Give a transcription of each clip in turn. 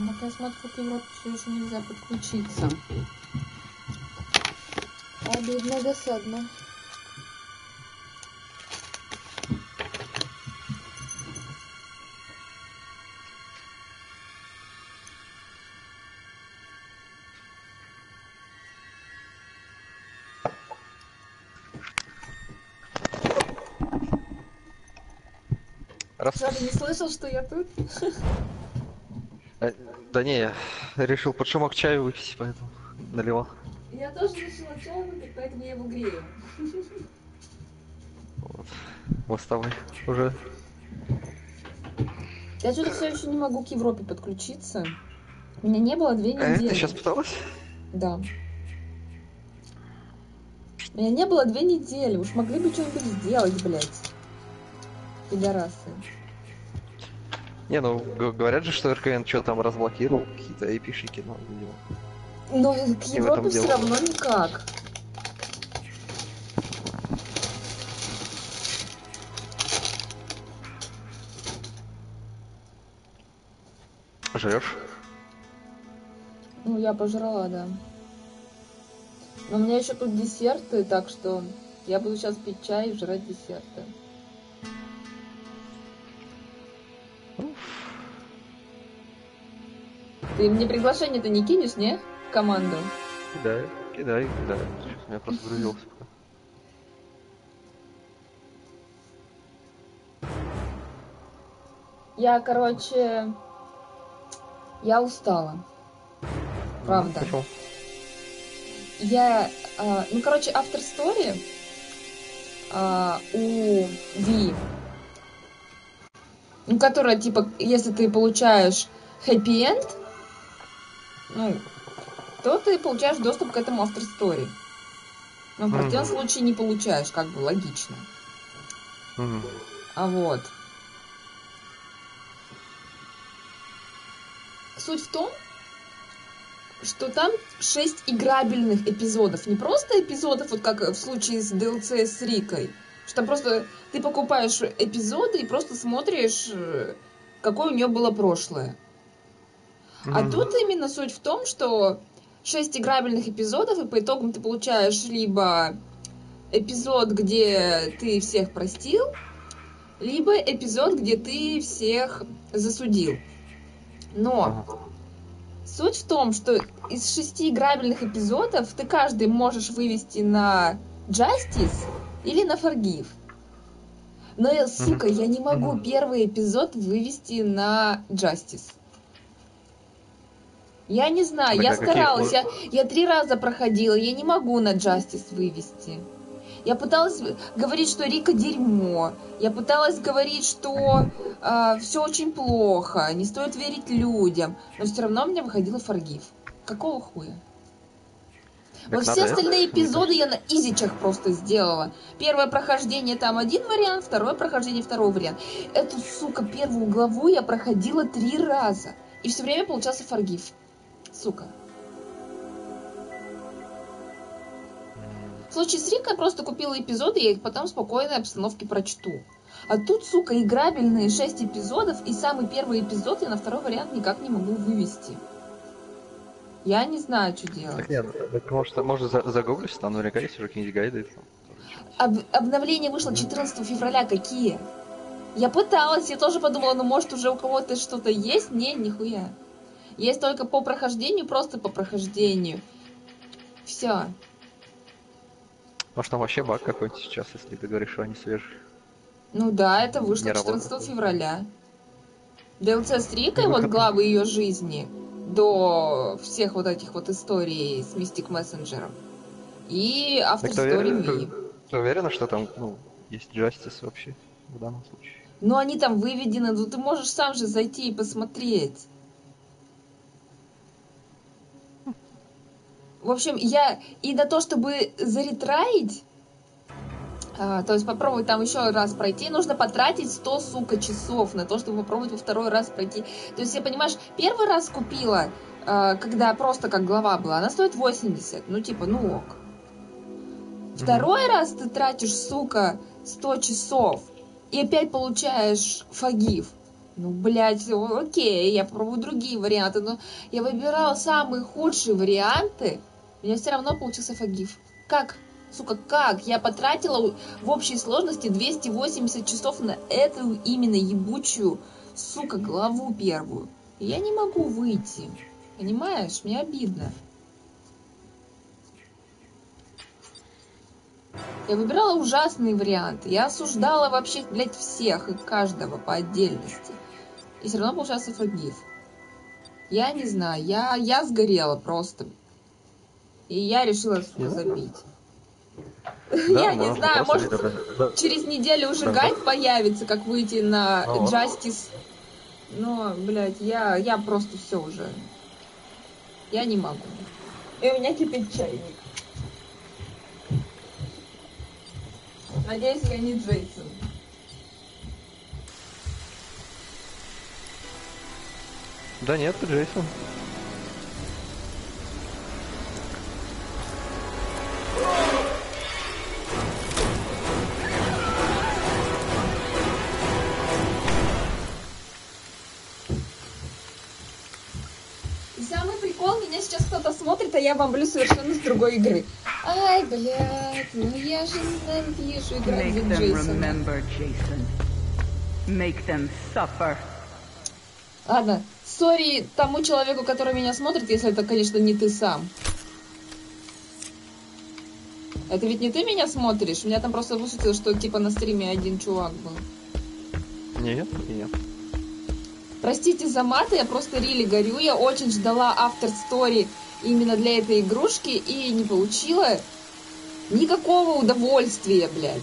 Я смотрю, к Европе все еще нельзя подключиться. Обидно, досадно. Ты не слышал, что я тут? Э, Да не, я решил под шумок чаю выпить, поэтому наливал. Я тоже решила чай выпить, поэтому я его грею. Вот. Тобой уже. Я что-то все еще не могу к Европе подключиться. Меня не было две Э, недели. ты сейчас пыталась? Да. Меня не было две недели. Уж могли бы что-нибудь сделать, блядь. Пидорасы. Не, ну говорят же, что РКН что там разблокировал, какие-то эпишники, но видимо. Но к Европе все равно никак. Жрешь? Ну, я пожрала, да. Но у меня еще тут десерты, так что я буду сейчас пить чай и жрать десерты. Ты мне приглашение-то не кинешь, не? В команду. Кидай, кидай, кидай. Сейчас у меня просто грузился. Я, короче, я устала. Правда. Почему? Я, а, ну, короче, автор стори а, у Ви, ну, которая, типа, если ты получаешь хэппи-энд, ну, то ты получаешь доступ к этому автор стори. Но в противном Мгм. случае не получаешь, как бы логично. Мгм. А вот. Суть в том, что там шесть играбельных эпизодов. Не просто эпизодов, вот как в случае с DLC с Рикой. Что там просто ты покупаешь эпизоды и просто смотришь, э, какое у нее было прошлое. А Мгм. тут именно суть в том, что шесть играбельных эпизодов, и по итогам ты получаешь либо эпизод, где ты всех простил, либо эпизод, где ты всех засудил. Но суть в том, что из шести играбельных эпизодов ты каждый можешь вывести на Justice или на Forgive. Но, сука, я не могу первый эпизод вывести на Justice. Я не знаю, Так, я а какие старалась, я, я три раза проходила, я не могу на Justice вывести. Я пыталась говорить, что Рика дерьмо. Я пыталась говорить, что все очень плохо, не стоит верить людям. Но все равно у меня выходила Форгив. Какого хуя? Так Вот все это, остальные мне эпизоды я на изичах просто сделала. Первое прохождение там один вариант, второе прохождение второй вариант. Эту, сука, первую главу я проходила три раза. И все время получался форгив. Сука. В случае с Рикой я просто купила эпизоды, я их потом в спокойной обстановке прочту. А тут, сука, играбельные 6 эпизодов, и самый первый эпизод я на второй вариант никак не могу вывести. Я не знаю, что делать. Так нет, так может, может за- загуглишь, там наверняка есть уже какие-нибудь гайды. Об- обновление вышло 14 февраля. Какие? Я пыталась, я тоже подумала, ну может уже у кого-то что-то есть? Не, нихуя. Есть только по прохождению, просто по прохождению. Все. Может там вообще баг какой-нибудь сейчас, если ты говоришь, что они свежие. Ну да, это вышло Не 14 работает. февраля. DLC с Рикой, вот главы ее жизни, до всех вот этих вот историй с Mystic Messenger. И автор Так истории уверена, Ви. ты, уверена, что там ну, есть Justice вообще в данном случае? Ну они там выведены, ну ты можешь сам же зайти и посмотреть. В общем, я и на то, чтобы заретраить, а, то есть попробовать там еще раз пройти, нужно потратить 100, сука, часов на то, чтобы попробовать во второй раз пройти. То есть, я, понимаешь, первый раз купила, а, когда просто как глава была, она стоит 80, ну типа, ну ок. Второй раз ты тратишь, сука, 100 часов и опять получаешь фагив. Ну, блядь, окей, я пробую другие варианты, но я выбирала самые худшие варианты, меня все равно получился фагив. Как? Сука, как? Я потратила в общей сложности 280 часов на эту именно ебучую, сука, главу первую. И я не могу выйти. Понимаешь? Мне обидно. Я выбирала ужасные варианты. Я осуждала вообще, блядь, всех и каждого по отдельности. И все равно получался фагив. Я не знаю, я, я сгорела просто. И я решила, сука, забить. Я не знаю, может, да. через неделю уже Да. гайд появится, как выйти на Ага. Justice. Но, блядь, я, я просто все уже. Я не могу. И у меня кипит чайник. Надеюсь, я не Джейсон. Да нет, ты Джейсон. Самый прикол, меня сейчас кто-то смотрит, а я бомблю совершенно с другой игры. Ай, блядь, ну я же ненавижу играть Make за them Джейсона. remember, Jason. Make them suffer. Ладно, сори тому человеку, который меня смотрит, если это, конечно, не ты сам. Это ведь не ты меня смотришь? У меня там просто высветилось, что типа на стриме один чувак был. Нет, нет. Простите за маты, я просто рили горю. Я очень ждала автор стори именно для этой игрушки и не получила никакого удовольствия, блядь.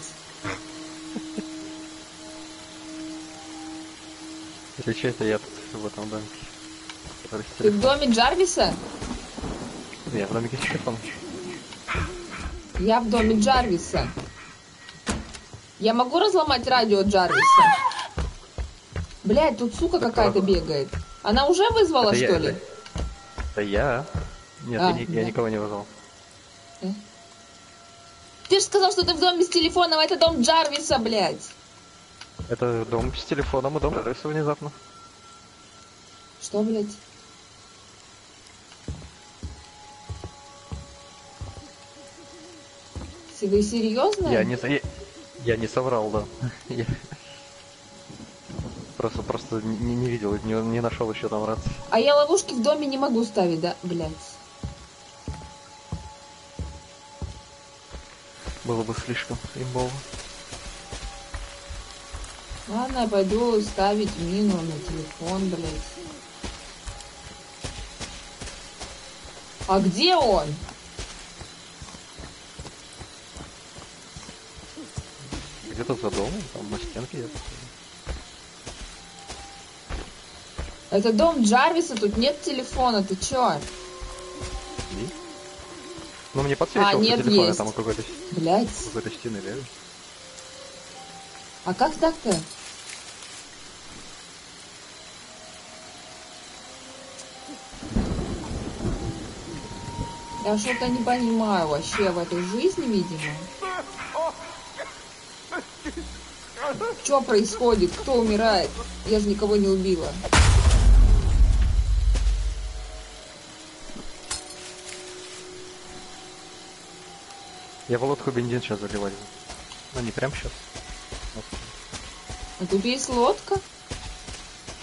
Или что это я тут в этом домике? Ты в доме Джарвиса? Я в домике телефоном. Я в доме Джарвиса. Я могу разломать радио Джарвиса? Блядь, тут сука какая-то бегает. Она уже вызвала, Это я, что ли? это- Это я. Нет, А, я, я да. никого не вызвал. Ты же сказал, что ты в доме с телефоном, а это дом Джарвиса, блядь. Это дом с телефоном и дом Рейса внезапно. Что, блядь? Вы серьезно? Я не, я, я не соврал, да. Я- Просто, просто не, не видел, не, не нашел еще там рации. А я ловушки в доме не могу ставить, да? Блядь. Было бы слишком имбово. Ладно, я пойду ставить мину на телефон, блядь. А где он? Где-то за домом, там на стенке я. Это дом Джарвиса, тут нет телефона, ты чё? И? Ну мне подсвечивался А, нет, телефон, есть. там у какой-то Блядь. у какой-то стены лежит. А как так-то? Я что-то не понимаю вообще в этой жизни, видимо. Что происходит? Кто умирает? Я же никого не убила. Я в лодку бензин сейчас заливать. буду. Ну не прям сейчас. А тут есть лодка?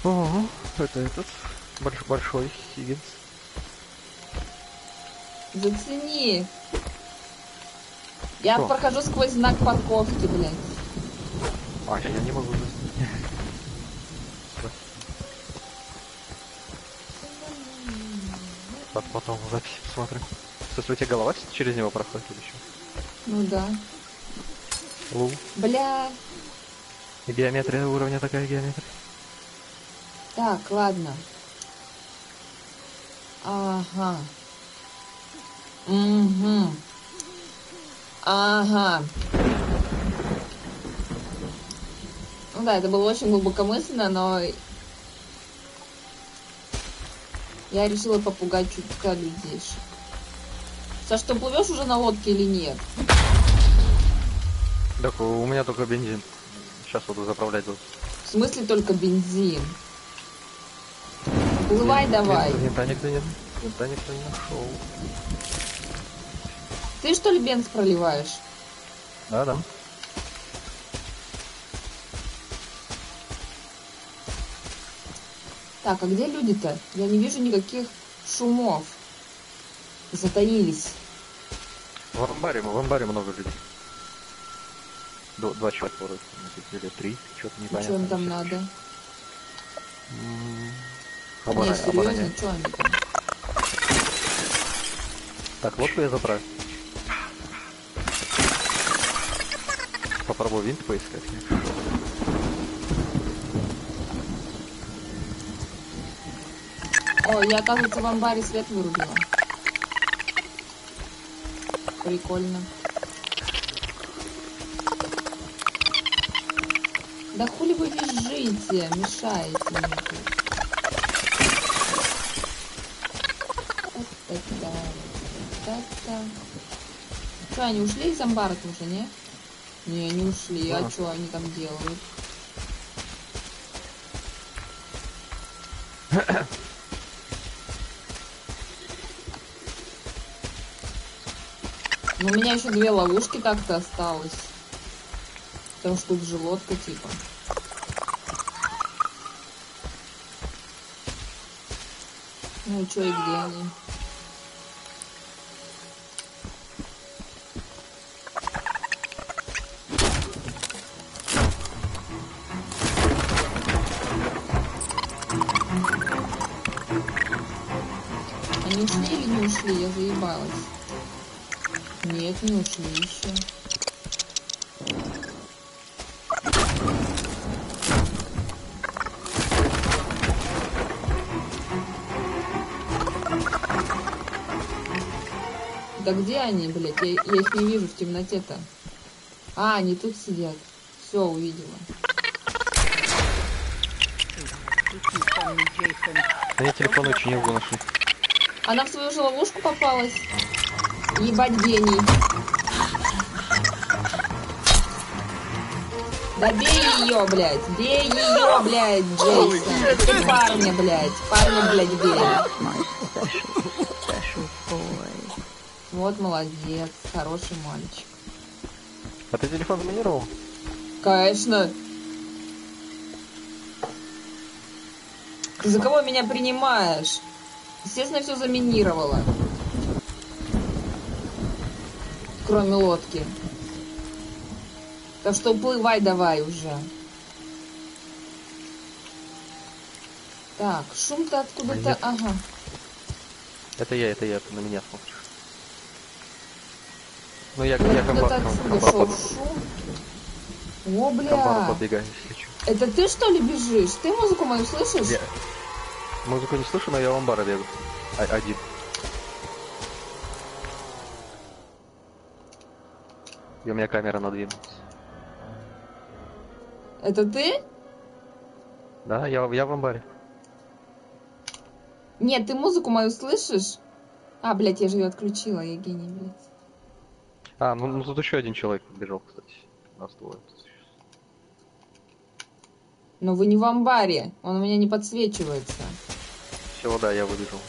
Ого, это этот больш- большой Хиггинс. Зацени. Я Что? прохожу сквозь знак парковки, блядь. А, я не могу заснуть. Пот- Потом в записи посмотрим. Слушай, у тебя голова через него проходит или еще? Ну да. Лу. Бля. И геометрия уровня такая геометрия. Так, ладно. Ага. Угу. Ага. Ну да, это было очень глубокомысленно, но я решила попугать чутка людейших. Саш, ты плывешь уже на лодке или нет? Так, у меня только бензин. Сейчас буду заправлять тут. смысле только бензин? Плывай давай. Винта никто не, винта никто не нашел. Ты что ли бенз проливаешь? Да, да. Так, а где люди-то? Я не вижу никаких шумов. Затаились. В амбаре, в амбаре много людей. Д- два человека вроде, или три, что-то И непонятно. что им там надо? М, Не, серьезно, обороняют. что они там? Так, лодку я заправил. Попробую винт поискать. О, я, оказывается, в амбаре свет вырубила. Прикольно. Да хули вы визжите, мешаете мне тут. Та-та-та, та-та. Что, они ушли из амбара уже, не? Не, не ушли. А Да. что они там делают? Ну, у меня еще две ловушки так-то осталось. Потому что тут же лодка типа. Ну что и где они? Они ушли или не ушли? Я заебалась. Не ушли еще. Да где они, блядь? Я, я их не вижу в темноте-то. А, они тут сидят. Все, увидела. Они телефон очень его нашли. Она в свою же ловушку попалась. Ебать гений. Да бей ее, блядь. Бей ее, блядь, Джейсон. Парня, блядь. Парня, блядь, бей. Вот молодец. Хороший мальчик. А ты телефон заминировал? Конечно. Ты за кого меня принимаешь? Естественно, все заминировала. Кроме лодки. Так что уплывай давай уже. Так, шум-то откуда-то... Ага. Это я, это я, ты на меня смотришь. Ну я, я Откуда-то комбат. О, бля. подбегаю, если что. Это ты что ли бежишь? Ты музыку мою слышишь? Я музыку не слышу, но я в амбара бегу. А- один. И у меня камера надвинулась. Это ты? Да, я, я в амбаре. Нет, ты музыку мою слышишь? А, блядь, я же ее отключила, я гений, блядь. А, ну, ну тут еще один человек побежал, кстати. Нас двое тут. Но вы не в амбаре, он у меня не подсвечивается. Все, да, я выбежал.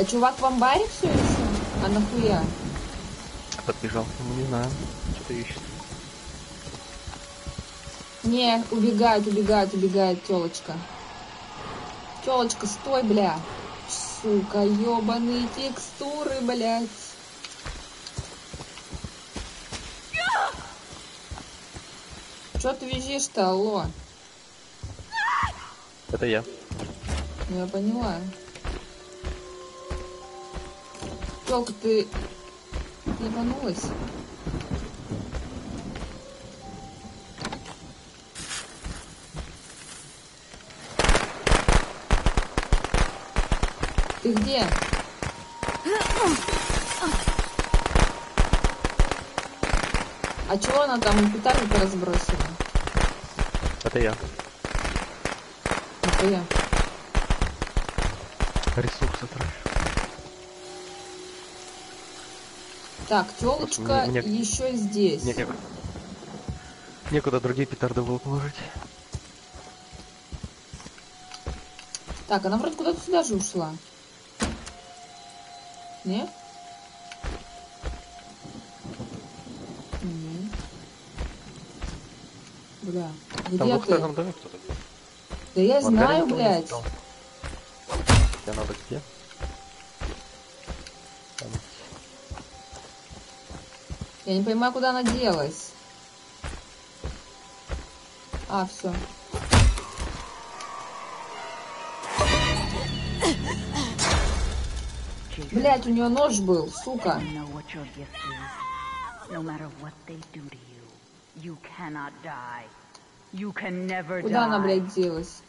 А чувак в амбаре все еще? А нахуя? Подбежал. Ну, не знаю. Что-то ищет. Не, убегает, убегает, убегает телочка. Телочка, стой, бля. Сука, ебаные текстуры, блядь. Че ты визжишь-то, алло? Это я. Я поняла. Телка, ты ебанулась? Ты где? А чего она там петарды разбросила? Это я. Нахуя? Ресурсы трачу. Так, телочка Мне- мне- еще здесь. Не- некуда. Некуда другие петарды было положить. Так, она вроде куда-то сюда же ушла. Не? М. Бля, Там где в ты? двухэтажном доме кто-то был. Да я В ангаре знаю, блядь. Тебе надо где? Я не понимаю, куда она делась. А, все. Блять, у нее нож был, сука. Куда она, блядь, делась?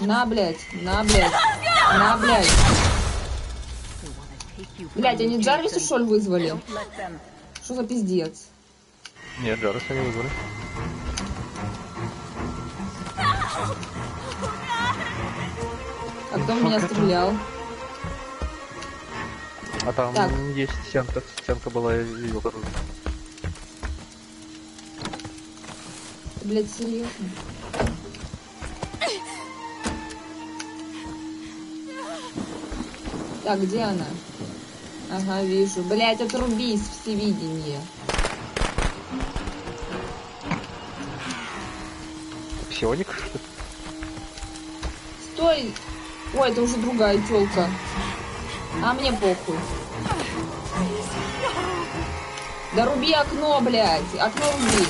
На, блядь, на, блядь, на, блядь. Блядь, они Джарвиса, что ли, вызвали? Что за пиздец? Нет, Джареса не вызвали. А кто в меня стрелял? А там Так. есть стенка. Стенка была, я видел. Ты, блядь, серьезно? Так, где она? Ага, вижу. Блядь, отрубись, всевидение. Псионик, что ли? Стой! Ой, это уже другая тёлка. А мне похуй. Да руби окно, блядь. Окно руби.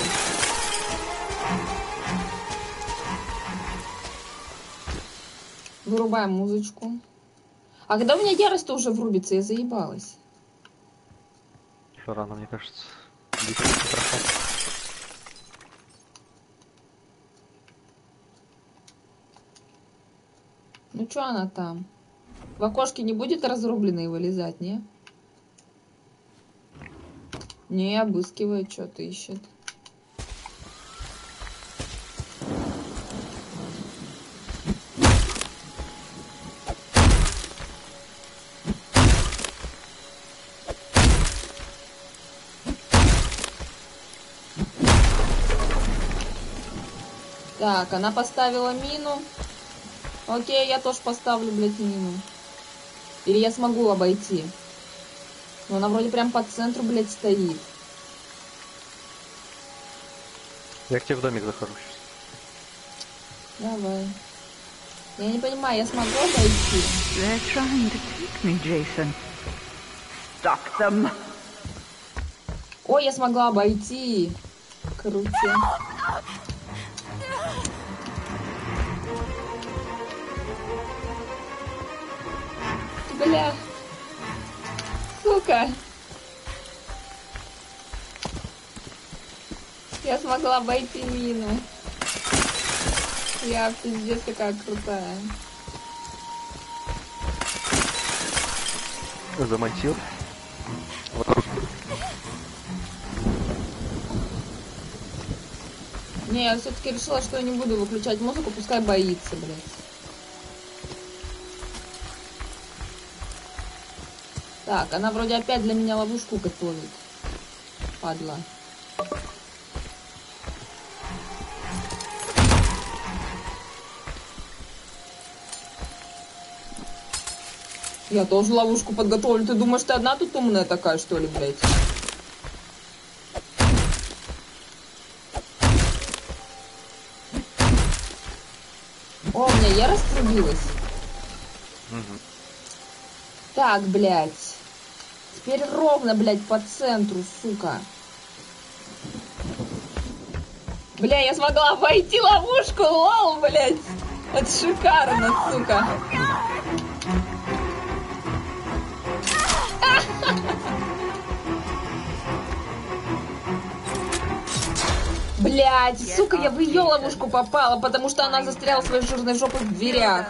Вырубаем музычку. А когда у меня ярость-то уже врубится, я заебалась. Еще рано, мне кажется. Ну чё она там? В окошке не будет разрубленной вылезать, не? Не, обыскивает, что-то ищет. Так, она поставила мину. Окей, я тоже поставлю, блядь, мину. Или я смогу обойти. Но она вроде прям по центру, блядь, стоит. Я к тебе в домик захожу сейчас. Давай. Я не понимаю, я смогу обойти? They're trying to take me, Jason. Stop them. Ой, я смогла обойти. Круто. Бля. Сука. Я смогла обойти мину. Я пиздец какая крутая. Замонтил. Вокруг. Не, я все-таки решила, что я не буду выключать музыку, пускай боится, блядь. Так, она вроде опять для меня ловушку готовит. Падла. Я тоже ловушку подготовлю. Ты думаешь, ты одна тут умная такая, что ли, блядь? О, у меня я раструбилась. Мгм. Так, блядь. Теперь ровно, блядь, по центру, сука. Бля, я смогла обойти ловушку, лол, блядь. Это шикарно, сука. Блять, сука, я в ее ловушку попала, потому что она застряла своей жирной жопой в дверях.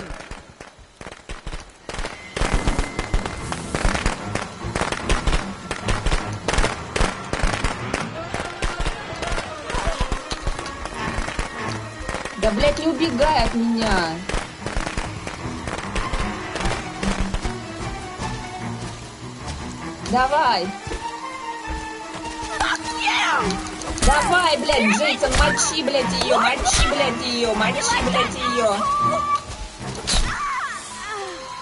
Да, блядь, не убегай от меня. Давай. Давай, блядь, Джейсон, мочи, блядь, ее, мочи, блядь, ее, мочи, блядь, ее.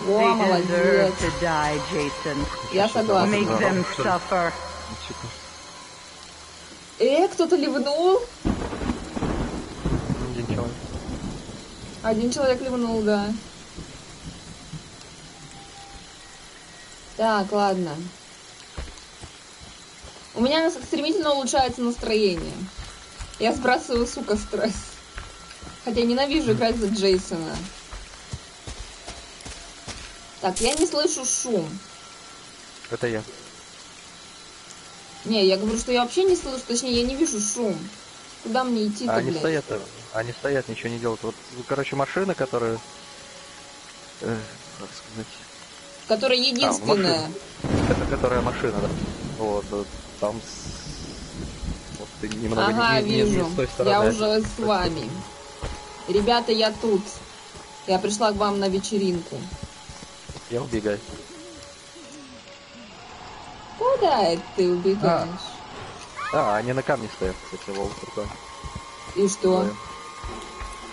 О, молодец. Я согласна. Make them suffer. Типа, Э, кто-то ливнул? Один человек. Один человек ливнул, да. Так, ладно. У меня нас- стремительно улучшается настроение. Я сбрасываю, сука, стресс. Хотя ненавижу играть за Джейсона. Так, я не слышу шум. Это я. Не, я говорю, что я вообще не слышу, точнее, я не вижу шум. Куда мне идти-то, А они блядь? стоят, э, они стоят, ничего не делают. Вот, короче, машина, которая, э, как сказать, Которая единственная. это которая машина, да. Вот, там, вот ты немного Ага, не, не- не вижу. с той стороны. Я а уже с вами. Ребята, я тут. Я пришла к вам на вечеринку. Я убегаю. Куда это ты убегаешь? А, они на камне стоят, кстати, волк. И что? Двое.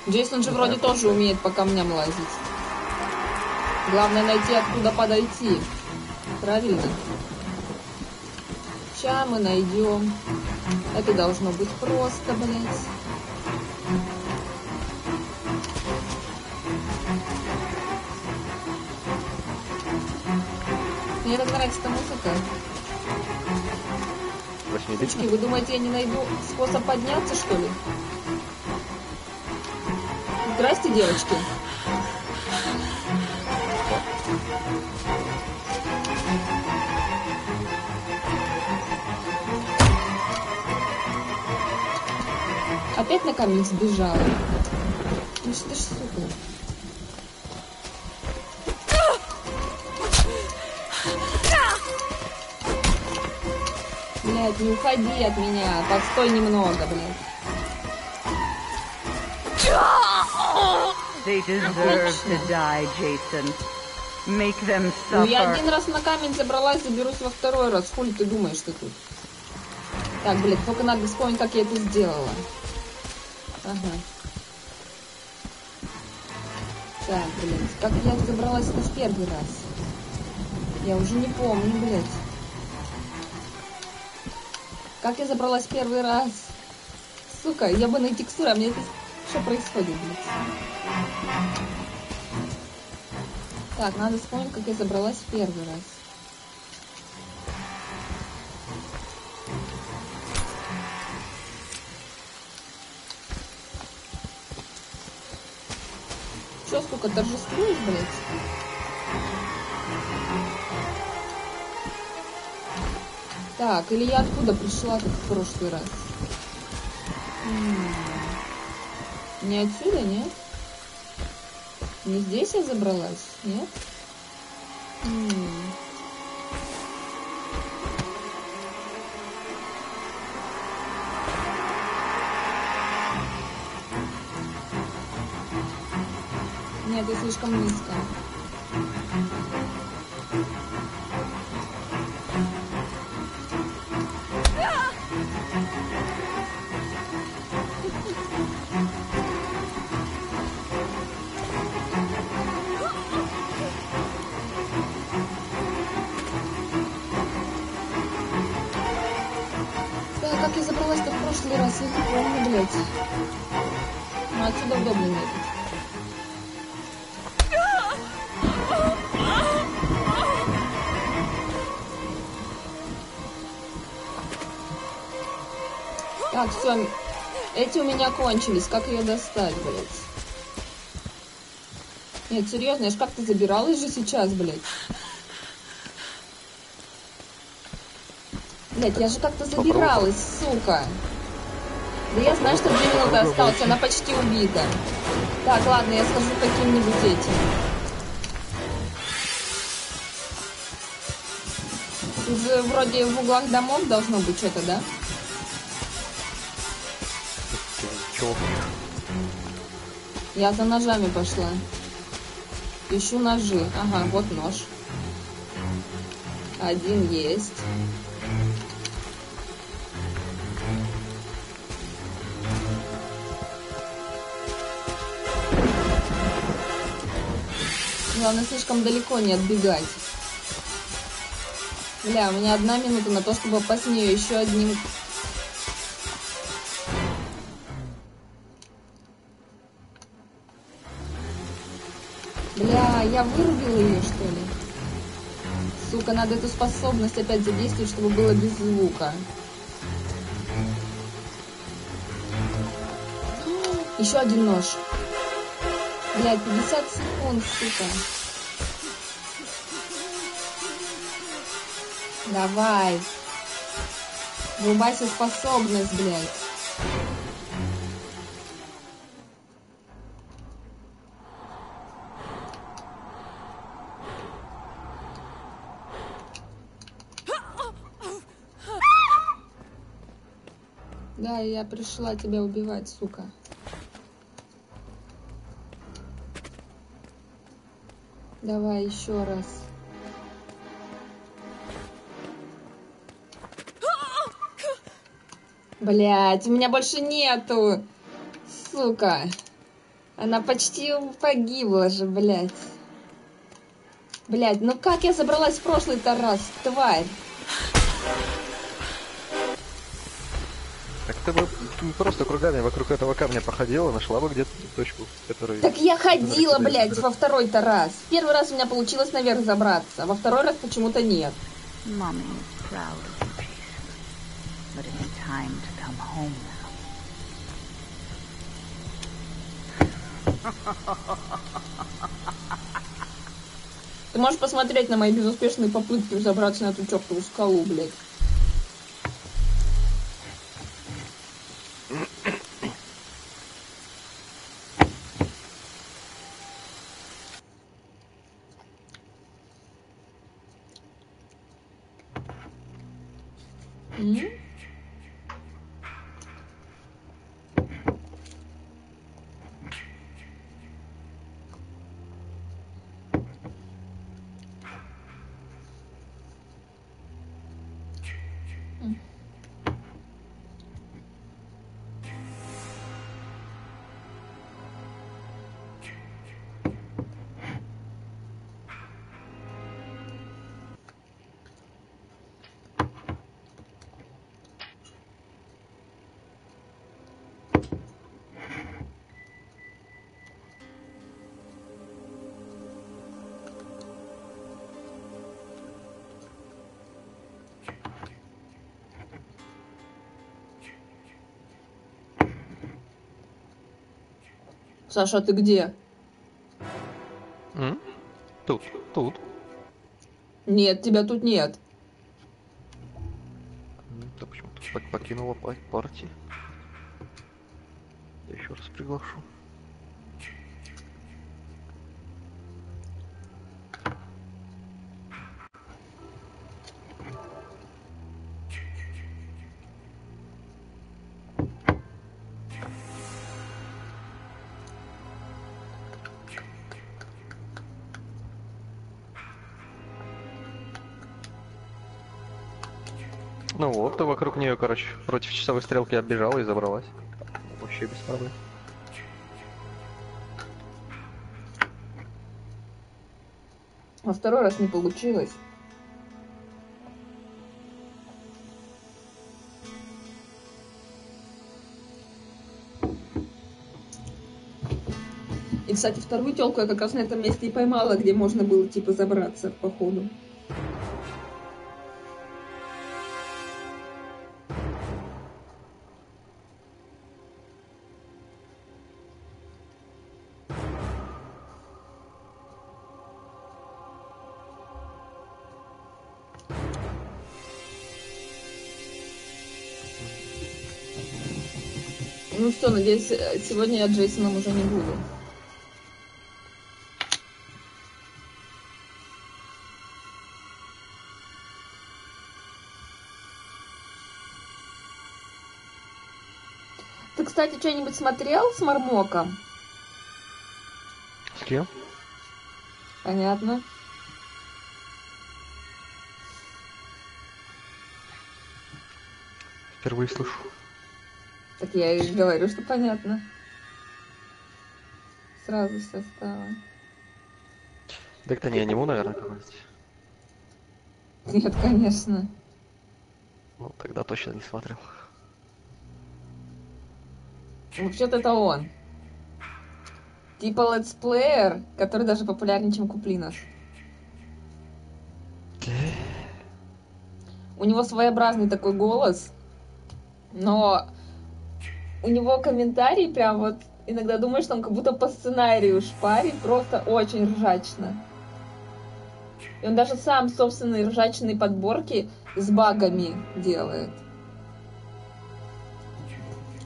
Джейсон же Не вроде тоже умеет по камням лазить. Главное найти, откуда подойти. Правильно? Сейчас мы найдем. Это должно быть просто, блядь. Мне так нравится эта музыка. Восьмибитный. Девочки, вы думаете, я не найду способ подняться, что ли? Здрасте, девочки. Опять на камень сбежала. Ну что ж, сука. Блядь, не уходи от меня. Постой немного, блядь. Ну, я suffer. один раз на камень забралась, заберусь во второй раз. Хули ты думаешь, ты тут? Так, блядь, только надо вспомнить, как я это сделала. Ага. Так, блядь, как я забралась в первый раз? Я уже не помню, блядь. Как я забралась первый раз? Сука, я бы на текстуре, а мне это... Что происходит, блядь? Так, надо вспомнить, как я забралась в первый раз. Че, сука, торжествуешь, блядь? Так, или я откуда пришла как в прошлый раз? М, Не отсюда, нет? Не здесь я забралась, нет? Нет, это слишком низко. Я не помню, блядь. Ну, отсюда удобно нет. Так, все, эти у меня кончились. Как ее достать, блядь? Нет, серьезно, я ж как-то забиралась же сейчас, блядь. Блядь, я же как-то забиралась, сука. Да я знаю, что две минуты осталось, она почти убита. Так, ладно, я схожу каким-нибудь этим. Тут же вроде в углах домов должно быть что-то, да? Я за ножами пошла. Ищу ножи. Ага, вот нож. Один есть. Главное, слишком далеко не отбегать. Бля, у меня одна минута на то, чтобы попасть в нее еще одним... Бля, я вырубила ее, что ли? Сука, надо эту способность опять задействовать, чтобы было без звука. Еще один нож. Блядь, 50 секунд, сука. Давай. Врубайся способность, блядь. Да, я пришла тебя убивать, сука. Давай еще раз. Блять, у меня больше нету. Сука. Она почти погибла же, блядь. Блядь, ну как я забралась в прошлый-то раз, тварь? Ты бы просто кругами вокруг этого камня походила, нашла бы где-то точку, которую... Так я ходила, блядь, во второй-то раз. Первый раз у меня получилось наверх забраться, во второй раз почему-то нет. Mommy is proud of you, Patience. But it's time to come home now. Ты можешь посмотреть на мои безуспешные попытки забраться на эту чертову скалу, блядь. Саша, ты где? М? Тут, тут. Нет, тебя тут нет. Да почему-то пок- покинула па- партию. Я еще раз приглашу. Короче, против часовой стрелки оббежала и забралась. Вообще без проблем. Во второй раз не получилось. И, кстати, вторую телку я как раз на этом месте и поймала, где можно было, типа, забраться по что, надеюсь, э, сегодня я Джейсоном уже не буду. Ты, кстати, что-нибудь смотрел с Мармоком? С кем? Понятно. Впервые слышу. Так я и говорю, что понятно. Сразу все стало. Так это не аниму, наверное, какой-нибудь. Нет, конечно. Ну, тогда точно не смотрел. Вообще-то это он. Типа летсплеер, который даже популярнее, чем Куплинов. У него своеобразный такой голос, но у него комментарий прям вот иногда думаешь, что он как будто по сценарию шпарит, просто очень ржачно. И он даже сам собственные ржачные подборки с багами делает.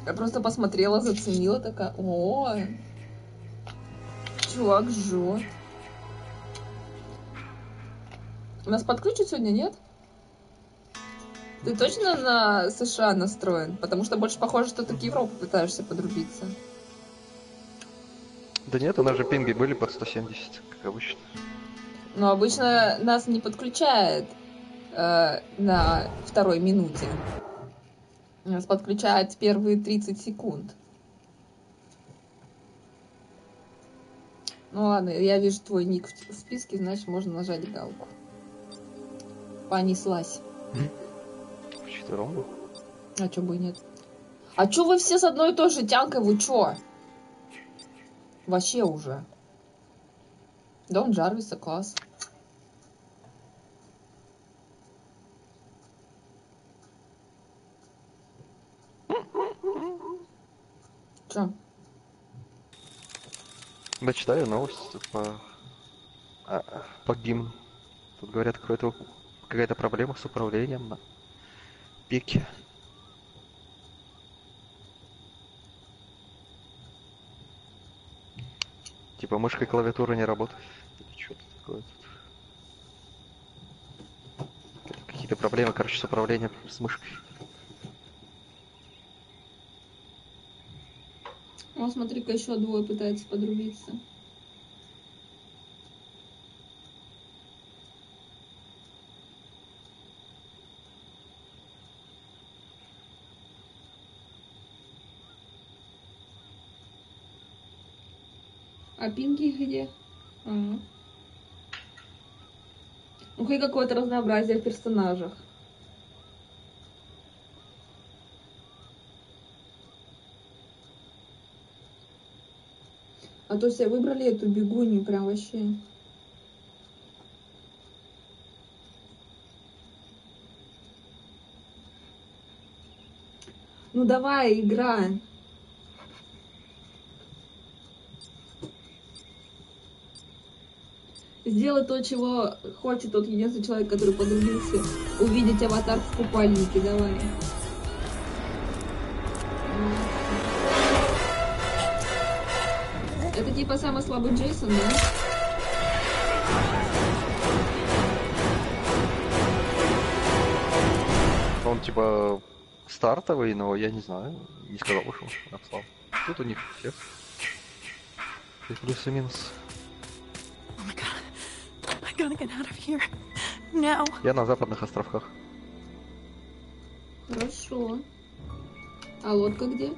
Я просто посмотрела, заценила, такая, о, чувак жжет. Нас подключат сегодня, нет? Ты точно на США настроен? Потому что больше похоже, что ты к Европу пытаешься подрубиться. Да нет, у нас же пинги были под 170, как обычно. Но обычно нас не подключает э, на второй минуте. Нас подключают в первые 30 секунд. Ну ладно, я вижу твой ник в в списке, значит можно нажать галку. Понеслась. Был. А чё бы и нет? А чё вы все с одной и той же тянкой, вы чё? Вообще уже. Дон Джарвиса, класс. Чё? Да, читаю новости по, а, по гимну. Тут говорят, какая-то проблема с управлением пике. Типа мышка и клавиатура не работают. Что-то такое тут. Какие-то проблемы, короче, с управлением с мышкой. О, смотри-ка, еще двое пытаются подрубиться. А пинги где? Ага. Ну, хоть какое-то разнообразие в персонажах. А то все выбрали эту бегунью прям вообще. Ну давай, играй. Сделай то, чего хочет тот единственный человек, который подрубился. Увидеть аватар в купальнике, давай. Это типа самый слабый Джейсон, да? Он типа стартовый, но я не знаю. Не сказал, что он обслал. Тут у них всех. И плюс и минус. Gotta get out of here. Now. Я на западных островках. Хорошо. А лодка где?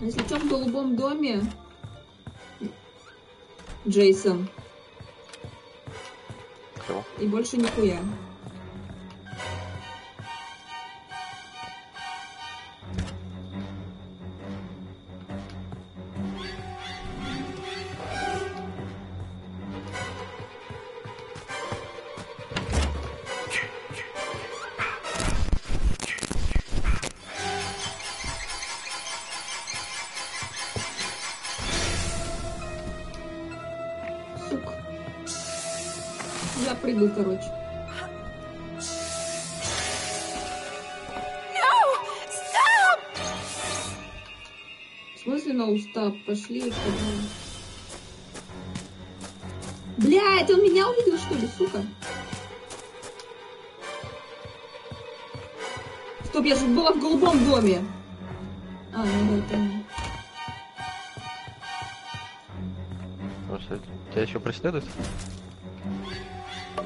Если что, в голубом доме Джейсон. Всё. И больше нихуя. Пошли. пожалуйста. Блядь, он меня увидел, что ли, сука? Стоп, я же была в голубом доме. А, ну да. Просто Тебя еще преследуют?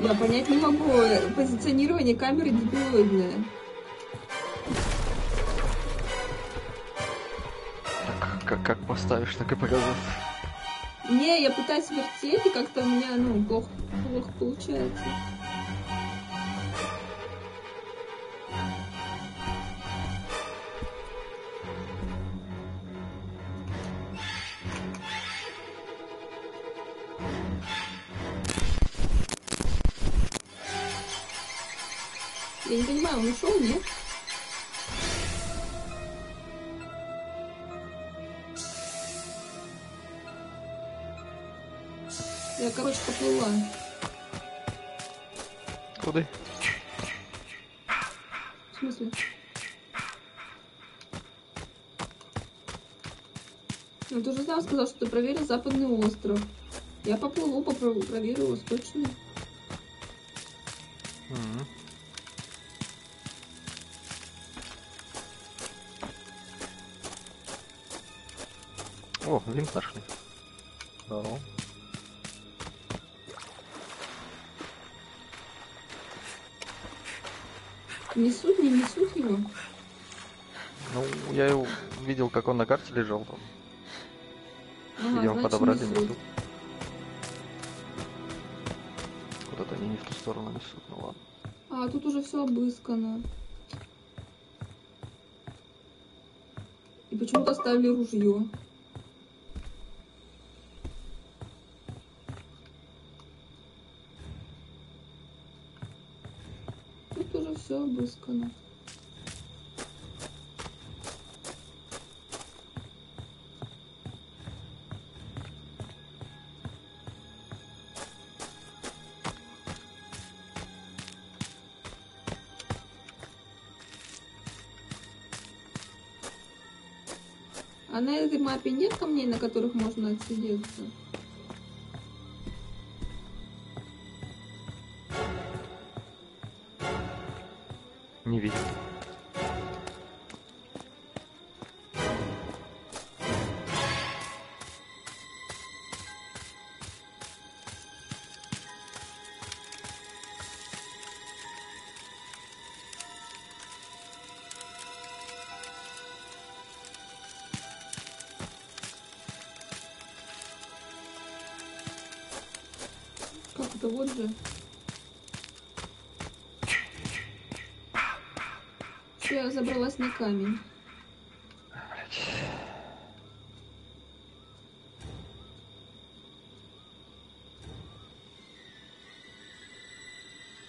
Я понять не могу. Позиционирование камеры дебилоидное. Так. поставишь, так и показать. Не, я пытаюсь вертеть, и как-то у меня, ну, плохо, плохо получается. Поплыла. Куда? В смысле? Ну, ты же сам сказал, что ты проверил западный остров. Я поплыву, попро- проверю восточный. Мгм. О, винт нашли. Здорово. Несут, не несут его? Ну, я его видел, как он на карте лежал там. Ага, Видимо, подобрали, несут. несут. Куда-то они не в ту сторону несут, ну ладно. А, тут уже все обыскано. И почему-то оставили ружье. Тут обыскано. А на этой мапе нет камней, на которых можно отсидеться? Не видел. Как это вот же? Всё, забралась на камень.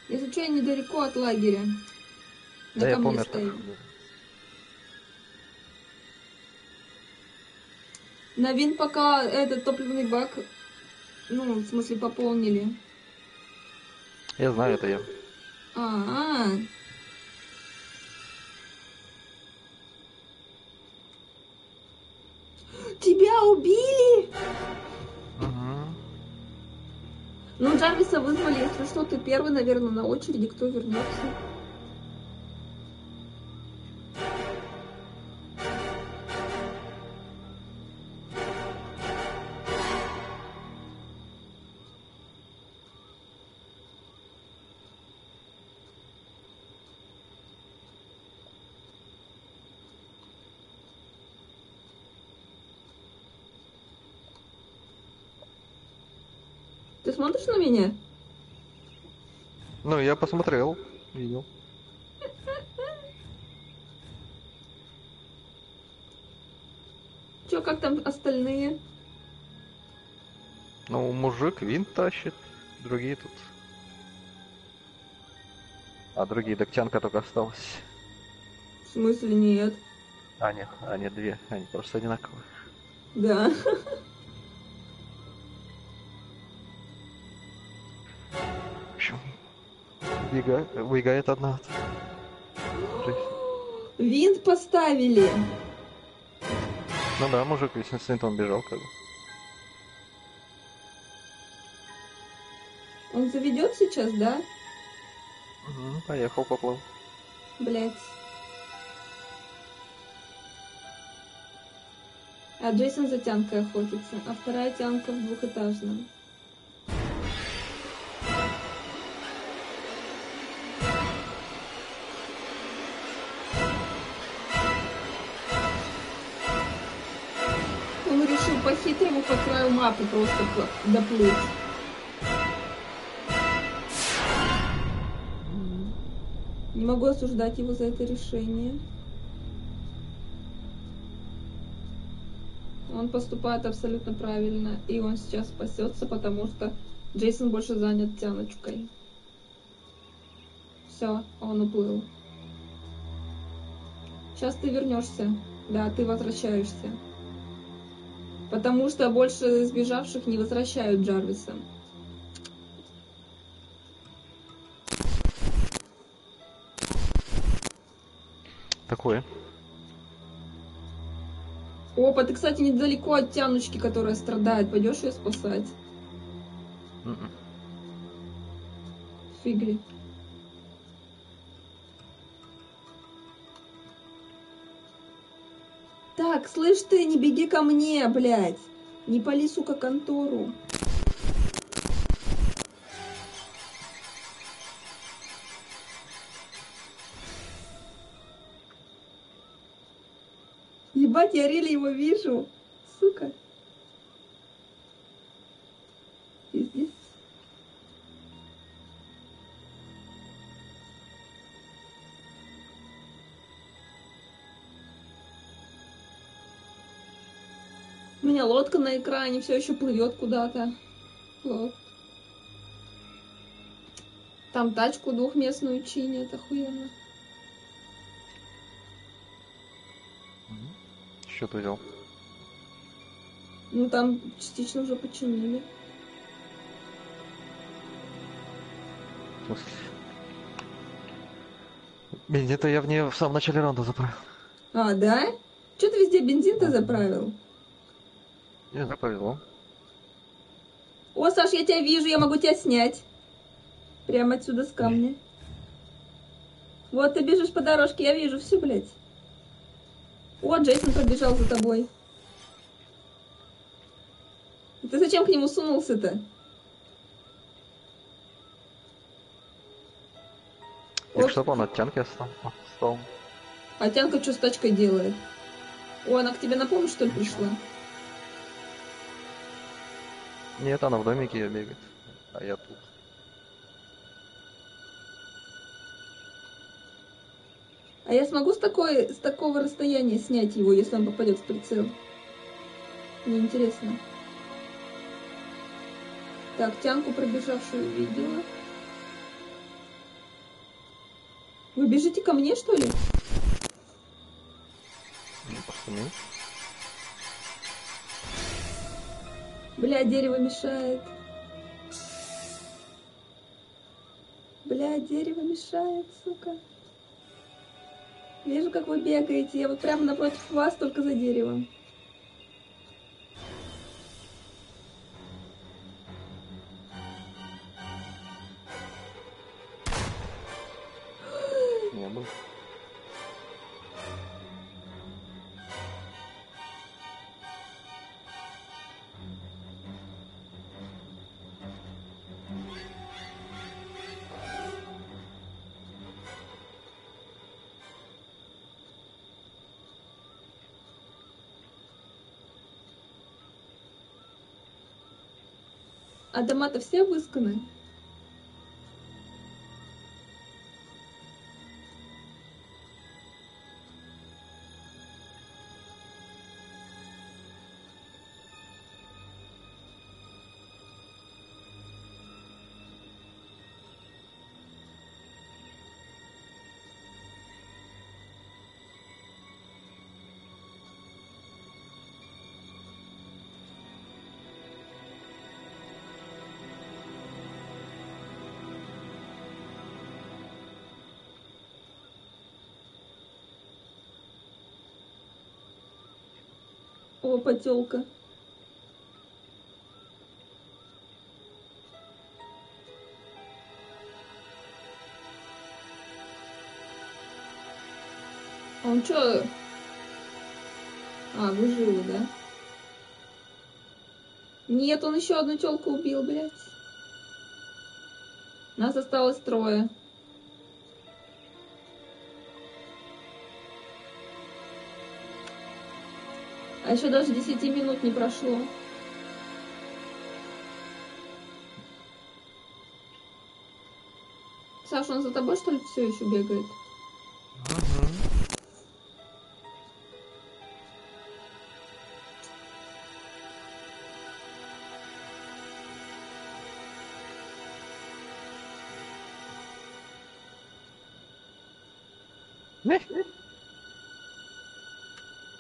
Если что, я недалеко от лагеря. На Да я помню. стою. На вин пока этот топливный бак, ну, в смысле, пополнили. Я знаю, это я. А, -а. Тебя Джарвиса вызвали, если что, ты первый, наверное, на очереди, кто вернется. Смотришь на меня? Ну, я посмотрел, видел. Чё, как там остальные? Ну, мужик винт тащит, другие тут. А другие, дактянка только осталась. В смысле нет? А, нет, а, нет, две. Они просто одинаковые. Да. убега- убегает одна. Винт поставили. Ну да, мужик ведь с винтом бежал, как бы. Он заведет сейчас, да? Мгм, Поехал, поплыл. Блять. А Джейсон за тянкой охотится, а вторая тянка в двухэтажном. Мапы просто доплыть. Не могу осуждать его за это решение. Он поступает абсолютно правильно, и он сейчас спасется, потому что Джейсон больше занят тяночкой. Все, он уплыл. Сейчас ты вернешься. Да, ты возвращаешься. Потому что больше сбежавших не возвращают Джарвиса. Такое. Опа, ты, кстати, недалеко от тянучки, которая страдает. Пойдешь ее спасать? М-м. Фигли. Так, слышь ты, не беги ко мне, блядь. Не пали, сука, контору. Ебать, я рели его вижу. Сука. Меня лодка на экране все еще плывет куда-то. Вот. Там тачку двухместную чинят, охуенно. Что ты взял? Ну там частично уже починили. Бензин-то я в нее в самом начале раунда заправил. А, да? Че ты везде бензин-то заправил? Не знаю, повезло. О, Саш, я тебя вижу, я могу тебя снять. Прямо отсюда с камня. Вот ты бежишь по дорожке, я вижу все, блядь. О, Джейсон пробежал за тобой. Ты зачем к нему сунулся-то? Так Оп. что он от тянки остал. А Тянка что с тачкой делает? О, она к тебе на помощь, что ли, пришла? Нет, она в домике бегает. А я тут. А я смогу с, такой, с такого расстояния снять его, если он попадет в прицел? Мне интересно. Так, тянку пробежавшую видела. Вы бежите ко мне, что ли? Ну, Бля, дерево мешает. Бля, дерево мешает, сука. Вижу, как вы бегаете. Я вот прямо напротив вас, только за деревом. А дома-то все обысканы? О, потелка. А он чё? А, вы живы, да? Нет, он еще одну телку убил, блядь. Нас осталось трое. А еще даже 10 минут не прошло. Саша, он за тобой, что ли, все еще бегает?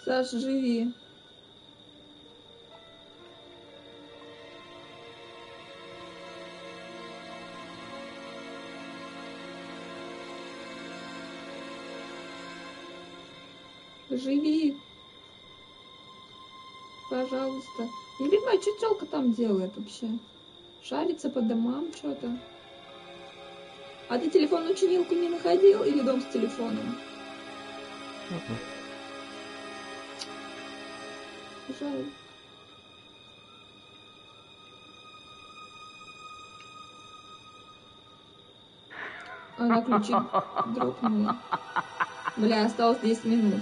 Саша, живи. Живи. Пожалуйста. Не понимаю, что телка там делает вообще. Шарится по домам что-то. А ты телефонную чинилку не находил или дом с телефоном? Жаль. Она ключи дропнула. Бля, осталось 10 минут.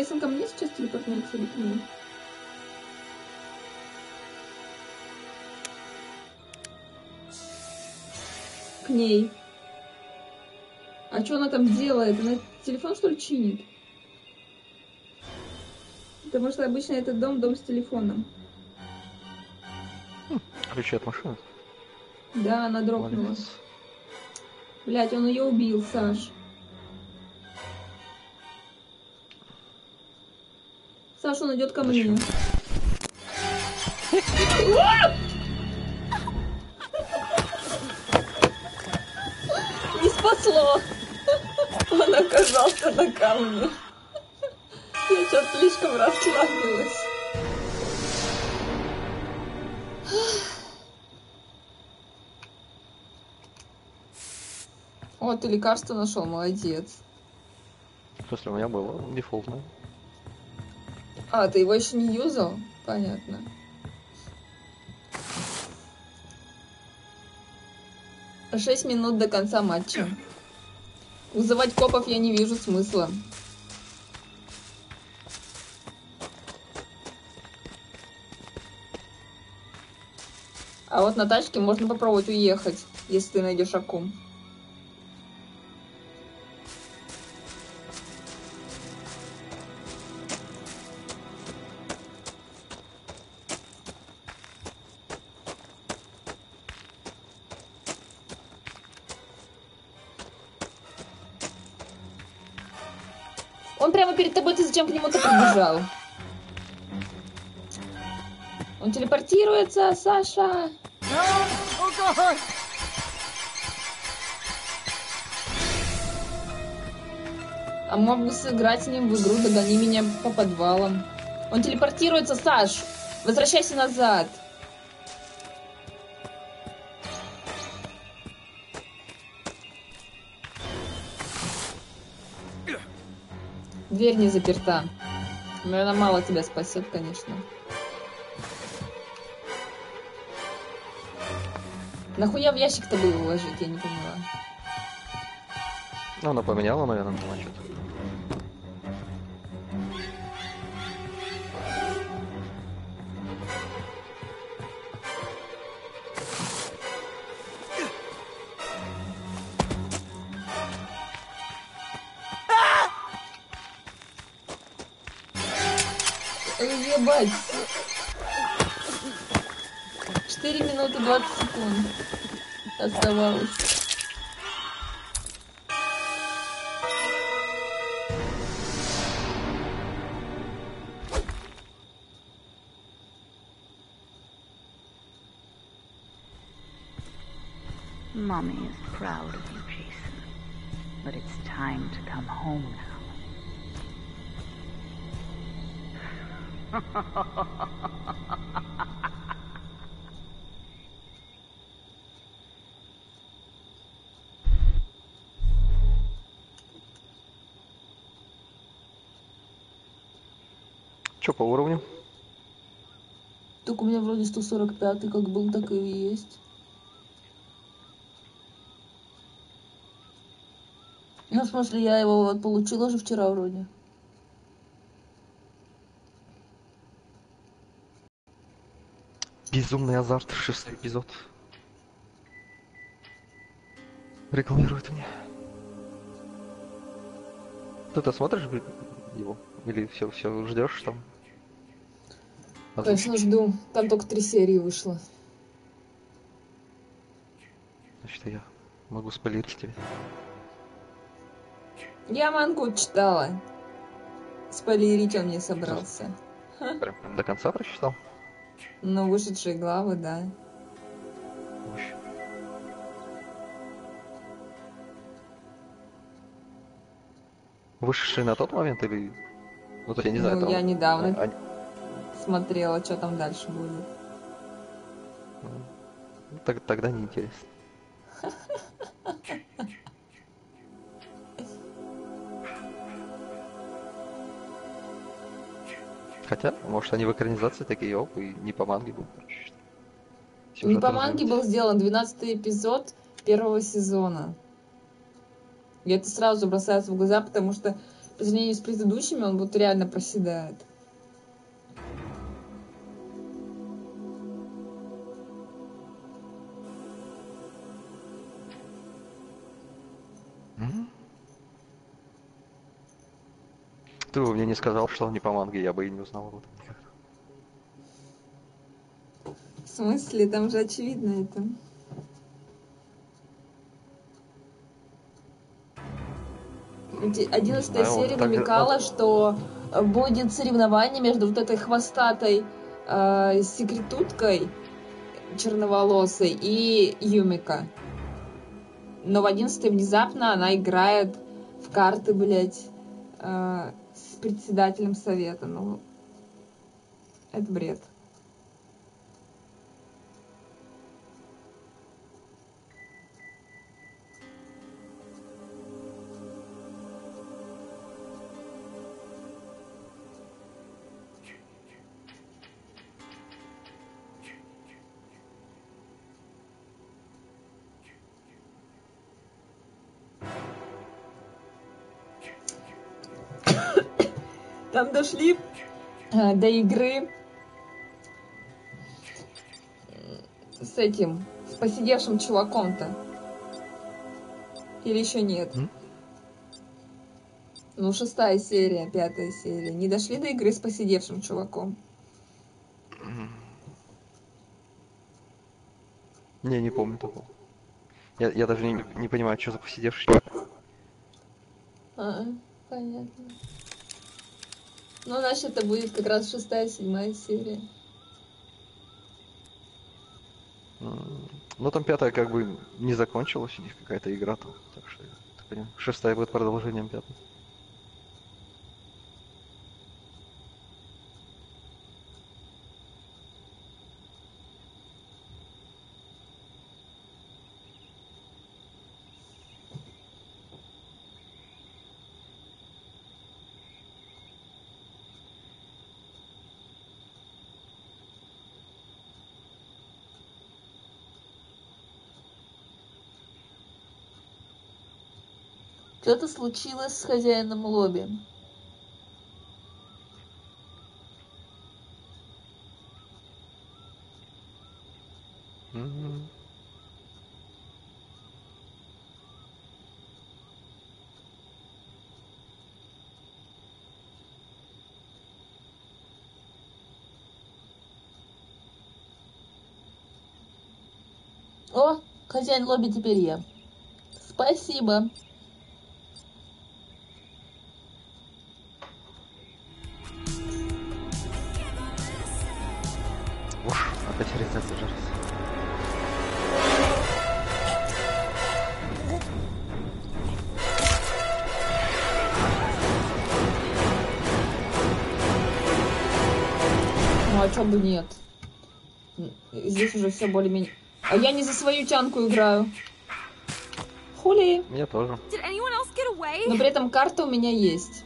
Джейсон ко мне сейчас телепортнется или к ней? К ней. А что она там делает? Она телефон, что ли, чинит? Потому что обычно этот дом дом с телефоном. Ключи от машины. Да, она. Молодец. Блять, он ее убил, Саш. Саш, он идет ко мне. Зачем? Не спасло. Он оказался на камне. Я сейчас слишком расслабилась. О, ты лекарство нашел, молодец. Смысле, у меня было дефолтное. А, ты его еще не юзал? Понятно. Шесть минут до конца матча. Вызывать копов я не вижу смысла. А вот на тачке можно попробовать уехать, если ты найдешь аккум. Прибежал? Он телепортируется, Саша. А мог бы сыграть с ним в игру «Догони меня по подвалам». Он телепортируется, Саш. Возвращайся назад. Дверь не заперта. Но она мало тебя спасет, конечно. Нахуя в ящик-то было уложить, я не поняла. Ну, она поменяла, наверное, значит. Ебать. Gott tun. Das Mommy is proud of you, Jason. But it's time to come home now. по уровню? Так у меня вроде 145 как был, так и есть. Ну, в смысле, я его вот получила же вчера вроде. Безумный азарт, шестой эпизод. Рекламирует мне. Ты-то смотришь его? Или все, все ждешь там? Конечно, жду. Там только три серии вышло. Значит, я могу спойлерить тебе. Я мангу читала. Спойлерить он не собрался. Прям до конца прочитал? Но вышедшие главы, да. Ой. Вышедший на тот момент или... Ну, то есть я не знаю, Ну, там... я недавно а- смотрела, что там дальше будет. ну, так- тогда неинтересно. Хотя, может, они в экранизации такие, оп, и не по манге будут. Не по манге был сделан 12 эпизод первого сезона. И это сразу бросается в глаза, потому что по сравнению с предыдущими он вот реально проседает. Не сказал, что он не по манге, я бы и не узнал никогда. В смысле? Там же очевидно это. Одиннадцатая серия так- намекала, что э, будет соревнование между вот этой хвостатой э, секретуткой черноволосой и Юмика. Но в одиннадцатой внезапно она играет в карты, блядь, э, председателем совета. Ну, это бред. Дошли э, до игры с этим, с посидевшим чуваком-то. Или еще нет? М? Ну, шестая серия, пятая серия. Не дошли до игры с посидевшим чуваком. Не, не помню такого. Я, я даже не, не понимаю, что за посидевший. А, понятно. Ну, значит, это будет как раз шестая, седьмая серия. Ну, там пятая как бы не закончилась, у них какая-то игра там. Так что, шестая будет продолжением пятой. Что-то случилось с хозяином лобби. О, хозяин лобби теперь я. Спасибо. Все более-менее. А я не за свою тянку играю. Хули. Мне тоже. Но при этом карта у меня есть.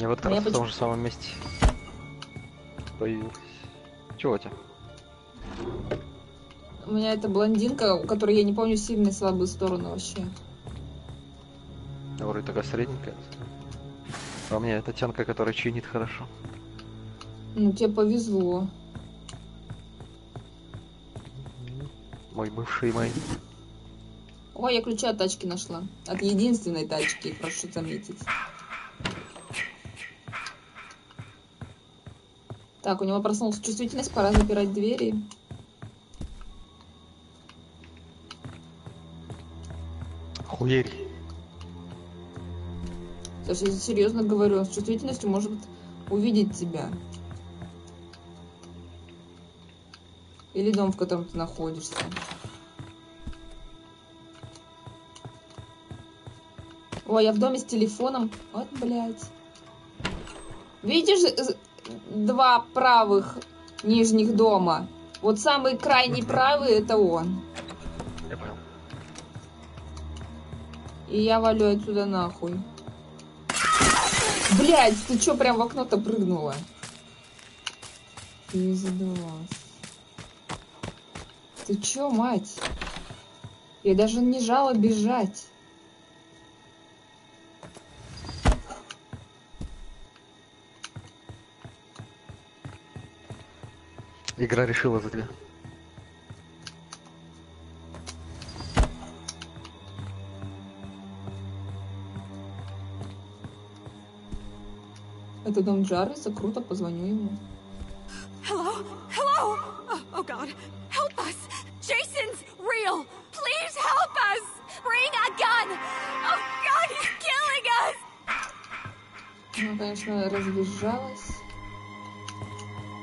Я вот как я раз в том же самом месте появился. Чего у тебя? У меня это блондинка, у которой я не помню сильные и слабые стороны вообще. Вроде такая средненькая. А у меня это тянка, которая чинит хорошо. Ну, тебе повезло. Мой бывший мой. Ой, я ключи от тачки нашла. От единственной тачки, прошу заметить. Так, у него проснулась чувствительность, пора запирать двери. Хуерь. Слушай, я серьезно говорю, он с чувствительностью может увидеть тебя. Или дом, в котором ты находишься. Ой, я в доме с телефоном. Вот, блядь. Видишь э, два правых нижних дома? Вот самый крайний правый это он. Я понял. И я валю отсюда нахуй. Блять, ты чё прям в окно-то прыгнула? Пиздос. Ты чё, мать? Я даже не жала бежать. Игра решила за тебя. Это дом Джарвиса, круто, позвоню ему. Hello? Hello? Oh, oh God. Help us! Jason's real! Please help us! Bring a gun! Oh God, he's killing us! Она, конечно, разбежалась.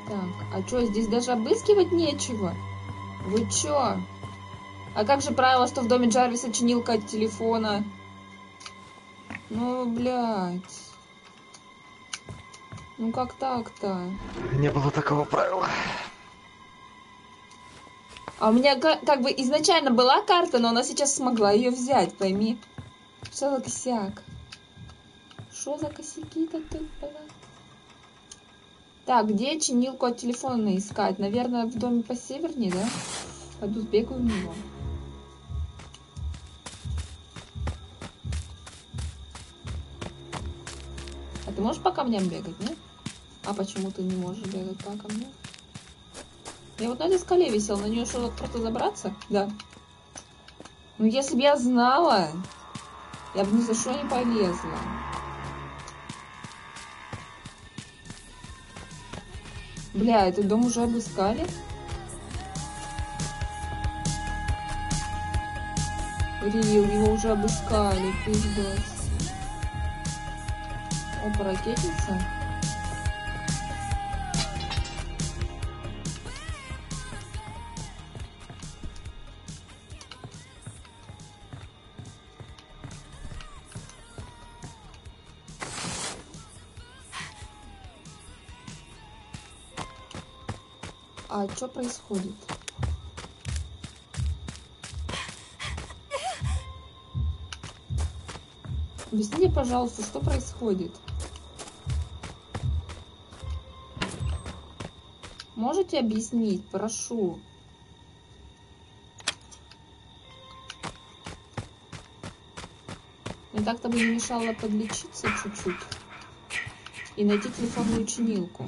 Так, а чё, здесь даже обыскивать нечего? Вы чё? А как же правило, что в доме Джарвиса чинилка от телефона? Ну, блядь. Ну как так-то? Не было такого правила. А у меня ка- как бы изначально была карта, но она сейчас смогла ее взять, пойми. Что за косяк? Что за косяки-то тут, блядь? Так, где чинилку от телефона искать? Наверное, в доме посевернее, да? Пойду сбегаю в него. А ты можешь по камням бегать, нет? А почему ты не можешь бегать по камням? Я вот на этой скале висел, на нее что, просто забраться? Да. Ну, если бы я знала, я бы ни за что не полезла. Бля, этот дом уже обыскали? Рил, его уже обыскали, пиздец. Опа, ракетница. А что происходит? Объясните, пожалуйста, что происходит? Можете объяснить? Прошу. Мне так-то бы не мешало подлечиться чуть-чуть и найти телефонную чинилку.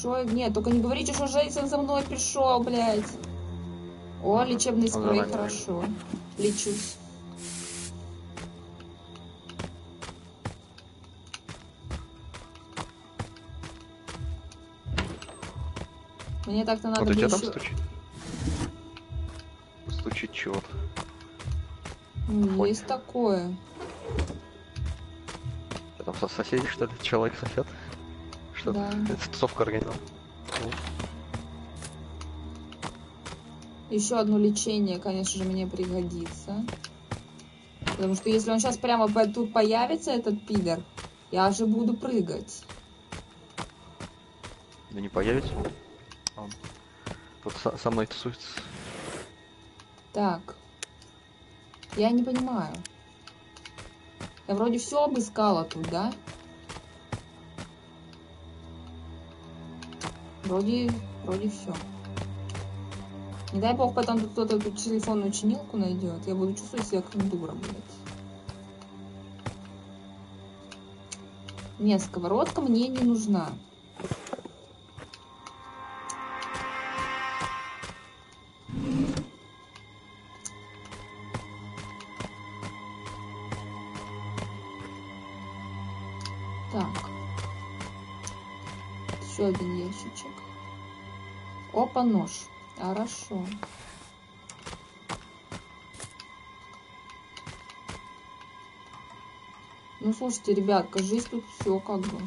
Шо? Нет, только не говорите, что Джейсон за мной пришел, блядь. О, лечебный спрей, Нормально. хорошо. Лечусь. Мне так-то надо Вот бы там еще... стучит? Стучит чего-то. Ну. Есть такое. Там со соседей, что ли? Человек сосед? Что Да. Это тусовка организовал. Еще одно лечение, конечно же, мне пригодится. Потому что если он сейчас прямо тут появится, этот пидор, я же буду прыгать. Да не появится. Он тут со, со мной тусуется. Так. Я не понимаю. Я вроде все обыскала тут, да? Вроде, вроде все. Не дай бог потом кто-то тут телефонную чинилку найдет. Я буду чувствовать себя как дура, блядь. Нет, сковородка мне не нужна. Опа, нож. Хорошо. Ну, слушайте, ребят, кажись, тут все как бы.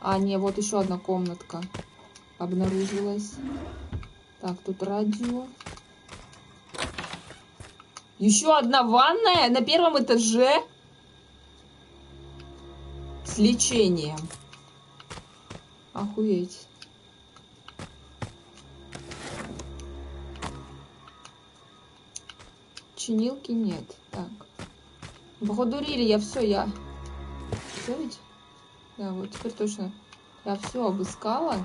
А, не, вот еще одна комнатка обнаружилась. Так, тут радио. Еще одна ванная на первом этаже с лечением. Охуеть. Чинилки нет. Так. Походу Рили, я все, я... Все ведь? Да, вот теперь точно. Я все обыскала.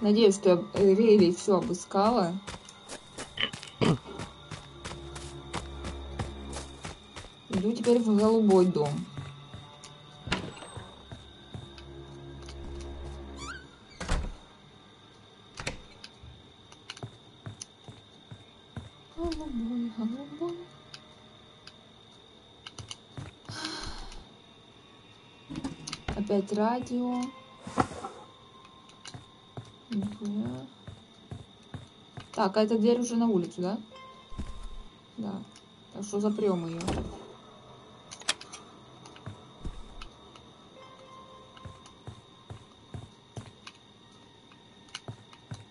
Надеюсь, что я Рили все обыскала. Иду теперь в голубой дом. Голубой, голубой. Опять радио. Так, а эта дверь уже на улицу, да? Да. Так что запрем ее.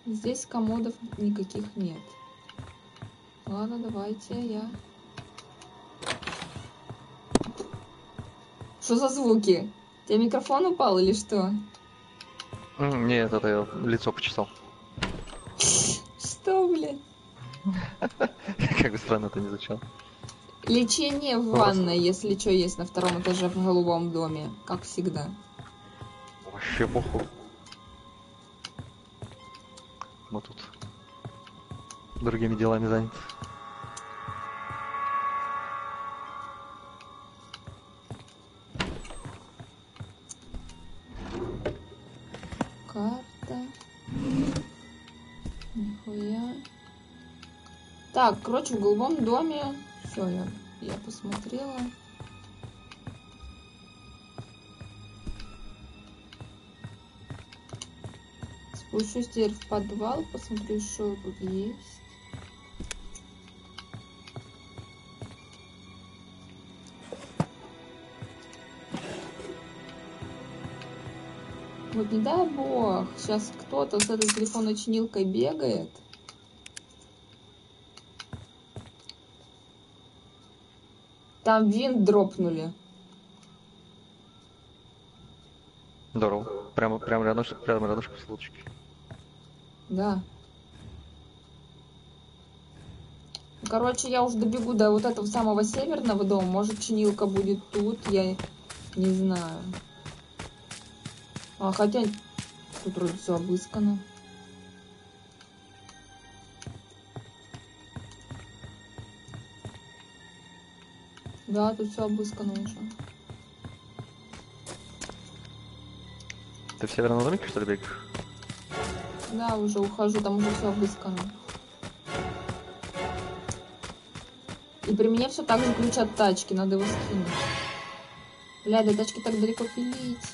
Здесь комодов никаких нет. Ладно, давайте я... Что за звуки? У тебя микрофон упал или что? Нет, это я лицо почесал. Что, блядь? Как бы странно это не звучало. Лечение в ванной, если что, есть на втором этаже в голубом доме. Как всегда. Вообще похуй. Мы тут другими делами заняты. Так, короче, в голубом доме. Все, я, я посмотрела. Спущусь теперь в подвал, посмотрю, что тут есть. Вот не дай бог, сейчас кто-то с этой телефонной чинилкой бегает. Там винт дропнули. Здорово. Прямо, прямо рядом, прямо рядышком с лодочки. Да. Ну, Короче, я уже добегу до вот этого самого северного дома. Может, чинилка будет тут, я не знаю. А, хотя тут вроде все обыскано. Да, тут все обыскано уже. Ты в северном домике, что ли, бегаешь? Да, уже ухожу, там уже все обыскано. И при мне все так же ключ от тачки, надо его скинуть. Бля, до тачки так далеко пилить.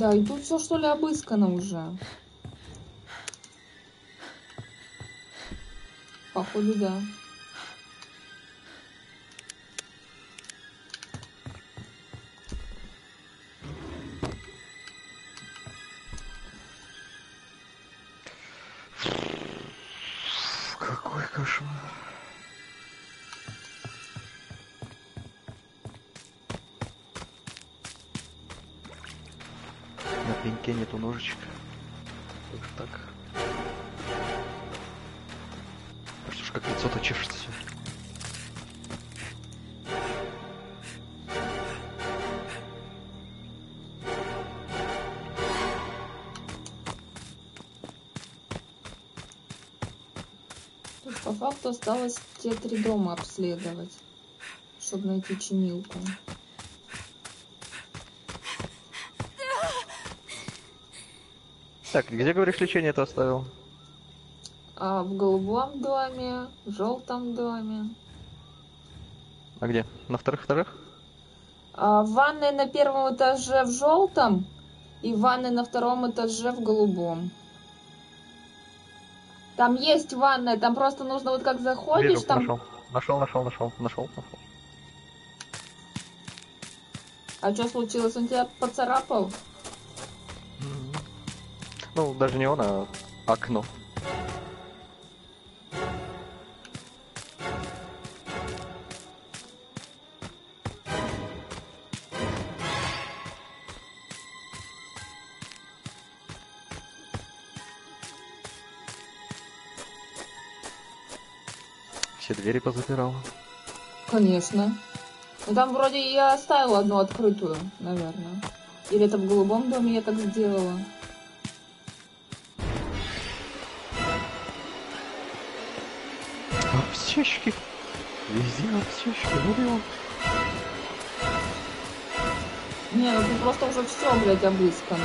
Да, и тут все что ли обыскано уже. Походу, да. Факту осталось те три дома обследовать, чтобы найти чинилку. Так, где, говоришь, лечение это оставил? А в голубом доме, в желтом доме. А где? На вторых-вторых? А ванная на первом этаже в желтом и ванная на втором этаже в голубом. Там есть ванная, там просто нужно вот как заходишь, Вижу, там... нашел. Нашел, нашел, нашел, нашел, нашел. А что случилось? Он тебя поцарапал? Ну, даже не он, а окно. Двери позапирал. Конечно. Ну там вроде я оставила одну открытую, наверное. Или это в голубом доме я так сделала. Аптечки. Везде аптечки. Ну. Не, ну тут просто уже все, блядь, обыскано.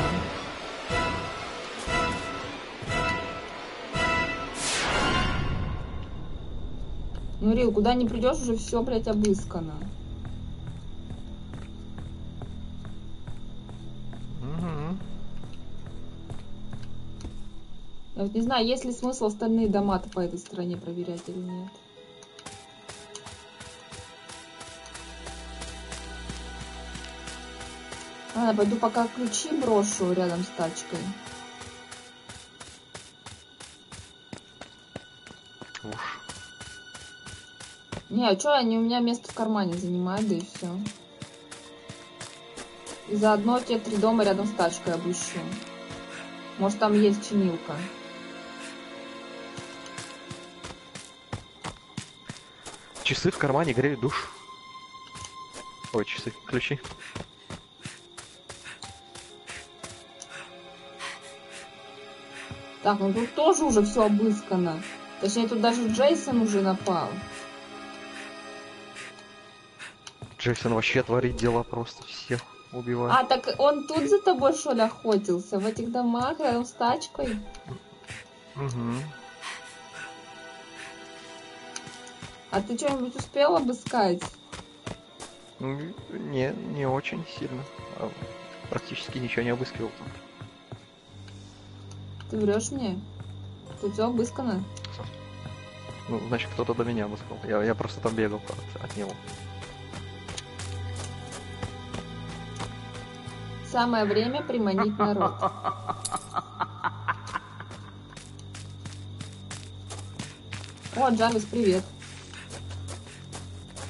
Ну, Рил, куда не придешь, уже все, блядь, обыскано. Мгм. Я вот не знаю, есть ли смысл остальные дома-то по этой стороне проверять или нет. Ладно, пойду пока ключи брошу рядом с тачкой. Не, а что они у меня место в кармане занимают, да и все. И заодно те три дома рядом с тачкой обыщу. Может там есть чинилка. Часы в кармане греют душ. Ой, часы, ключи. Так, ну тут тоже уже все обыскано. Точнее, тут даже Джейсон уже напал. Джейсон вообще творит дела просто всех убивает. А, так он тут за тобой, что ли, охотился? В этих домах, рядом с тачкой? Мгм. А ты что-нибудь успел обыскать? Ну, Не, не очень сильно. А, Практически ничего не обыскивал. там. Ты врешь мне? Тут все обыскано. Ну, значит, кто-то до меня обыскал. Я, я просто там бегал от, от него. Самое время приманить народ. О, Джарвис, привет.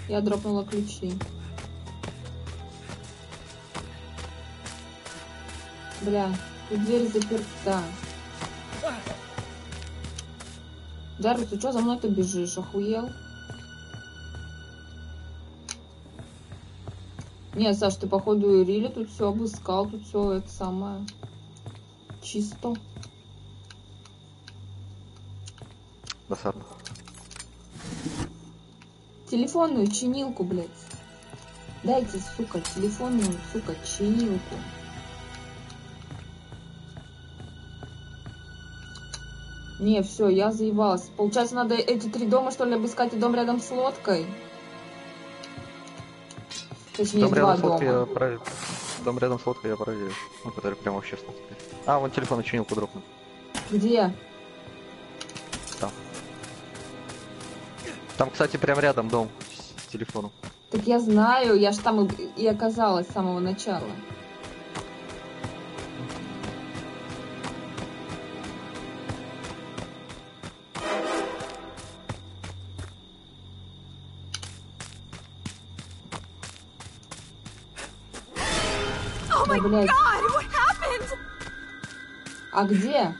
Я дропнула ключи. Бля, тут дверь заперта. Джарвис, ты что за мной-то бежишь? Охуел? Не, Саш, ты походу Рили тут все обыскал, тут все это самое чисто. Досадно. Телефонную чинилку, блядь. Дайте, сука, телефонную, сука, чинилку. Не, все, я заебалась. Получается, надо эти три дома, что ли, обыскать и дом рядом с лодкой? Точнее, Дом два рядом с дома. я проверю. Дом рядом с лодкой я проверю. Ну, который прямо вообще теперь. А, вон телефон чинилку дропнул. Где? Там. Там, кстати, прям рядом дом с, с телефоном. Так я знаю, я ж там и, и оказалась с самого начала. Блядь. А где?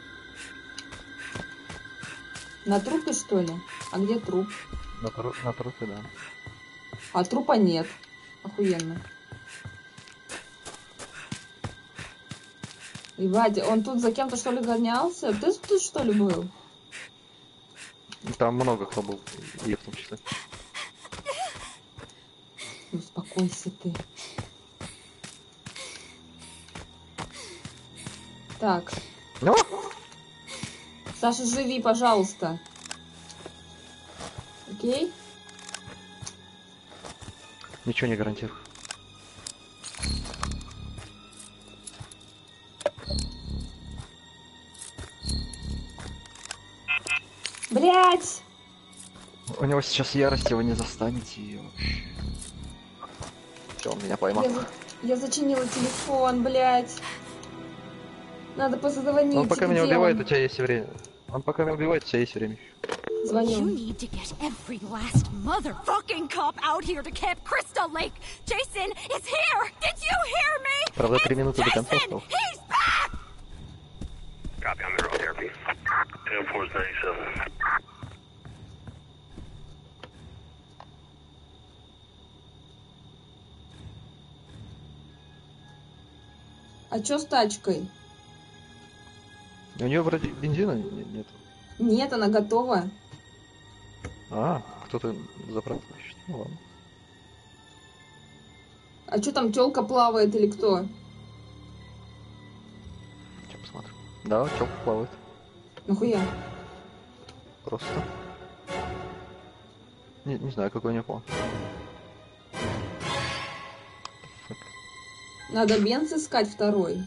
На трупе, что ли? А где труп? На, тру- на трупе, да. А трупа нет. Охуенно. Ебать, он тут за кем-то что ли гонялся? Ты тут что ли был? Там много кто был, и я в том числе. Успокойся ты. Так, Ну, Саша, живи, пожалуйста. Окей? ничего не гарантирую. Блять! У него сейчас ярость, его не застанете и вообще. Все, он меня поймал. Я, за- я зачинила телефон, блять. Надо позвонить. Он пока меня где убивает, он? у тебя есть время. Он пока меня убивает, у тебя есть время. You Звоню. need to get every last motherfucking cop out here to Camp Crystal Lake. Jason is here. Did you hear me? Правда, три It's минуты до конца Jason! осталось. He's back! Copy, I'm in road therapy. Air Force 97. А чё с тачкой? У нее вроде бензина не- нет. Нет, она готова. А, кто-то заправку ищет. Ну ладно. А чё там тёлка плавает или кто? Сейчас посмотрим. Да, челка плавает. Нахуя? Просто. Не, не знаю, какой у нее план. Надо бенз искать второй.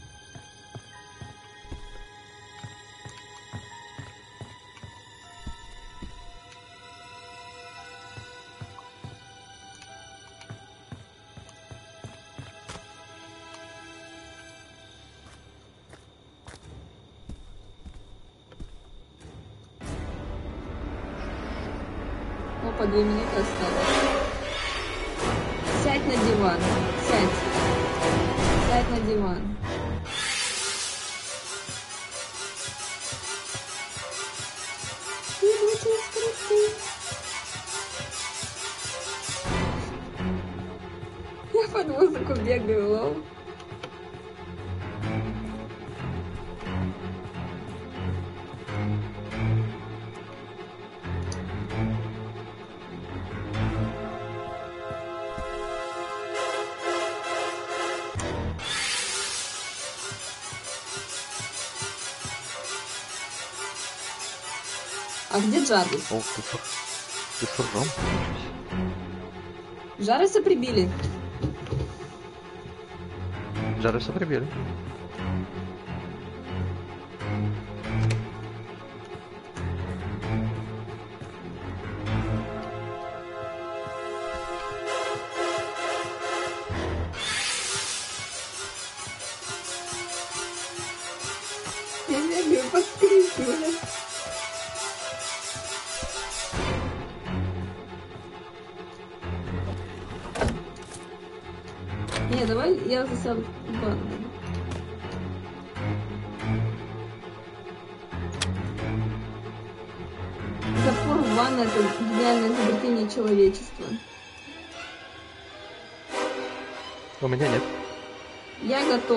А где Джарвис? О, ты, сур... ты суржом? Джарвиса прибили? Джареса прибили.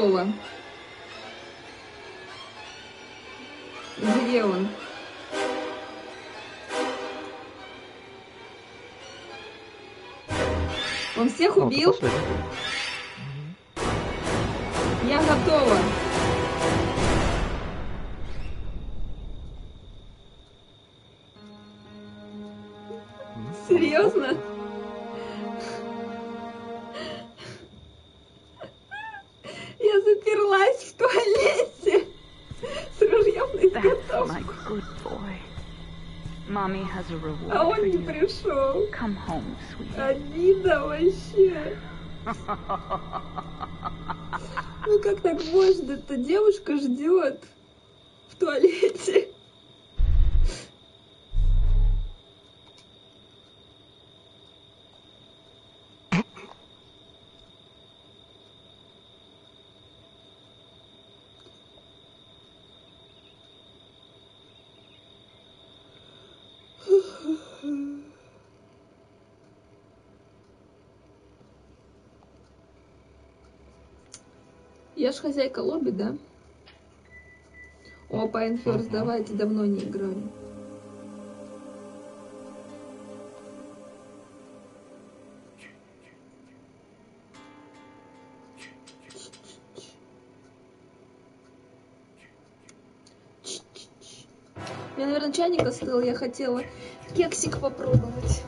Готова. Где он? Он всех Ну, убил? Эта девушка ждет в туалете. Я ж хозяйка лобби, да? О, Pinehurst, давайте, давно не играли. Мне, наверное, чайник остыл, я хотела кексик попробовать.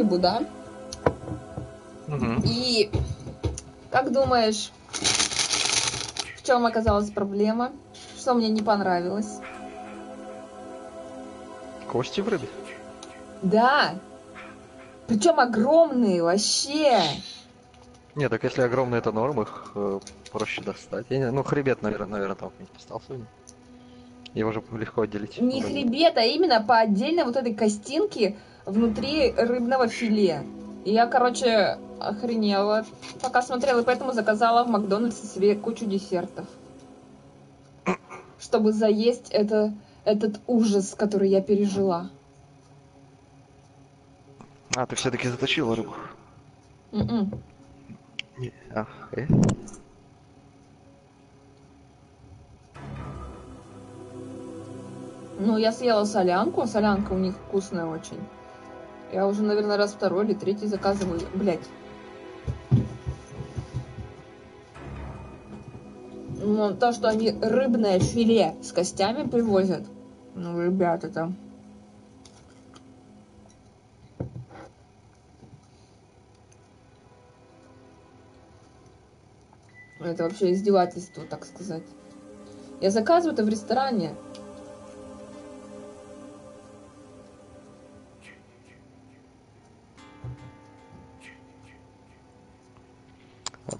Рыбу, да? Мгм. И как думаешь, в чем оказалась проблема? Что мне не понравилось? Кости в рыбе? Да. Причем огромные вообще. Нет, так если огромные это норм, их э, проще достать. Я не- ну, хребет, наверное, наверное, там не остался. Его же легко отделить. Не хребет, а именно по отдельно вот этой костинке внутри рыбного филе. И я, короче, охренела, пока смотрела, и поэтому заказала в Макдональдсе себе кучу десертов. Чтобы заесть это, этот ужас, который я пережила. А, ты все-таки заточила рыбу. М-м. Не, а, э? Ну, я съела солянку, солянка у них вкусная очень. Я уже, наверное, раз второй или третий заказываю. Блять. Ну, то, что они рыбное филе с костями привозят. Ну, ребята, там. Это вообще издевательство, так сказать. Я заказываю это в ресторане.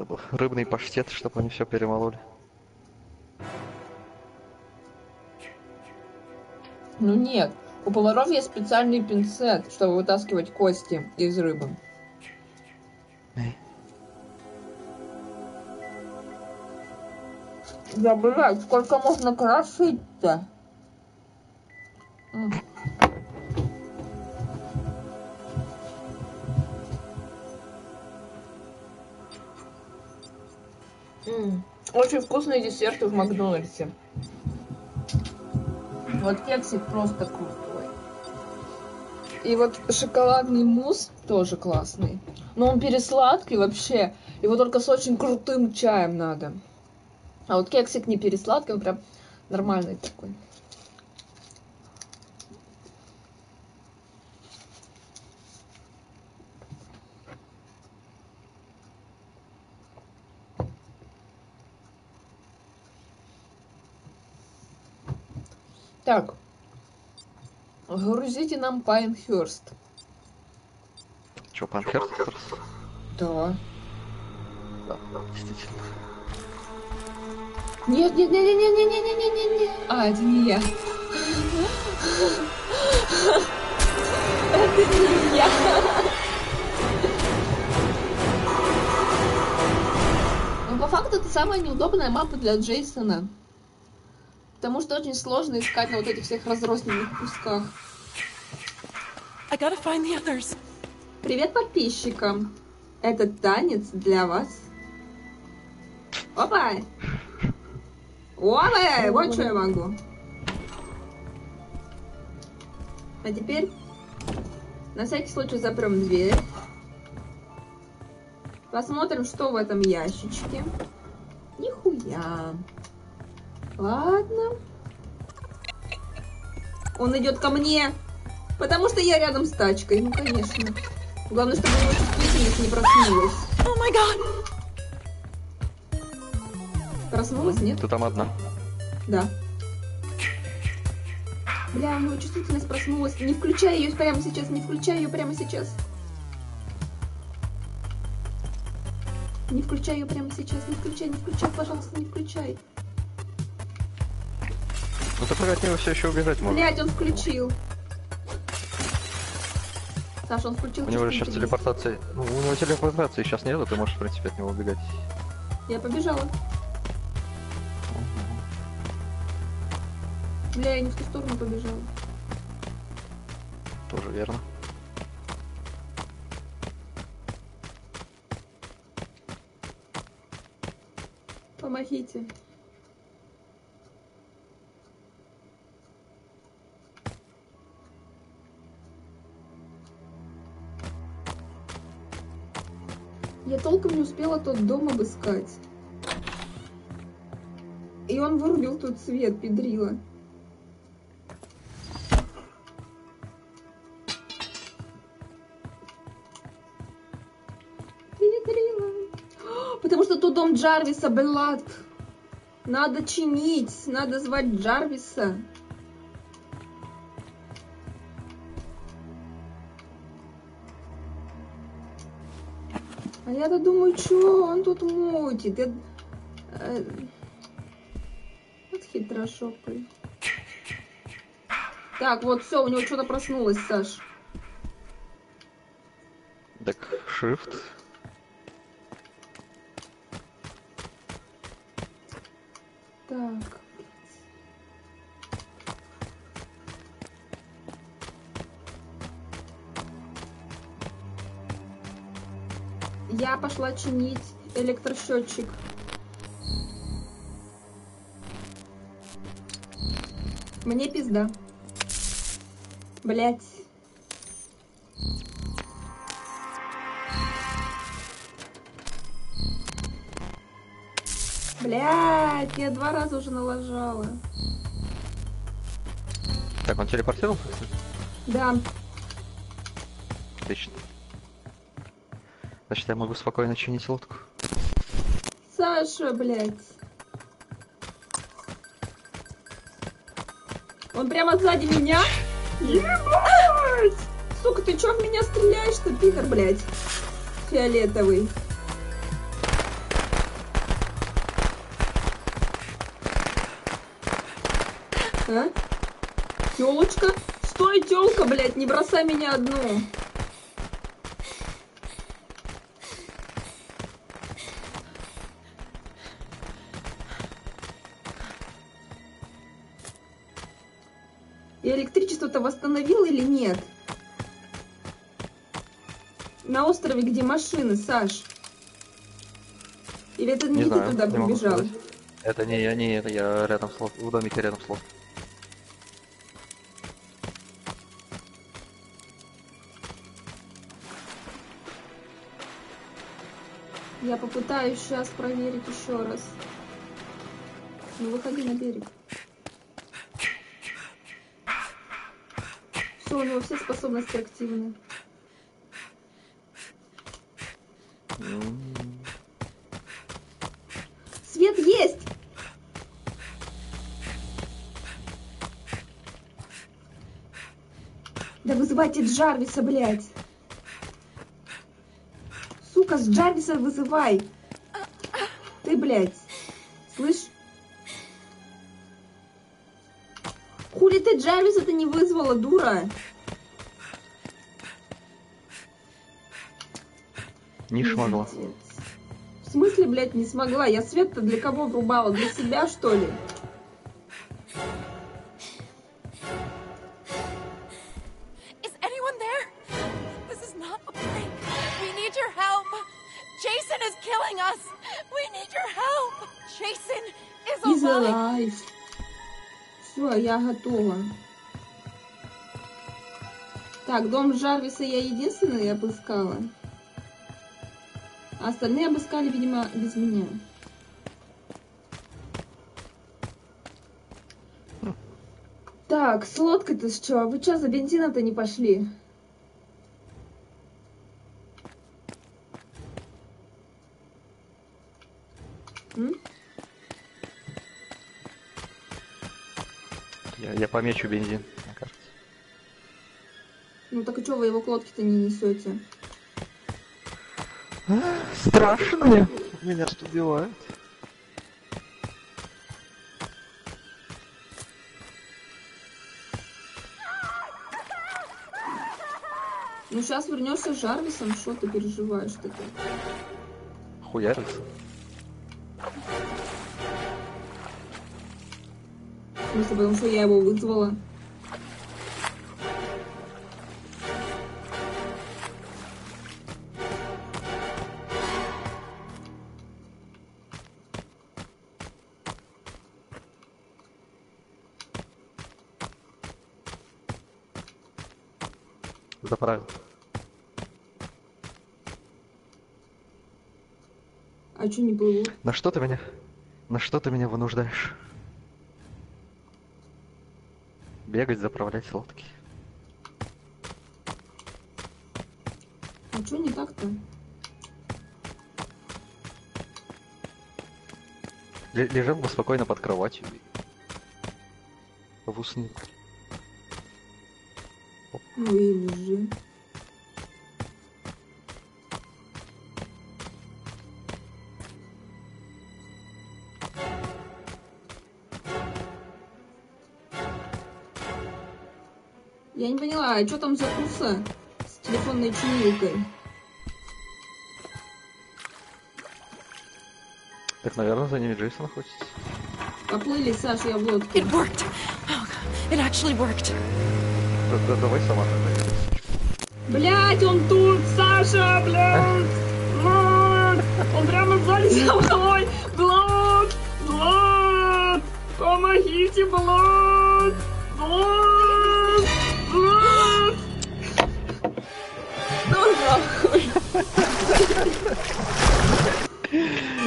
Надо было рыбный паштет, чтобы они все перемололи. Ну нет, у поваров есть специальный пинцет, чтобы вытаскивать кости из рыбы. Эй. Да, блядь, сколько можно крошить-то? Очень вкусные десерты в Макдональдсе. Вот кексик просто крутой. И вот шоколадный мусс тоже классный. Но он пересладкий вообще. Его только с очень крутым чаем надо. А вот кексик не пересладкий, он прям нормальный такой. Так. Грузите нам Pinehurst. Че, панхерс? Да. Да, действительно. Нет, нет, нет, нет, нет, нет, нет, нет, нет, нет. А, это не я. Это не я. Ну, по факту, это самая неудобная мапа для Джейсона. Потому что очень сложно искать на вот этих всех разрозненных кусках. I gotta find the others. Привет подписчикам! Этот танец для вас. Опа! Опа! Вот что я могу. А теперь на всякий случай запрем дверь. Посмотрим, что в этом ящичке. Нихуя. Ладно. Он идет ко мне. Потому что я рядом с тачкой. Ну, конечно. Главное, чтобы его чувствительность не проснулась. Oh my god! Проснулась, нет? Ты там одна. Да. Бля, у него чувствительность проснулась. Не включай ее прямо сейчас, не включай ее прямо сейчас. Не включай ее прямо сейчас, не включай, не включай, пожалуйста, не включай. Ну ты от него все еще убежать можешь. Блять, он включил. Саша, он включил У него же сейчас телепортации... Ну, у него телепортации сейчас нету, ты можешь, в принципе, от него убегать. Я побежала. Бля, я не в ту сторону побежала. Тоже верно. Помогите. Я толком не успела тот дом обыскать. И он вырубил тут свет, педрила. Педрила. А, Потому что тут дом Джарвиса, блад. Надо чинить, надо звать Джарвиса. А я-то думаю, что он тут мутит. Я... э, Вот хитрошопый. Так, вот все, у него что-то проснулось, Саш. Так, shift. Так. Я пошла чинить электросчетчик. Мне пизда. Блять. Блять, я два раза уже налажала. Так, он телепортировался? Да, Отлично. Значит, я могу спокойно чинить лодку. Саша, блядь. Он прямо сзади меня? Ебать! Сука, ты чё в меня стреляешь-то, пидор, блядь? Фиолетовый. А? Тёлочка? Стой, тёлка, блядь, не бросай меня одну. Или нет? На острове, где машины, Саш? Или это не, Не ты знаю, туда не прибежал? Это не я, не это я рядом с лод... в домике рядом с лодкой. Я попытаюсь сейчас проверить еще раз. Ну, выходи на берег. Все, у него все способности активны. Свет есть! Да вызывайте Джарвиса, блядь! Сука, с Джарвиса вызывай! Ты, блядь, Ты Джарвиса-то не вызвала, дура? Не. Пиздец. В смысле, блядь, не смогла? Я свет-то для кого врубала? Для себя, что ли? Готова. Так, дом Джарвиса я единственный обыскала. А остальные обыскали, видимо, без меня. Так, с лодкой-то что? Вы что, за бензином-то не пошли? Помечу бензин, мне кажется. Ну так и что вы его к лодке-то не несете? Страшно мне. Меня тут убивают. Ну сейчас вернешься с Жарвисом, что ты переживаешь ты так? Хуярится. Смысле, потому что я его вызвала. Заправил. А чё не плыву? На что ты меня... На что ты меня вынуждаешь? Бегать, заправлять лодки. А чё не так-то? Ле- Лежал бы спокойно под кроватью. В усны. Ну а что там за туса с телефонной чинилкой? Так, наверное, за ними Джейсон охотится. Поплыли, Саша, я в лодке. It worked. Oh, God. It actually worked. Да- да- давай сама тогда. Блять, он тут, Саша, блядь! Блядь! Он прямо сзади за мной! Блядь! Блядь! Помогите, блядь! Блядь!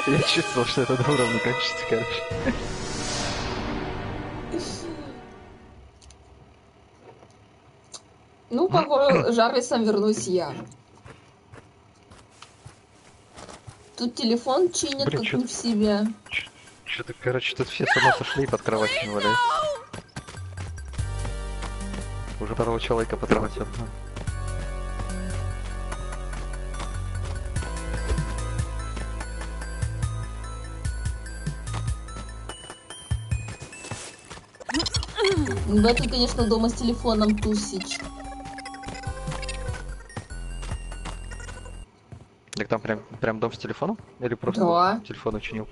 Я чувствовал, что это добро не кончится, короче. Ну, похоже, Жарвисом вернусь я. Тут телефон чинят, Блин, как чё- не в себя. Что-то, короче, тут все с ума сошли и под кроватью валяют. Уже второго человека под кроватью. одна. Бэтмен, конечно, дома с телефоном тусить. Так там прям, прям дом с телефоном? Или просто Да. телефон учинил?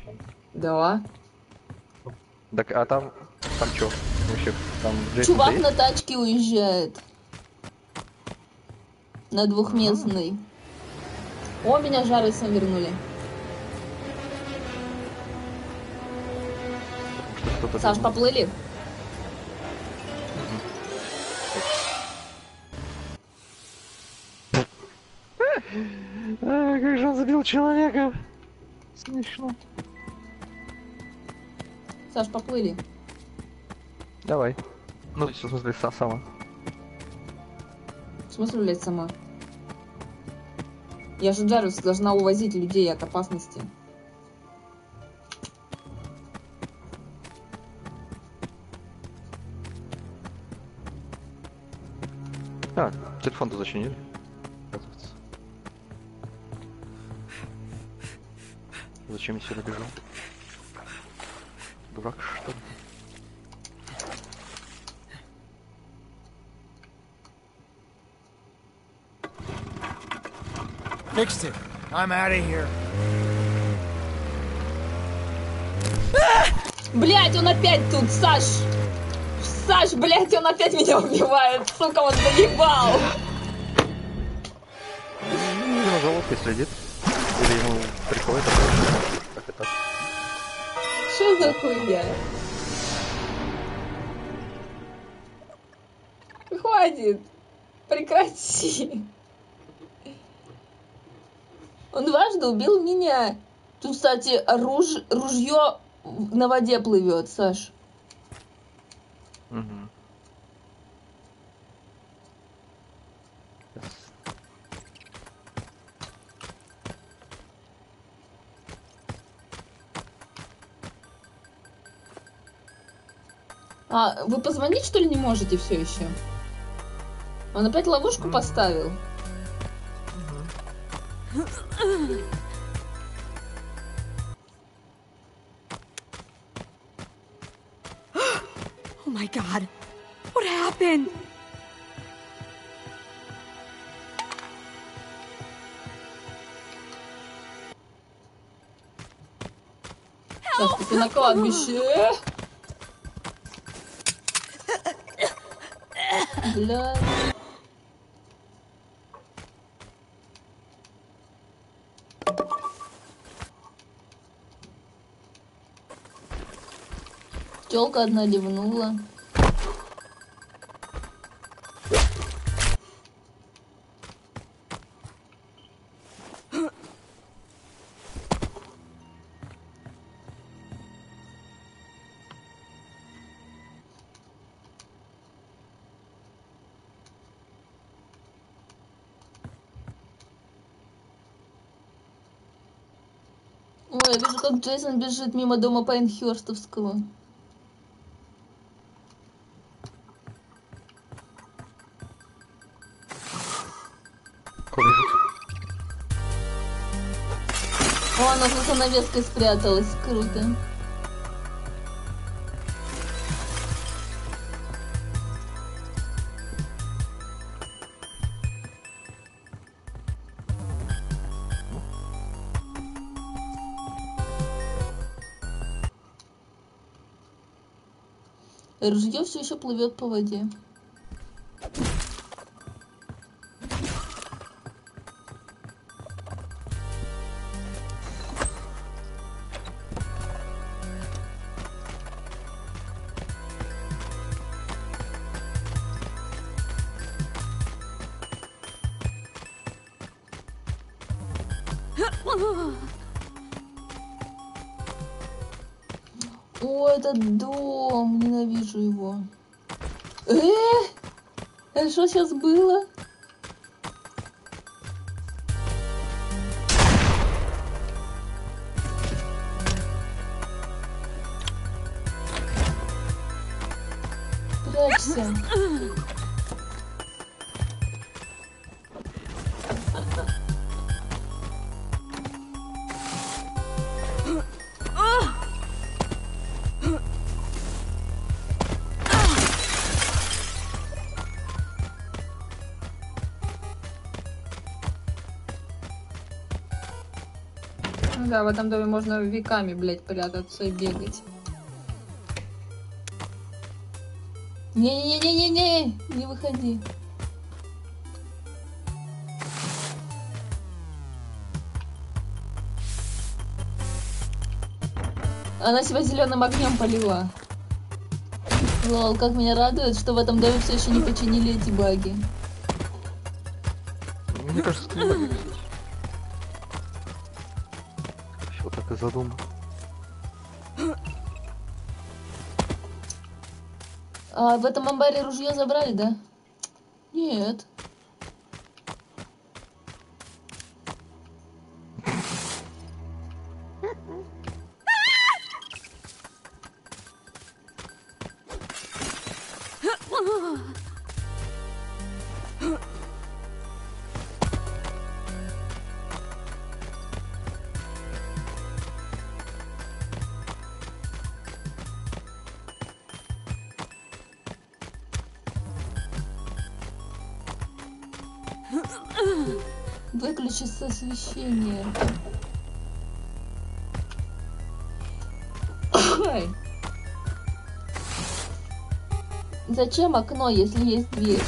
Да. Так, а там, там что? Вообще, там Чувак на тачке уезжает. На двухместный. О, меня Жарвисом вернули. Потому что кто-то Саш, поплыли? Человека? Смешно. Саш, поплыли. Давай. Ну, в смысле, са- сама. В смысле, блядь, сама? Я же Джарвис должна увозить людей от опасности. А, телефон-то зачинили. Зачем я сюда бежал? Дурак, что ли? Fixed it. I'm out of here. Блять, он опять тут, Саш! Саш, блять, он опять меня убивает! Сука, он заебал! Ну, за лодкой следит. Или ему приходит, а как это? Что за хуйня? Хватит! Прекрати! Он дважды убил меня. Тут, кстати, руж... ружье на воде плывет, Саш. А, вы позвонить, что ли, не можете все еще? Он опять ловушку mm. поставил. Mm -hmm. Oh my god. What happened? Help! Ты на кладбище. Телка одна ливнула. Как Джейсон бежит мимо дома Пайнхерстовского. О, она за занавеской спряталась. Круто. Ружье все еще плывет по воде. Что сейчас было? Да, в этом доме можно веками, блядь, прятаться и бегать. Не-не-не-не-не, не выходи. Она себя зеленым огнем полила. Лол, как меня радует, что в этом доме все еще не починили эти баги. Мне кажется, это не баги, задумал. А в этом амбаре ружье забрали, да? Освещение. Зачем окно, если есть дверь?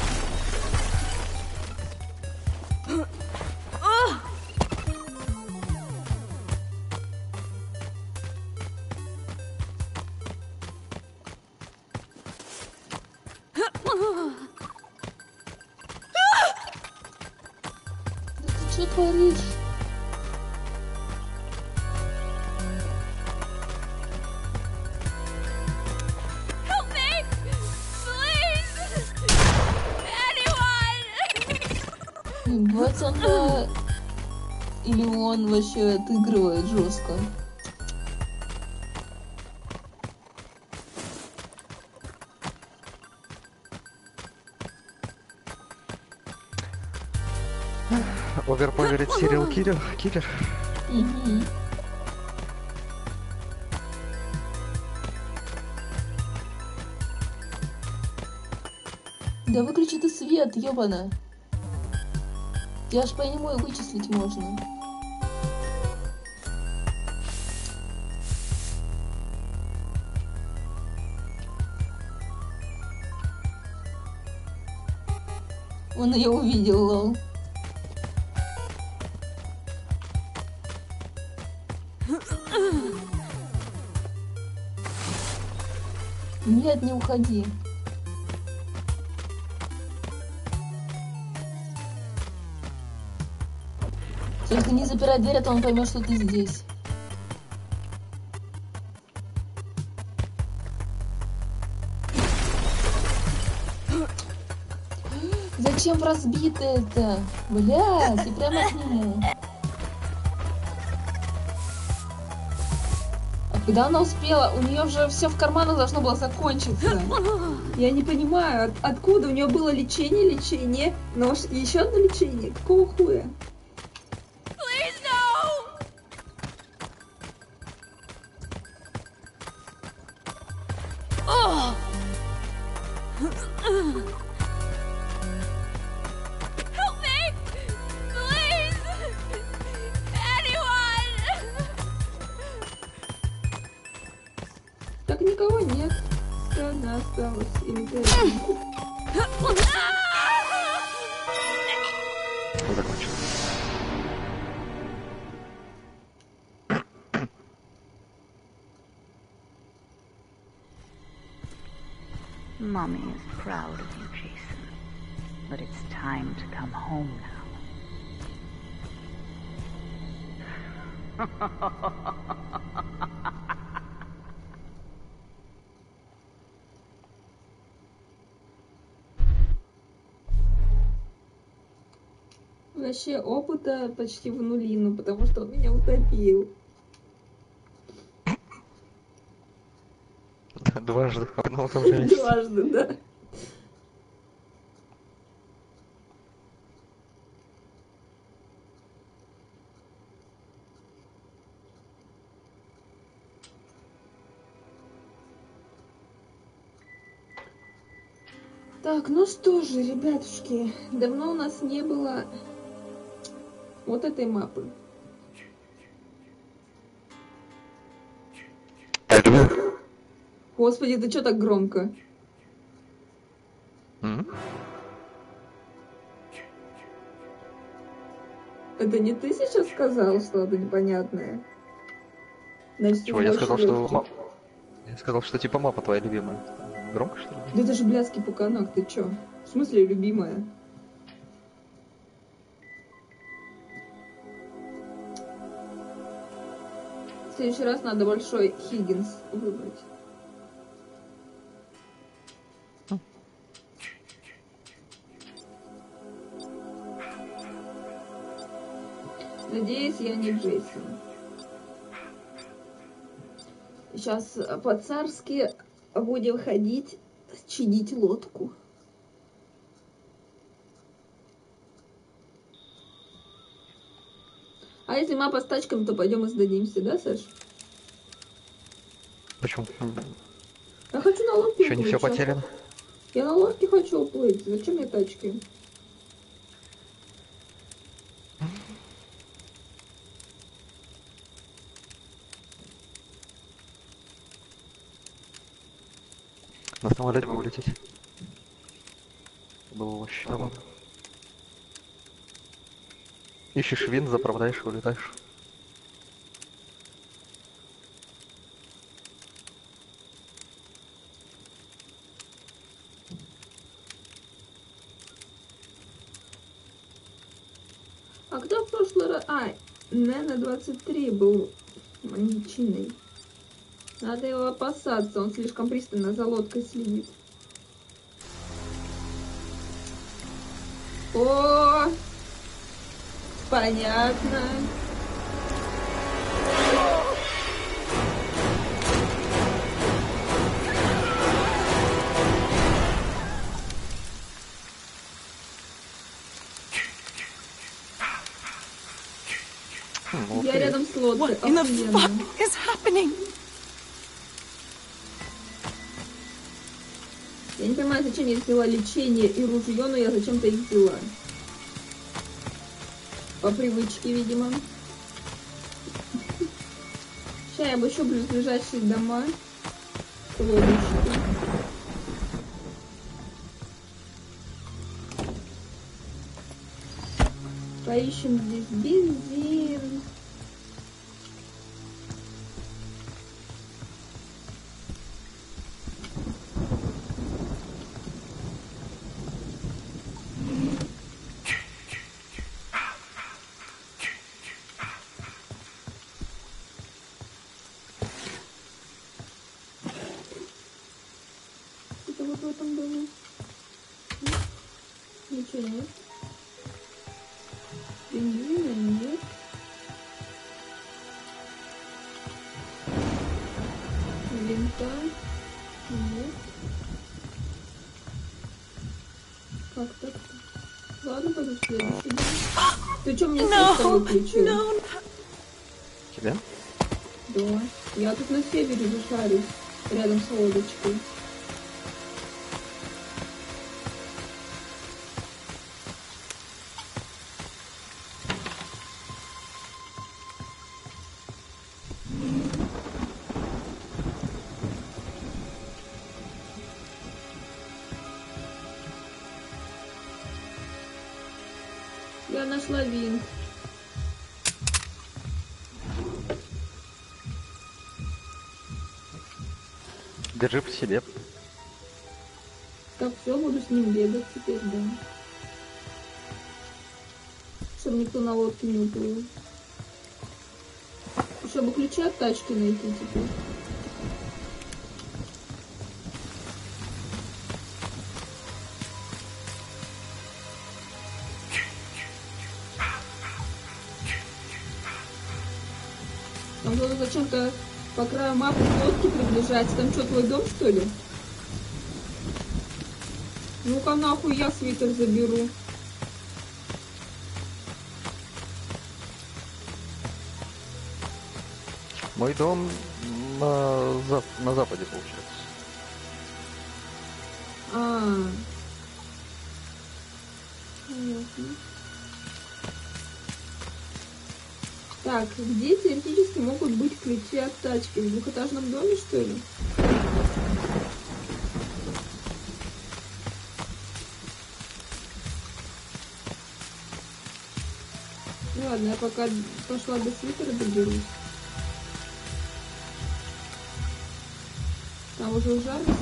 Вообще отыгрывает жестко? Оверпой говорит, сериал киллер. Киллер. Да выключи ты свет, ёбана. Я ж по нему и вычислить можно. Он ее увидел, лол. Нет, не уходи. Только не запирай дверь, а то он поймет, что ты здесь. Зачем разбито это? Блядь, и прямо к нему. А когда она успела? У нее уже все в карманах должно было закончиться. Я не понимаю, от- откуда у нее было лечение, лечение, но еще одно лечение. Какого хуя? Home now. Вообще опыта почти в нулину, потому что он меня утопил. Дважды в одном и том же месте. Дважды, да. Так, ну что же, ребятушки, давно у нас не было вот этой мапы. Господи, ты что так громко? Это не ты сейчас сказал что-то непонятное? Чего, я сказал, что. Я сказал, что типа мапа твоя любимая. Громко, что ли? Да это же блядский пуканок, ты чё? В смысле любимая? В следующий раз надо большой Хиггинс выбрать. Надеюсь, я не Джейсон. Сейчас по-царски будем ходить, чинить лодку. А если мапа с тачками, то пойдем и сдадимся, да, Саш? Почему? Я хочу на лодке Еще не все чё? потеряно. Я на лодке хочу уплыть. Зачем мне тачки? Самолете бы улететь. Было вообще нормально. Ищешь винт, заправляешь и улетаешь. А кто в прошлый раз... А, Нена 23 был маньячиной. Надо его опасаться, он слишком пристально за лодкой следит. О, понятно. Хм, Я рядом с лодкой. What in the fuck is happening? Понимаю, зачем я взяла лечение и ружье, но я зачем-то их взяла. По привычке, видимо. Сейчас я обыщу близлежащие дома. Лодочки. Поищем здесь бензин. Что мне свет выключил? Тебя? Да. Я тут на севере же шарюсь, рядом с лодочкой. Держи при себе. Так, все, буду с ним бегать теперь, да. Чтобы никто на лодке не уплыл. Еще бы ключи от тачки найти теперь. По краю мапы к лодке приближается. Там что, твой дом, что ли? Ну-ка нахуй я свитер заберу. Мой дом на, на западе, получается. Где теоретически могут быть ключи от тачки? В двухэтажном доме, что ли? Ну ладно, я пока пошла до свитера доберусь. Там уже жарко.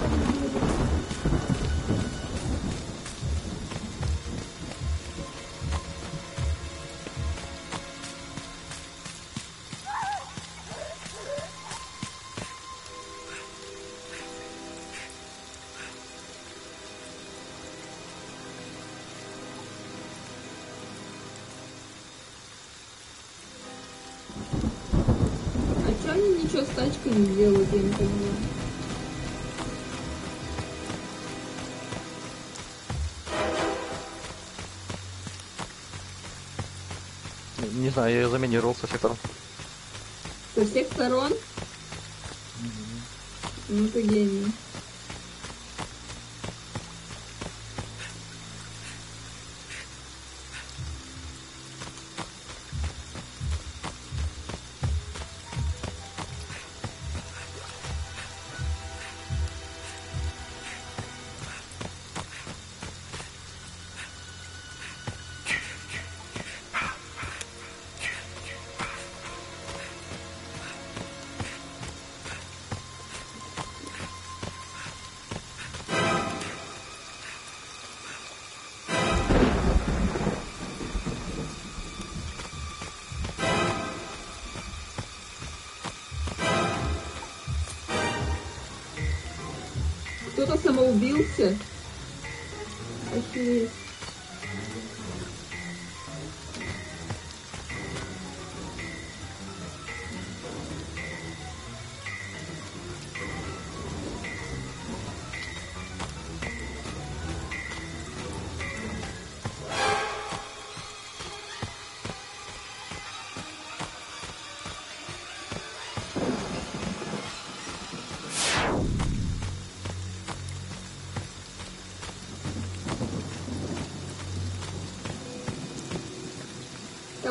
Знаю, я ее заминировал со всех сторон. Со всех сторон? Ну ты гений.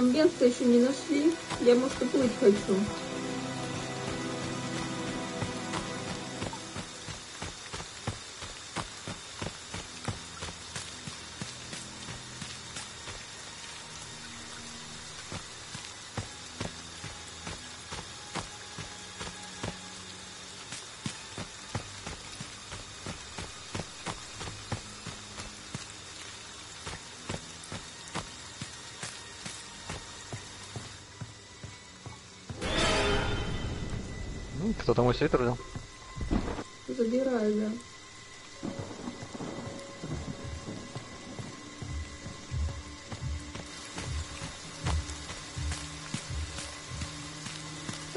Бенз еще не нашли. Я, может, уплыть хочу. Кто-то мой свитер взял? Забираю, да.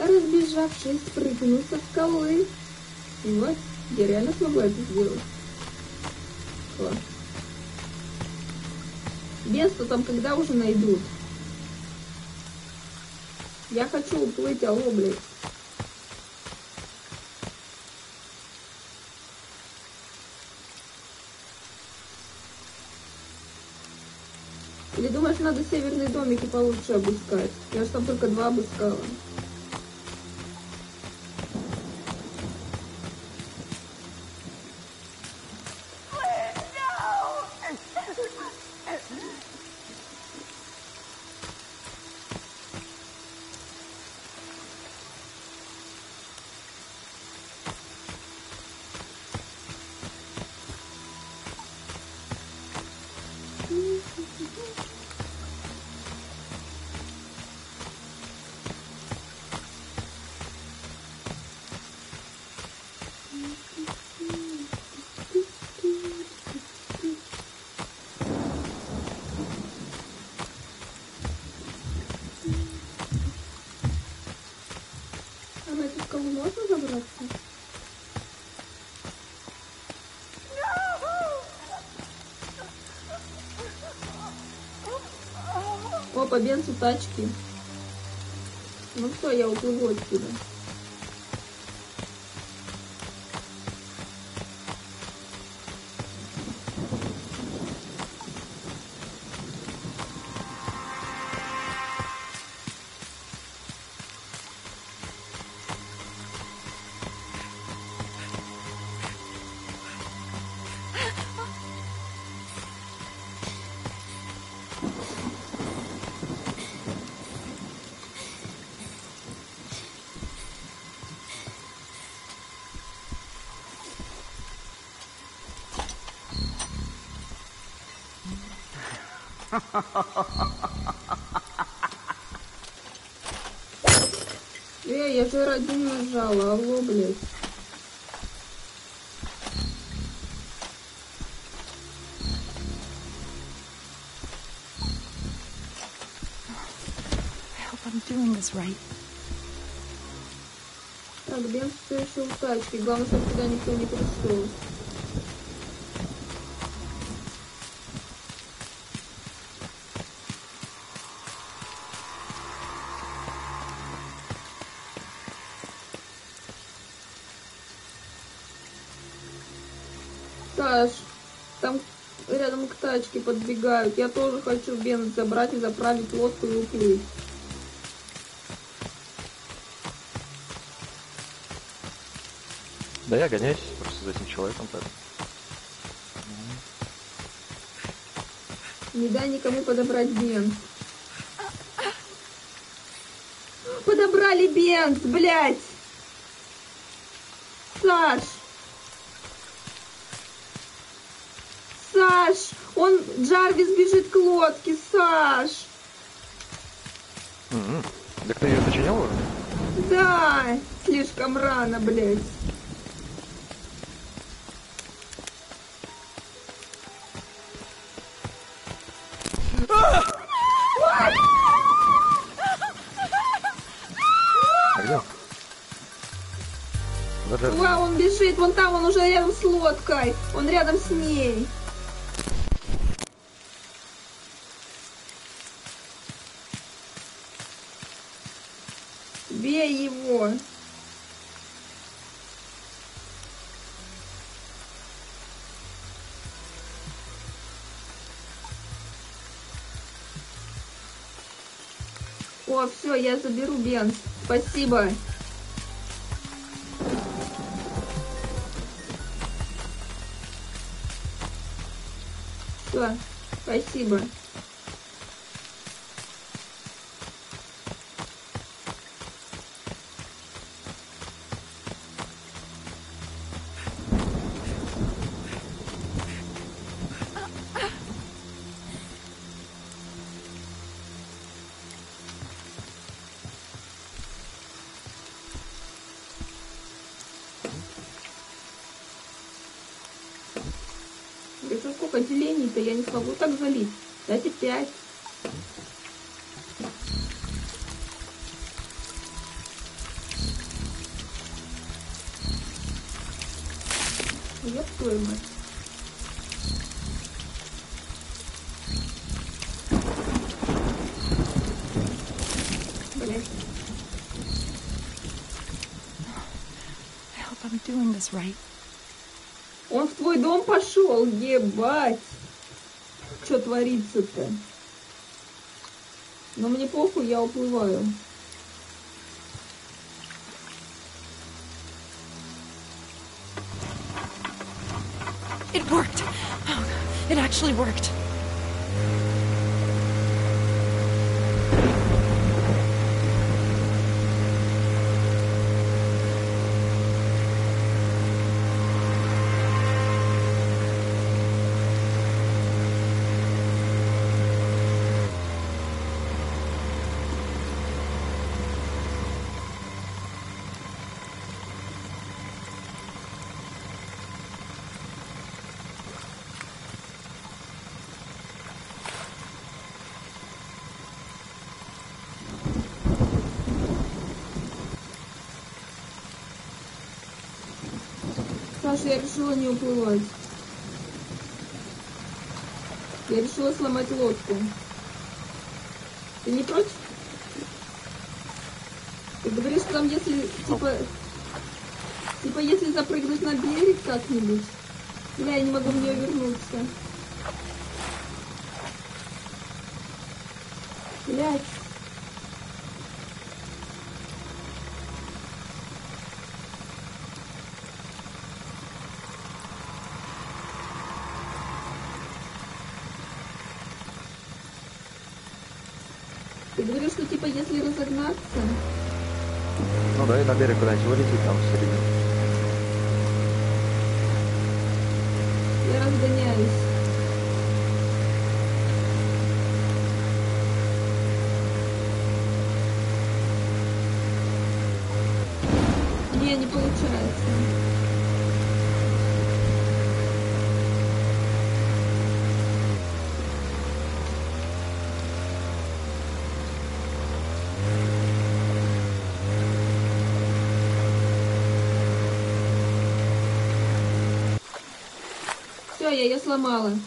Разбежавшись, прыгнул со скалы. И вот, я реально смогла это сделать. Класс. Место там когда уже найдут? Я хочу уплыть, алло, блядь. Или думаешь, надо северные домики получше обыскать? Я же там только два обыскала. Опа, бенз у тачки. Ну все, я уплыву отсюда. Эй, я же один нажала, алло, блядь. Right. Так, бенз все еще у тачки. Главное, чтобы сюда никто не пришел. Подбегают. Я тоже хочу бенз забрать и заправить лодку и уплыть. Да я гоняюсь просто за этим человеком так. Не дай никому подобрать бенз. Подобрали бенз, блядь! Саш! Он, Джарвис бежит к лодке, Саш! М-м. Так ты ее сочинял уже? Да! Слишком рано, блядь. Вау, он бежит, вон там, он уже рядом с лодкой. Он рядом с ней. Все, я заберу бенз. Спасибо. Все, спасибо. Смогу так залить. Дайте пять. Ёб твою мать. Doing this right. Он в твой дом пошел, ебать. Творится-то? Но мне похуй, я уплываю. It worked. Oh, it actually worked. Решила не уплывать. Я решила сломать лодку. Ты не против? Ты говоришь, что там если, типа, типа, если запрыгнуть на берег как-нибудь, бля, я не могу в нее вернуться. não No daj na bierę kolejny, bo vou lhe sobie. Teraz by. Я сломала.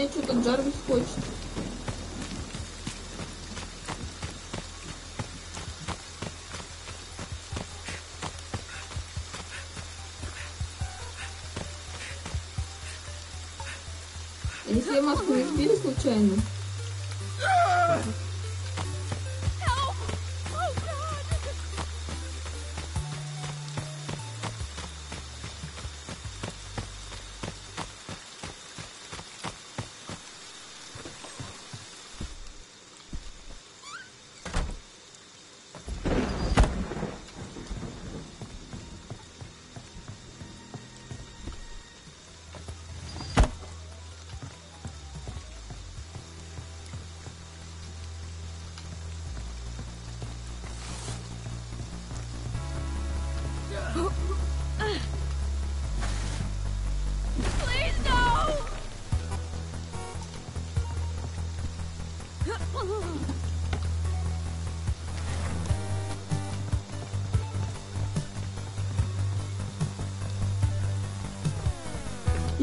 Меня что-то Джарвис хочет. Они себе маску не сбили случайно?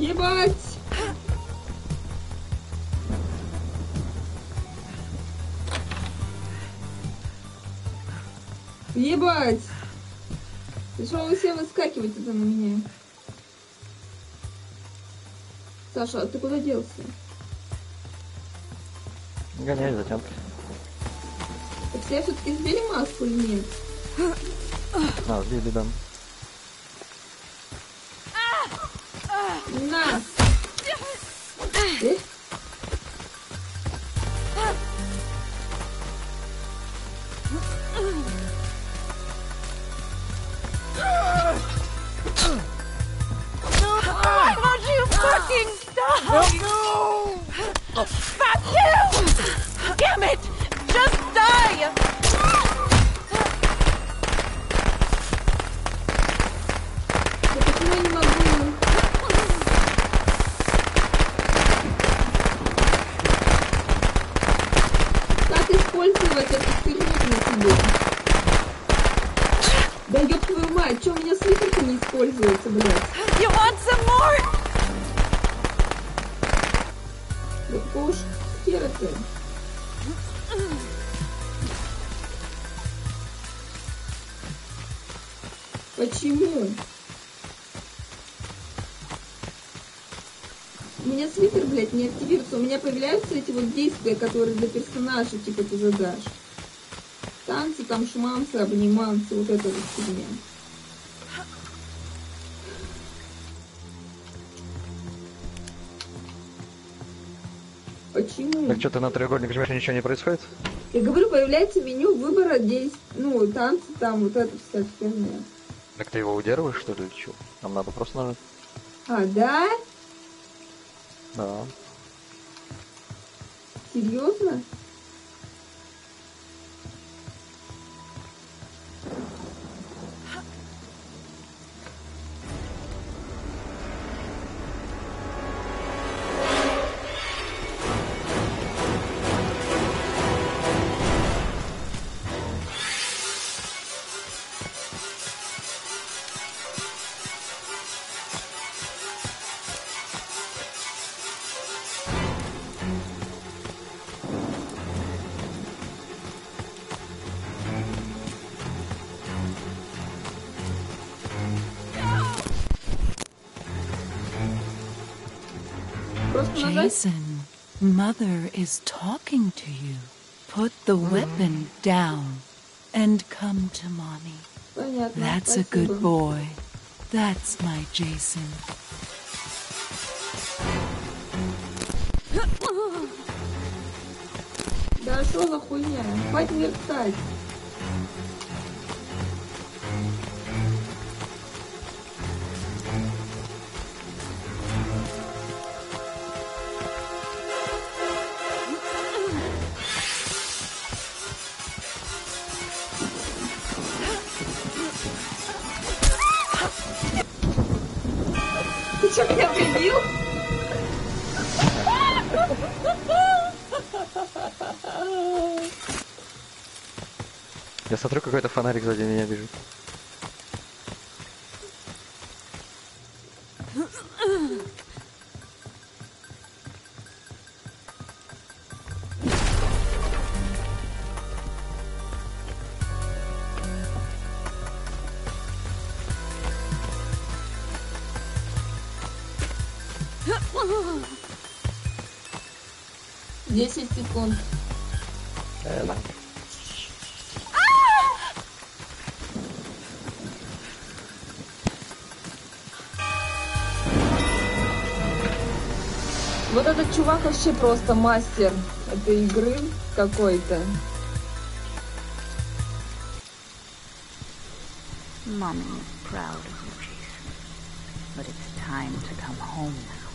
Ебать! Ебать! И что вы все выскакиваете на меня? Саша, а ты куда делся? Гоняюсь за тем. Так все все-таки сбили маску или нет? А, сбили, да. Действия, которые для персонажа, типа, ты задашь. Танцы, там, шманцы, обниманцы, вот это вот фигня. Почему? Так что ты на треугольник жмешь, ничего не происходит? Я говорю, появляется меню выбора действий, ну, танцы там, вот это вся херня. Так ты его удерживаешь, что ли, или что? Нам надо просто нажать. А, да? Да. Просто нажать? Jason, Mother is talking to you. Put the weapon down and come to mommy. Понятно. That's a спасибо. good boy. That's my Jason. Да что за хуйня? Хватит мерцать. Смотрю, какой-то фонарик сзади меня бежит. Вообще просто мастер этой игры какой-то. Mommy is proud of you, Jason. But it's time to come home now.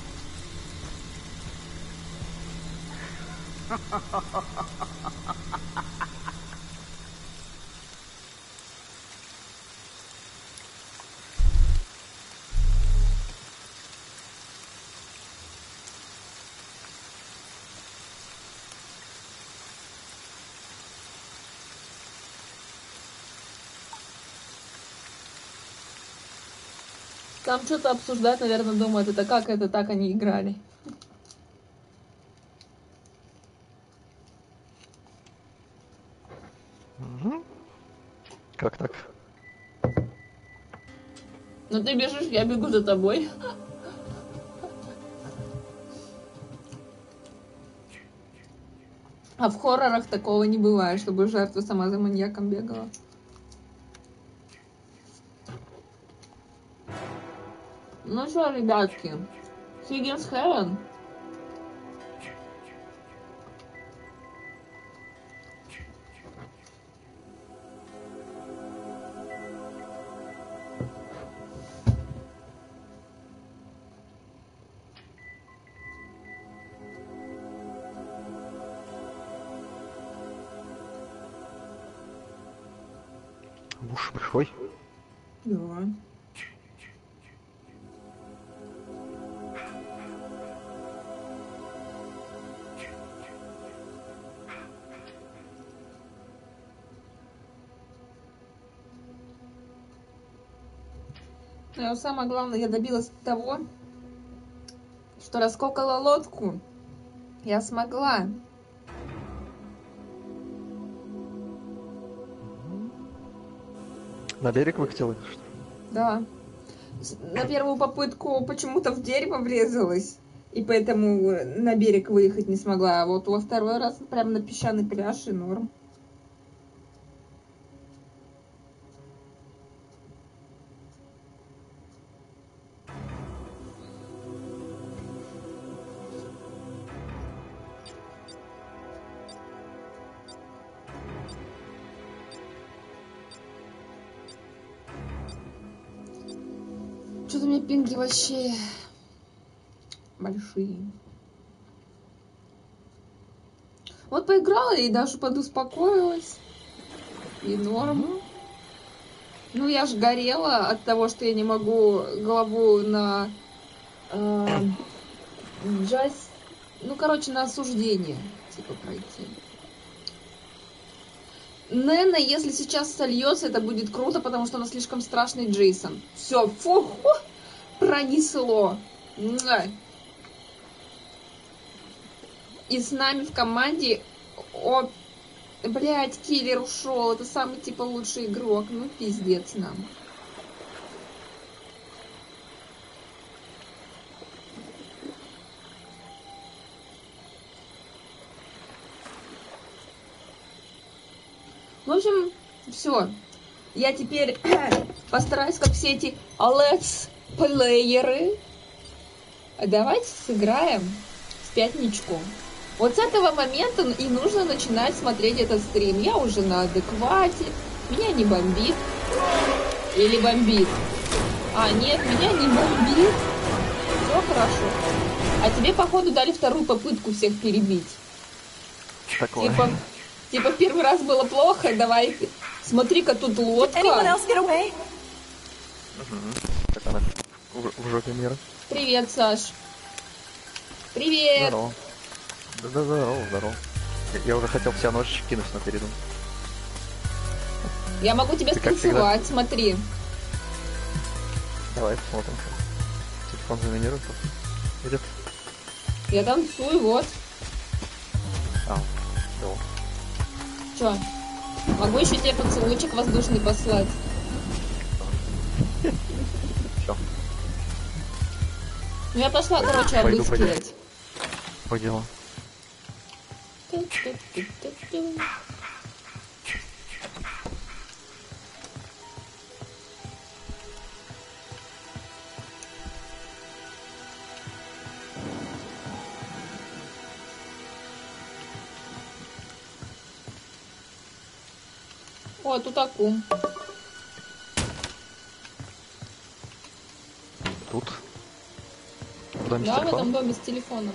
Там что-то обсуждать, наверное, думают, это как это так они играли. Как так? Ну ты бежишь, я бегу за тобой. А в хоррорах такого не бывает, чтобы жертва сама за маньяком бегала. Ну что, ребятки, Higgins Heaven. Но самое главное, я добилась того, что раскокала лодку. Я смогла. На берег выкатил их, что ли? Да. На первую попытку почему-то в дерево врезалась. И поэтому на берег выехать не смогла. А вот во второй раз прям на песчаный пляж и норм. Пинги вообще большие. Вот поиграла и даже подуспокоилась. И норм. Ну, я ж горела от того, что я не могу голову на э, джаз... Ну, короче, на осуждение, типа, пройти. Нена, если сейчас сольется, это будет круто, потому что она слишком страшный Джейсон. Все, фу, фу, пронесло. И с нами в команде... О, блядь, киллер ушел. Это самый, типа, лучший игрок. Ну, пиздец нам. В общем, все. Я теперь постараюсь, как все эти let's плееры. Давайте сыграем в пятничку. Вот с этого момента и нужно начинать смотреть этот стрим. Я уже на адеквате, меня не бомбит. Или бомбит. А, нет, меня не бомбит. Все хорошо. А тебе, походу, дали вторую попытку всех перебить. Такое. Типа, типа первый раз было плохо, давай, смотри-ка тут лодка. away? Так она в, в жопе мира. Привет, Саш. Привет. Здорово. Да, да, здорово, здорово. Я, я уже хотел вся ночь кинуть на передум. Я могу тебя Ты станцевать, смотри. Давай посмотрим. Телефон заминирует. Идет. Я танцую, вот. А, да. Чё? Могу еще тебе поцелуйчик воздушный послать. Ну я пошла, короче, Пойду, обыскивать. по делу. О, тут акум. Тут. В доме с Да, в телефоном? этом доме с телефоном.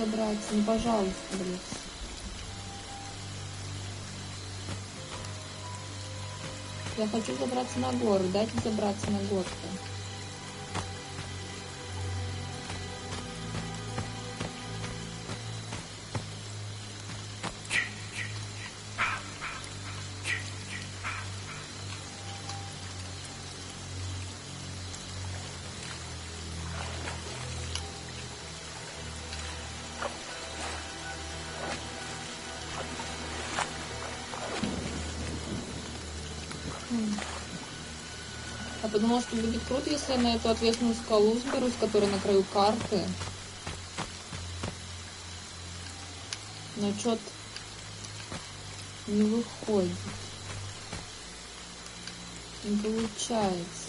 Забраться. Ну, пожалуйста, блядь. Я хочу забраться на горы. Дайте забраться на горку. Подумала, что будет круто, если я на эту ответственную скалу сберусь, которая на краю карты. Но что-то не выходит. Не получается.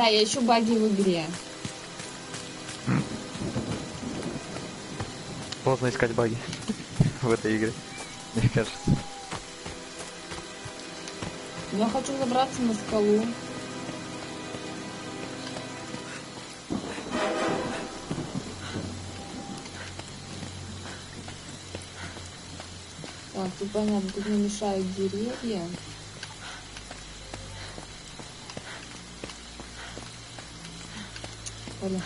Да, я ищу баги в игре. Поздно искать баги в этой игре, мне кажется. Я хочу забраться на скалу. Так, тут понятно, тут мне мешают деревья. Блин.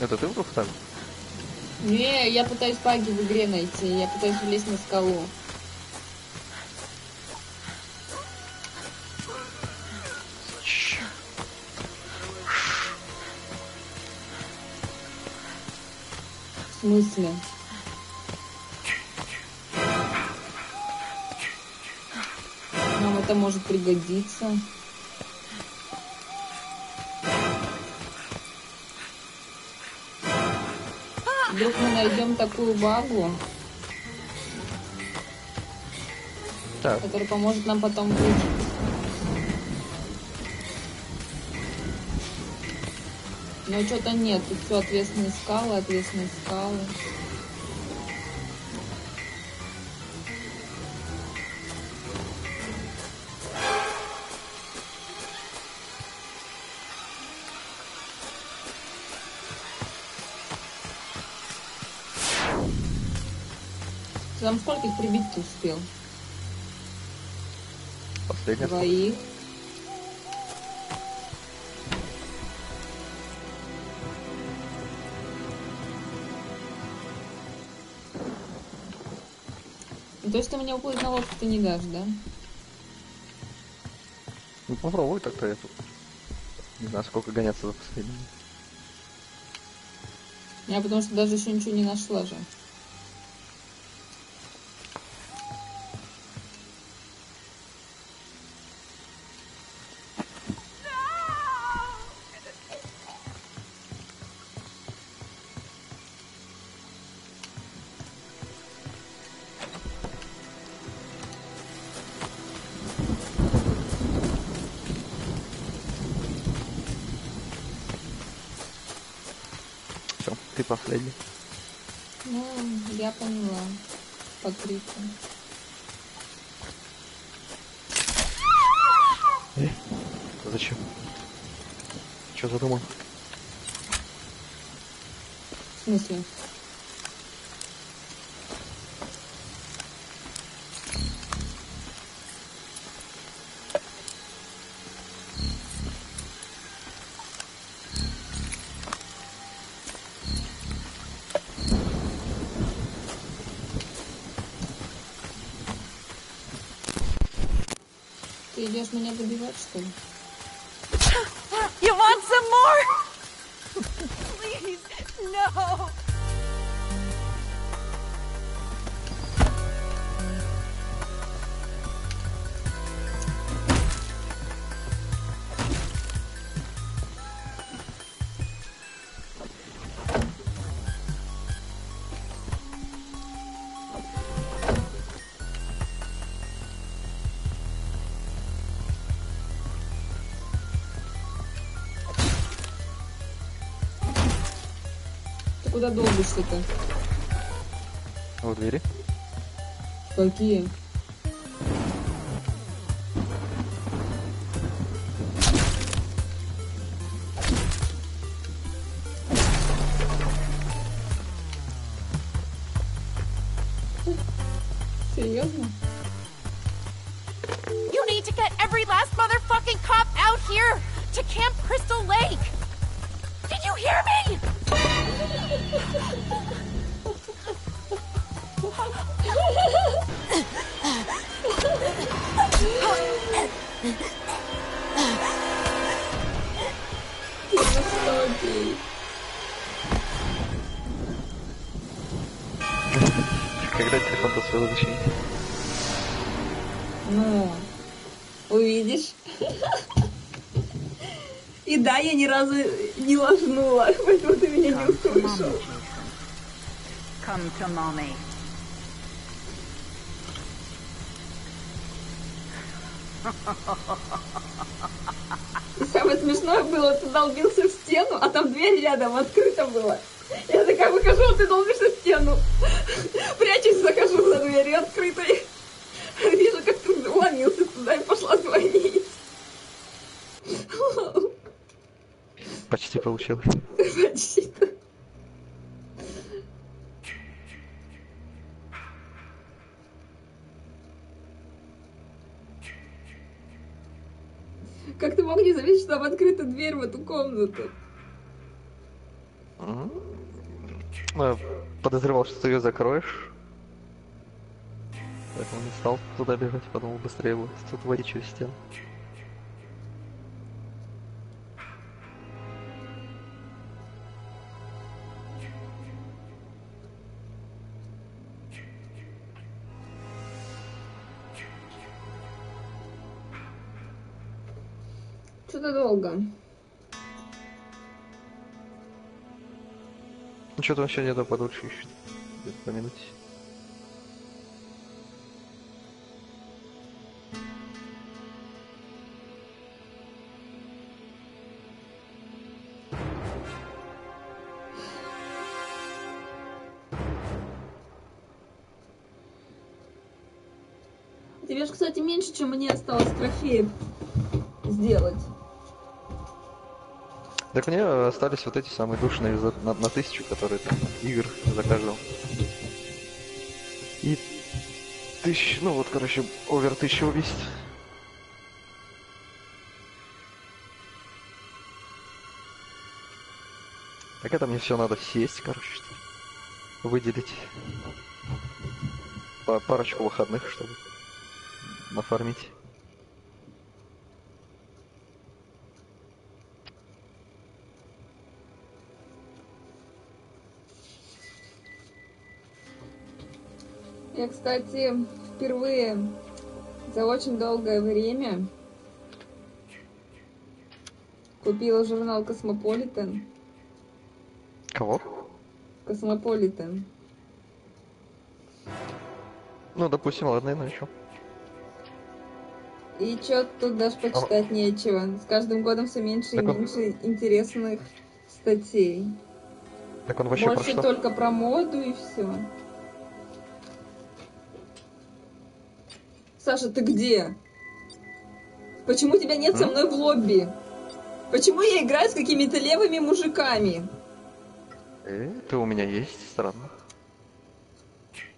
Это ты вдруг там? Не, я пытаюсь баги в игре найти. Я пытаюсь влезть на скалу. В смысле? Это может пригодиться. Вдруг мы найдем такую багу, Так, которая поможет нам потом выжить. Но что-то нет, тут все ответственные скалы, ответственные скалы. Ты там сколько их прибить ты успел? последняя. Двоих. Ну, то есть ты мне уплыть на лодку ты не дашь, да? Ну попробуй так-то я тут. Не знаю, сколько гоняться за последним. Я потому что даже еще ничего не нашла же. Ты идешь меня добивать, что ли? Куда долбишься-то? В двери. Какие? Ни разу не ложнула, поэтому ты меня не Come услышал. Jason. Come to mommy. И самое смешное было, ты долбился в стену, а там дверь рядом открыта была. Я такая выхожу, а ты долбишься в стену. Прячусь, захожу за дверью открытой. Вижу, как ты вломился туда и пошла звонить. Почти получилось. Почти. Как ты мог не заметить, что там открыта дверь в эту комнату? Я подозревал, что ты ее закроешь. Поэтому не стал туда бежать, подумал быстрее будет тут через стену. Долго. Ну что-то он еще подольше ищет. Где-то по минуте. Тебе же, кстати, меньше, чем мне осталось трофеев Так мне остались вот эти самые душные за- на, на тысячу, которые там игр за каждого. И тысяч, ну вот, короче, овер тысяча убийств. Так это мне все надо сесть, короче, что ли. выделить Па- парочку выходных, чтобы нафармить. Я, кстати, впервые за очень долгое время купила журнал Космополитен. Кого? Космополитен. Ну, допустим, ладно, ну еще. И чё тут даже почитать нечего. С каждым годом все меньше и Так он- меньше интересных статей. Так он вообще про Больше что? только про моду и все. Саша, ты где? Почему тебя нет со мной в лобби? Почему я играю с какими-то левыми мужиками? Э, ты у меня есть, странно.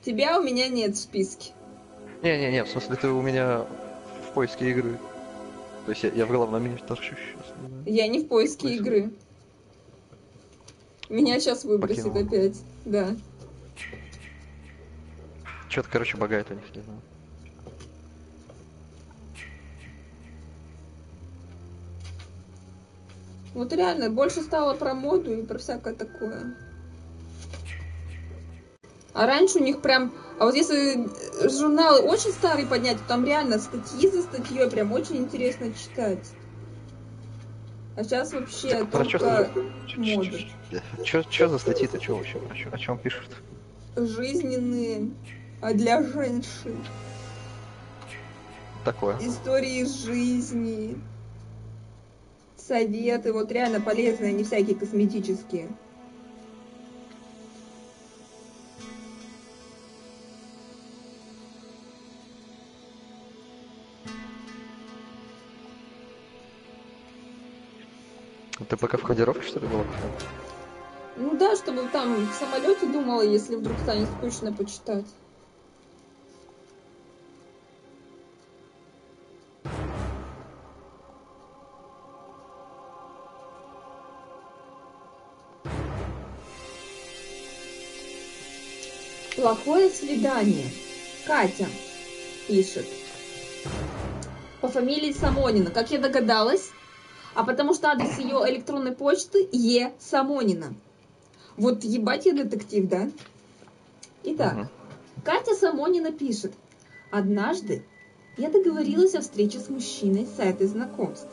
Тебя у меня нет в списке. Не-не-не, в смысле, ты у меня в поиске игры. То есть я, я в главном меню торчу сейчас. знаю. Я не в поиске Почему? игры. Меня сейчас выбросит Покинула. опять. Да. Что-то, короче, багает у них, не знаю. Вот реально, больше стало про моду и про всякое такое. А раньше у них прям... А вот если журналы очень старые поднять, то там реально статьи за статьей прям очень интересно читать. А сейчас вообще Так, про чё только. Чё, чё за статьи-то, чё вообще, о чем пишут? Жизненные, а для женщин. Такое. Истории из жизни советы, вот реально полезные, не всякие косметические. Ты пока в кодировке, что ли, была? Ну да, чтобы там в самолете думала, если вдруг станет скучно почитать. Плохое свидание. Катя пишет. По фамилии Самонина. Как я догадалась, а потому что адрес ее электронной почты Е. Самонина. Вот ебать я детектив, да? Итак, Мгм. Катя Самонина пишет. Однажды я договорилась о встрече с мужчиной с сайта знакомств.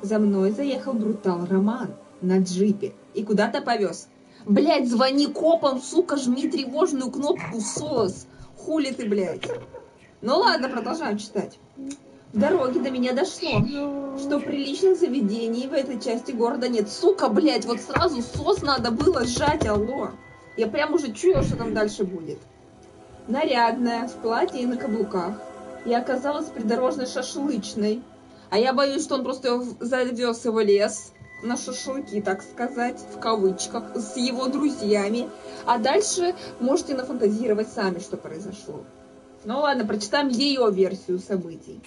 За мной заехал брутал Роман на джипе и куда-то повез. Блять, звони копам, сука, жми тревожную кнопку СОС. Хули ты, блядь. Ну ладно, продолжаем читать. В дороге до меня дошло, что приличных заведений в этой части города нет. Сука, блядь, вот сразу СОС надо было сжать, алло. Я прям уже чую, что там дальше будет. Нарядная, в платье и на каблуках. Я оказалась придорожной шашлычной. А я боюсь, что он просто завез его лес на шашлыки, так сказать, в кавычках, с его друзьями. А дальше можете нафантазировать сами, что произошло. Ну ладно, прочитаем ее версию событий.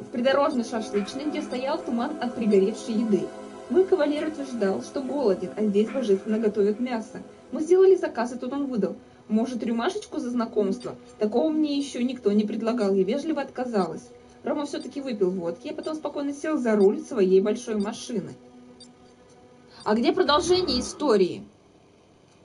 В придорожной шашлычной, где стоял туман от пригоревшей еды. Мой кавалер утверждал, что голоден, а здесь божественно готовят мясо. Мы сделали заказ, и тут он выдал. Может, рюмашечку за знакомство? Такого мне еще никто не предлагал, я вежливо отказалась. Рома все-таки выпил водки, а потом спокойно сел за руль своей большой машины. А где продолжение истории?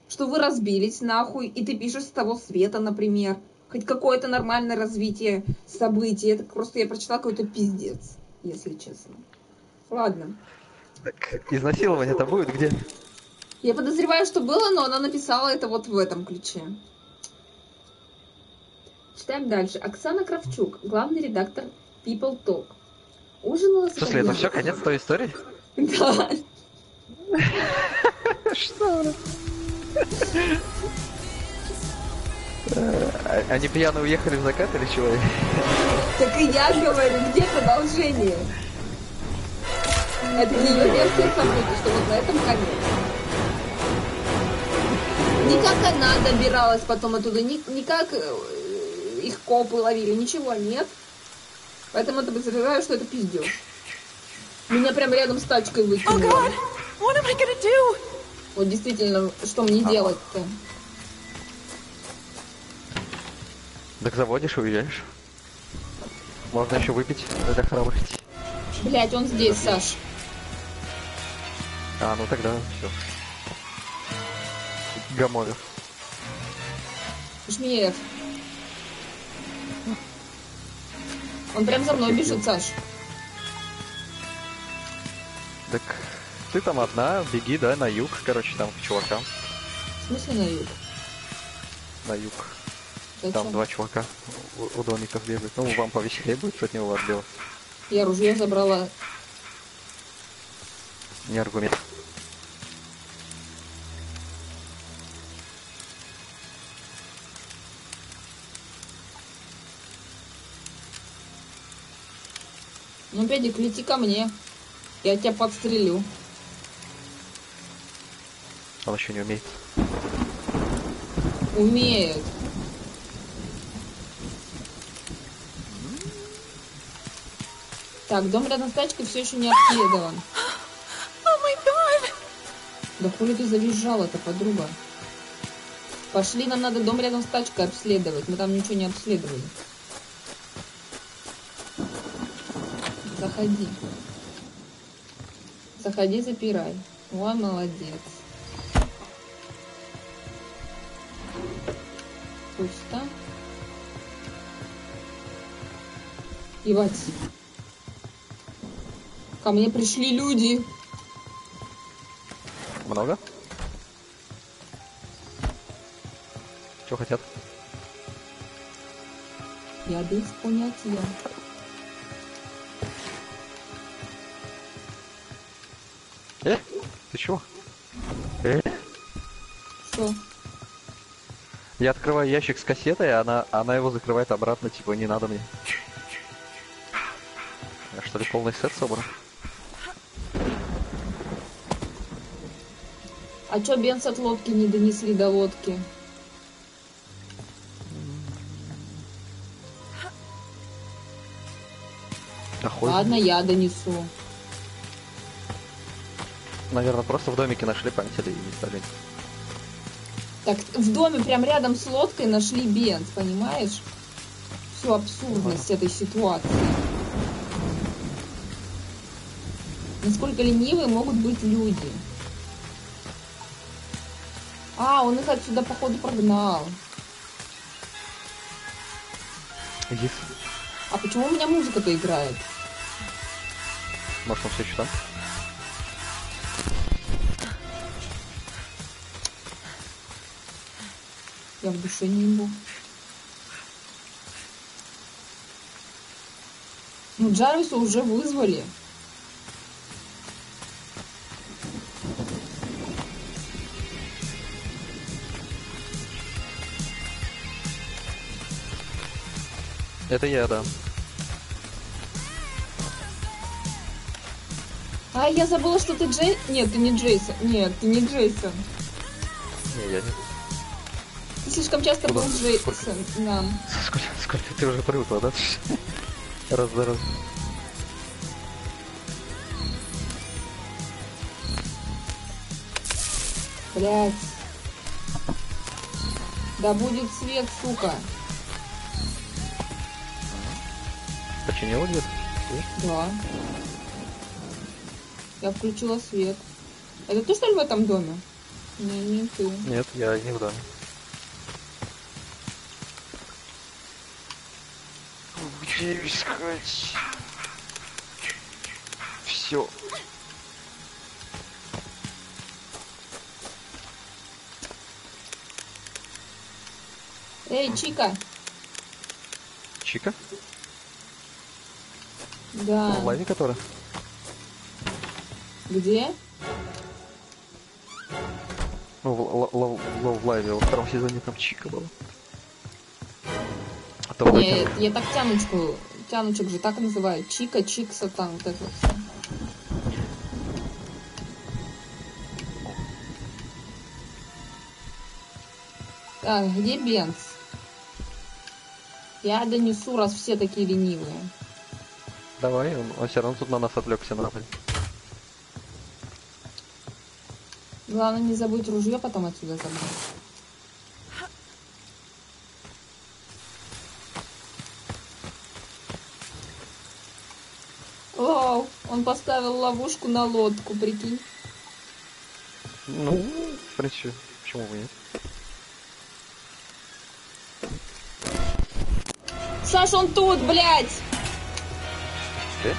Что вы разбились нахуй, и ты пишешь с того света, например. Хоть какое-то нормальное развитие событий. Это просто я прочитала какой-то пиздец, если честно. Ладно. Так, изнасилование-то будет где? Я подозреваю, что было, но она написала это вот в этом ключе. Читаем дальше. Оксана Кравчук, главный редактор People Talk. Ужинала с смысле, это все, конец той истории? Да. Что? А- Они пьяно уехали в закат или чего? Так и я говорю, где продолжение? Это ее версия событий, что вот на этом конец. Не как она добиралась потом оттуда, ни, не как э, их копы ловили, ничего нет. Поэтому это подозреваю, что это пиздец. Меня прям рядом с тачкой Oh выкинуло. god! What am I gonna do? Вот действительно, что мне делать-то? Так заводишь и уезжаешь. Можно еще выпить для храбрости. Блять, он здесь, Саш. А, ну тогда все. Гамовер. Жми Он прям за мной бежит, Саш. Так ты там одна, беги, да, на юг, короче, там к чувакам. В смысле на юг? На юг. Зачем? Там два чувака у, у домиков бегают. Ну, вам повеселее будет, что от него вас делать. Я ружье забрала. Не аргумент. Ну, Педик, лети ко мне. Я тебя подстрелю. Он еще не умеет. Умеет. Так, дом рядом с тачкой все еще не обследован. Oh! Да хули ты завизжала-то, подруга? Пошли, нам надо дом рядом с тачкой обследовать. Мы там ничего не обследовали. Заходи. Заходи, запирай. Ой, молодец. Пусто. Ебать. Ко мне пришли люди. Много? Что хотят? Я без понятия. Э? Ты чего? Э? Что? Я открываю ящик с кассетой, а она, она его закрывает обратно, типа, не надо мне. А что ли полный сет собран? А чё бенз от лодки не донесли до лодки? Охотно. Ладно, я донесу. Наверное, просто в домике нашли памятели и не стали. Так, в доме прям рядом с лодкой нашли Бенц, понимаешь? Всю абсурдность этой ситуации. Насколько ленивые могут быть люди. А, он их отсюда, походу, прогнал. Иди. А почему у меня музыка-то играет? Может, он все еще там? Я в душе не ебу. Ну, Джарвиса уже вызвали. Это я, да. А, я забыла, что ты Джей... Нет, ты не Джейсон. Нет, ты не Джейсон. Не, я не. Ты слишком часто Куда? был Джейсон. Да. Сколько, сколько ты уже привыкла, да? Раз за раз. Блять. Да будет свет, сука. Починила где-то? Да. Я включила свет. Это ты, что ли, в этом доме? Не, не ты. Нет, я не в доме. Где искать? Все. Эй, Чика. Чика? Да. В лайне которая? Где? Ну, в, л- л- л- в лайве во втором сезоне там Чика была. То вроде Нет, я так тянучку, тянучек же так и называют. Чика, Чикса, там вот это вот. Так, где Бенц? Я донесу, раз все такие ленивые. Давай, он, он все равно тут на нас отвлекся на напад. Главное не забыть ружье потом отсюда забрать. Вау, он поставил ловушку на лодку, прикинь. Ну, в принципе, почему бы нет? Саш, он тут, блядь! Э?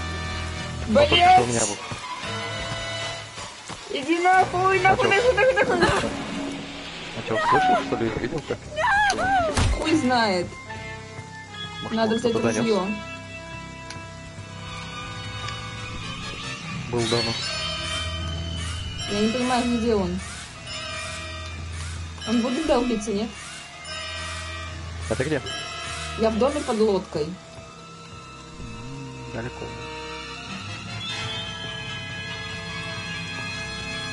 Он только что у меня Блядь! был. Иди нахуй, нахуй, А чё? нахуй, нахуй, нахуй! А что, слышал, что ли, видел как? Хуй знает. Может, Надо взять туда донёс? Был давно. Я не понимаю, где он. Он будет долбиться, нет? А ты где? Я в доме под лодкой. Далеко.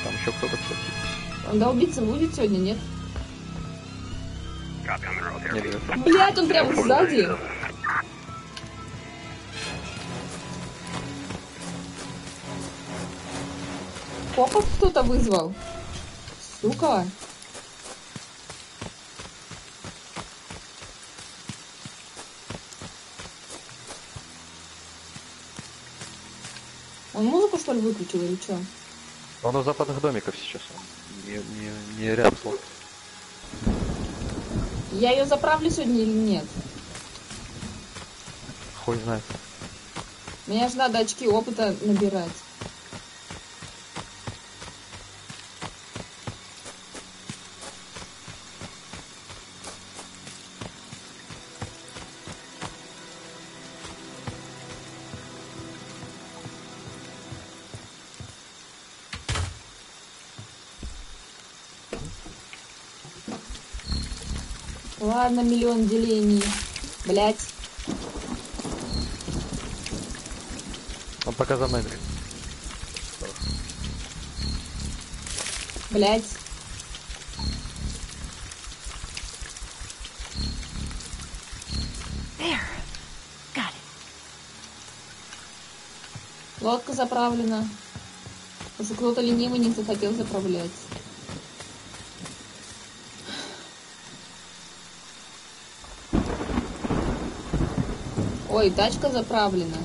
Там еще кто-то, кстати. Он долбиться будет сегодня, нет? Блядь, он прям сзади. Копов кто-то вызвал. Сука. Он музыку, что ли, выключил или что? Он у западных домиков сейчас. Он не, не, не рядом. Я ее заправлю сегодня или нет? Хуй знает. Мне же надо очки опыта набирать. на миллион делений. Блять. Он пока за мной, блядь. Блять. Лодка заправлена. Уже кто-то ленивый не захотел заправлять. Ой, тачка заправлена.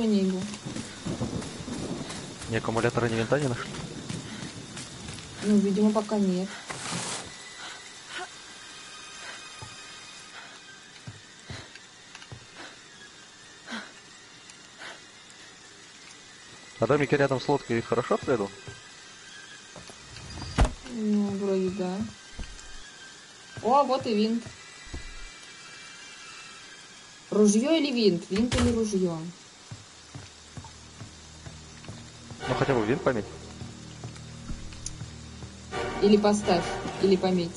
Душе не. Ни аккумулятора, ни винта не нашли? Ну, видимо, пока нет. А домики рядом с лодкой хорошо обследовал? Ну, вроде да. О, вот и винт. Ружье или винт? Винт или ружье? Хотя бы винт пометь. Или поставь, или пометь.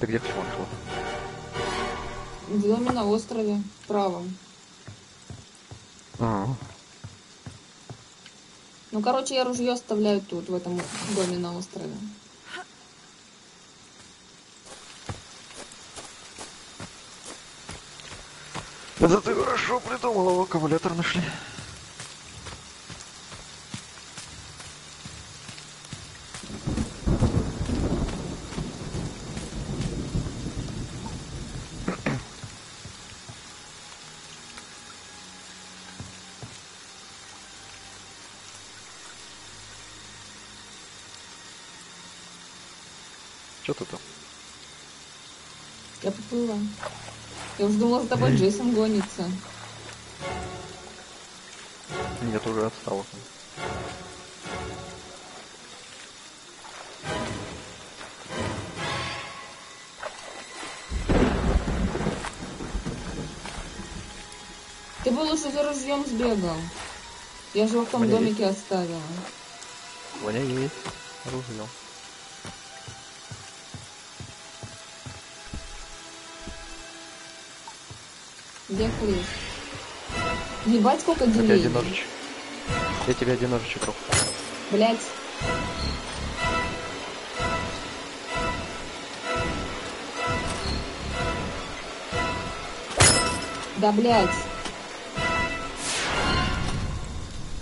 Ты где почему нашла? В доме на острове, правом. А, Ну, короче, я ружье оставляю тут, в этом доме на острове. Это ты хорошо придумала, аккумулятор нашли. Что ты там? Я поплыла. Я уже думала, за тобой Джейсон гонится. Нет, уже отстал. Ты бы лучше за ружьем сбегал. Я же его в том домике оставила. У меня есть оружие. Где хрен? Ебать, сколько Я тебя делей. один ножичек. Я тебе один ножичек рухну. Блять. Да, блядь.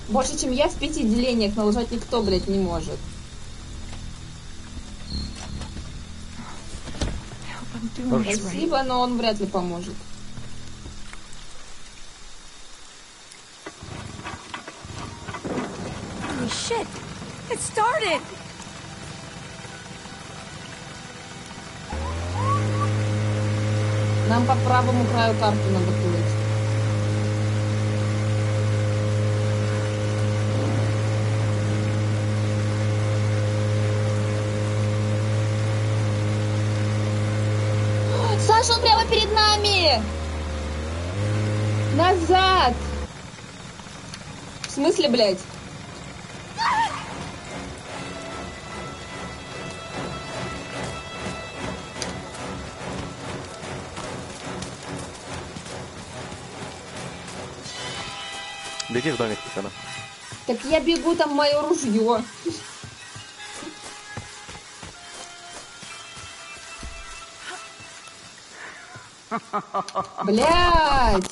Больше, чем я в пяти делениях наложить никто, блядь, не может. Спасибо, но он вряд ли поможет. Started! Нам по правому краю карты надо плыть. Саша, он прямо перед нами! Назад! В смысле, блядь? Беги в домик, Тихона. Так я бегу, там мое ружье. Блять!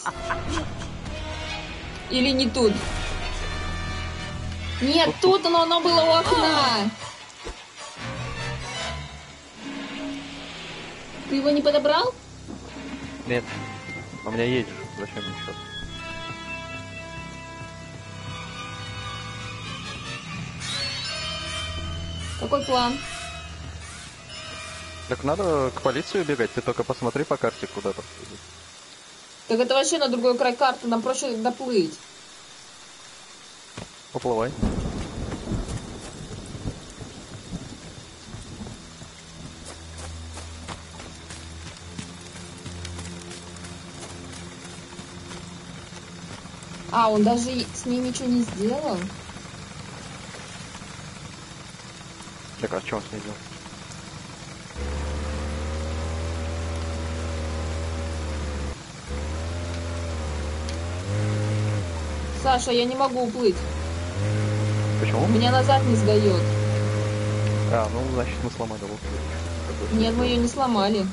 Или не тут? Нет, тут оно, оно было у окна. Ты его не подобрал? Нет. У меня есть. Зачем еще? Какой план? Так надо к полиции убегать, ты только посмотри по карте куда-то. Так это вообще на другой край карты, нам проще доплыть. Поплывай. А, он даже с ней ничего не сделал? Так, а что он с ней делал? Саша, я не могу уплыть. Почему? Меня назад не сдает. А, ну, значит, мы сломали лодку. Нет, мы ее не сломали.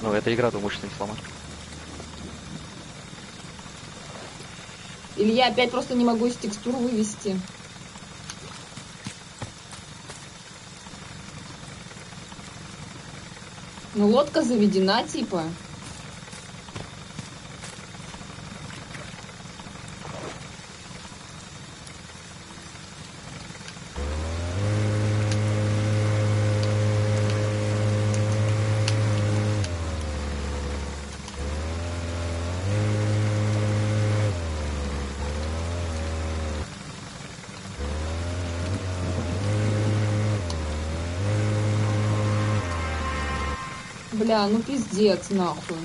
Ну, эта игра, думаю, что не сломать. Или я опять просто не могу из текстур вывести. Ну, лодка заведена, типа. Бля, ну пиздец, нахуй.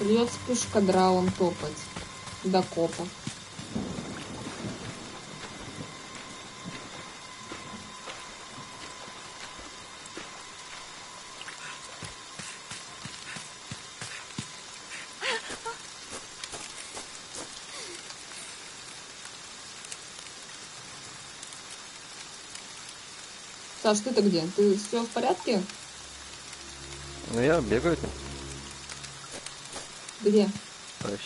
Придется пешкадралом топать. До копов. Саш, ты-то где? Ты все в порядке? Ну, я бегаю там. Где? Товарищ.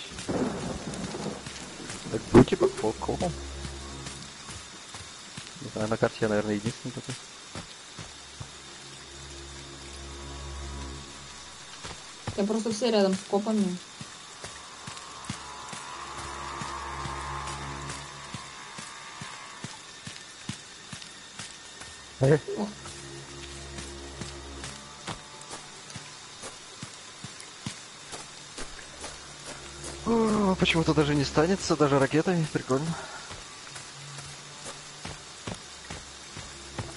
Так, ну, типа, по кругу. Не знаю, на карте я, наверное, единственный такой. Я просто все рядом с копами. Почему-то даже не станется, даже ракетами. Прикольно.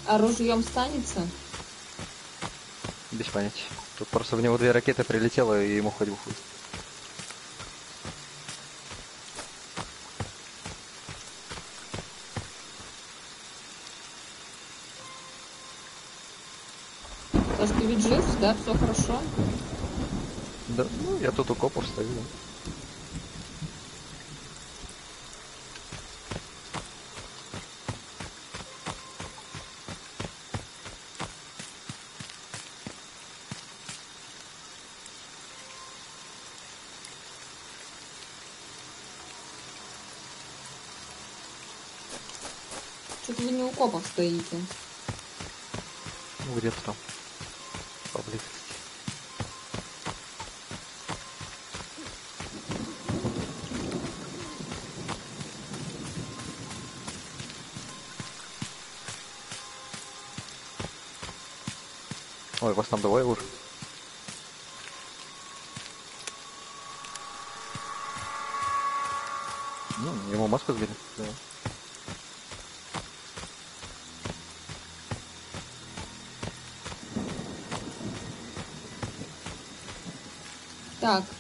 А ружьем станется? Без понятия. Тут просто в него две ракеты прилетело, и ему хоть бы хуй. Саш, ты ведь жив, да? Все хорошо? Да, ну, я тут у копов стою. Что-то вы не у копов стоите. Ну, где-то там. Поблизости. Ой, вас там двое уже. Ну, ему маску сбили. Да. Так.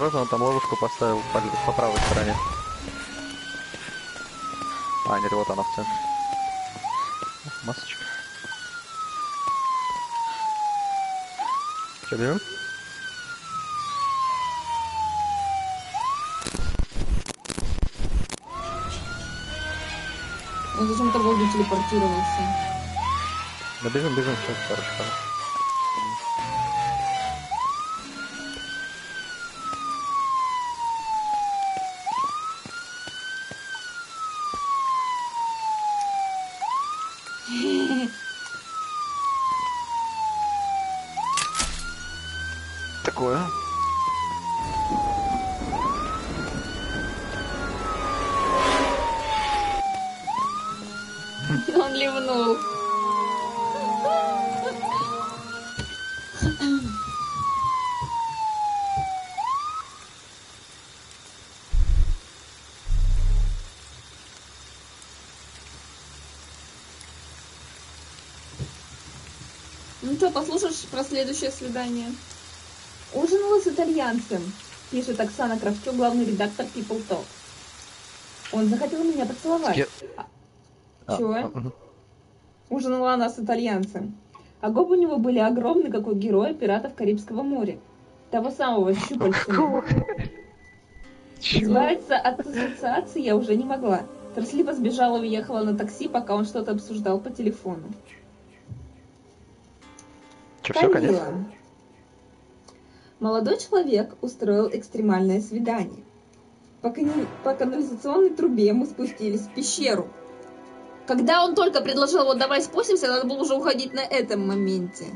Осторожно, он там ловушку поставил по, по правой стороне. А, нет, вот она в центре. Масочка. Что, бежим? Он зачем-то в воду телепортировался. Да бежим, бежим, все, хорошо, хорошо. Такое. Он ливнул. Ну что, послушаешь про следующее свидание? Ужинала с итальянцем, пишет Оксана Кравчук, главный редактор People Talk. Он захотел меня поцеловать. Я- А, Чего? а, мгм. Ужинала она с итальянцем. А губы у него были огромные, как у героя пиратов Карибского моря. Того самого с щупальцами. Избавиться от ассоциации я уже не могла. Трусливо сбежала и уехала на такси, пока он что-то обсуждал по телефону. Че, все, конец? Молодой человек устроил экстремальное свидание. По, кани- по канализационной трубе мы спустились в пещеру. Когда он только предложил, вот давай спустимся, надо было уже уходить на этом моменте.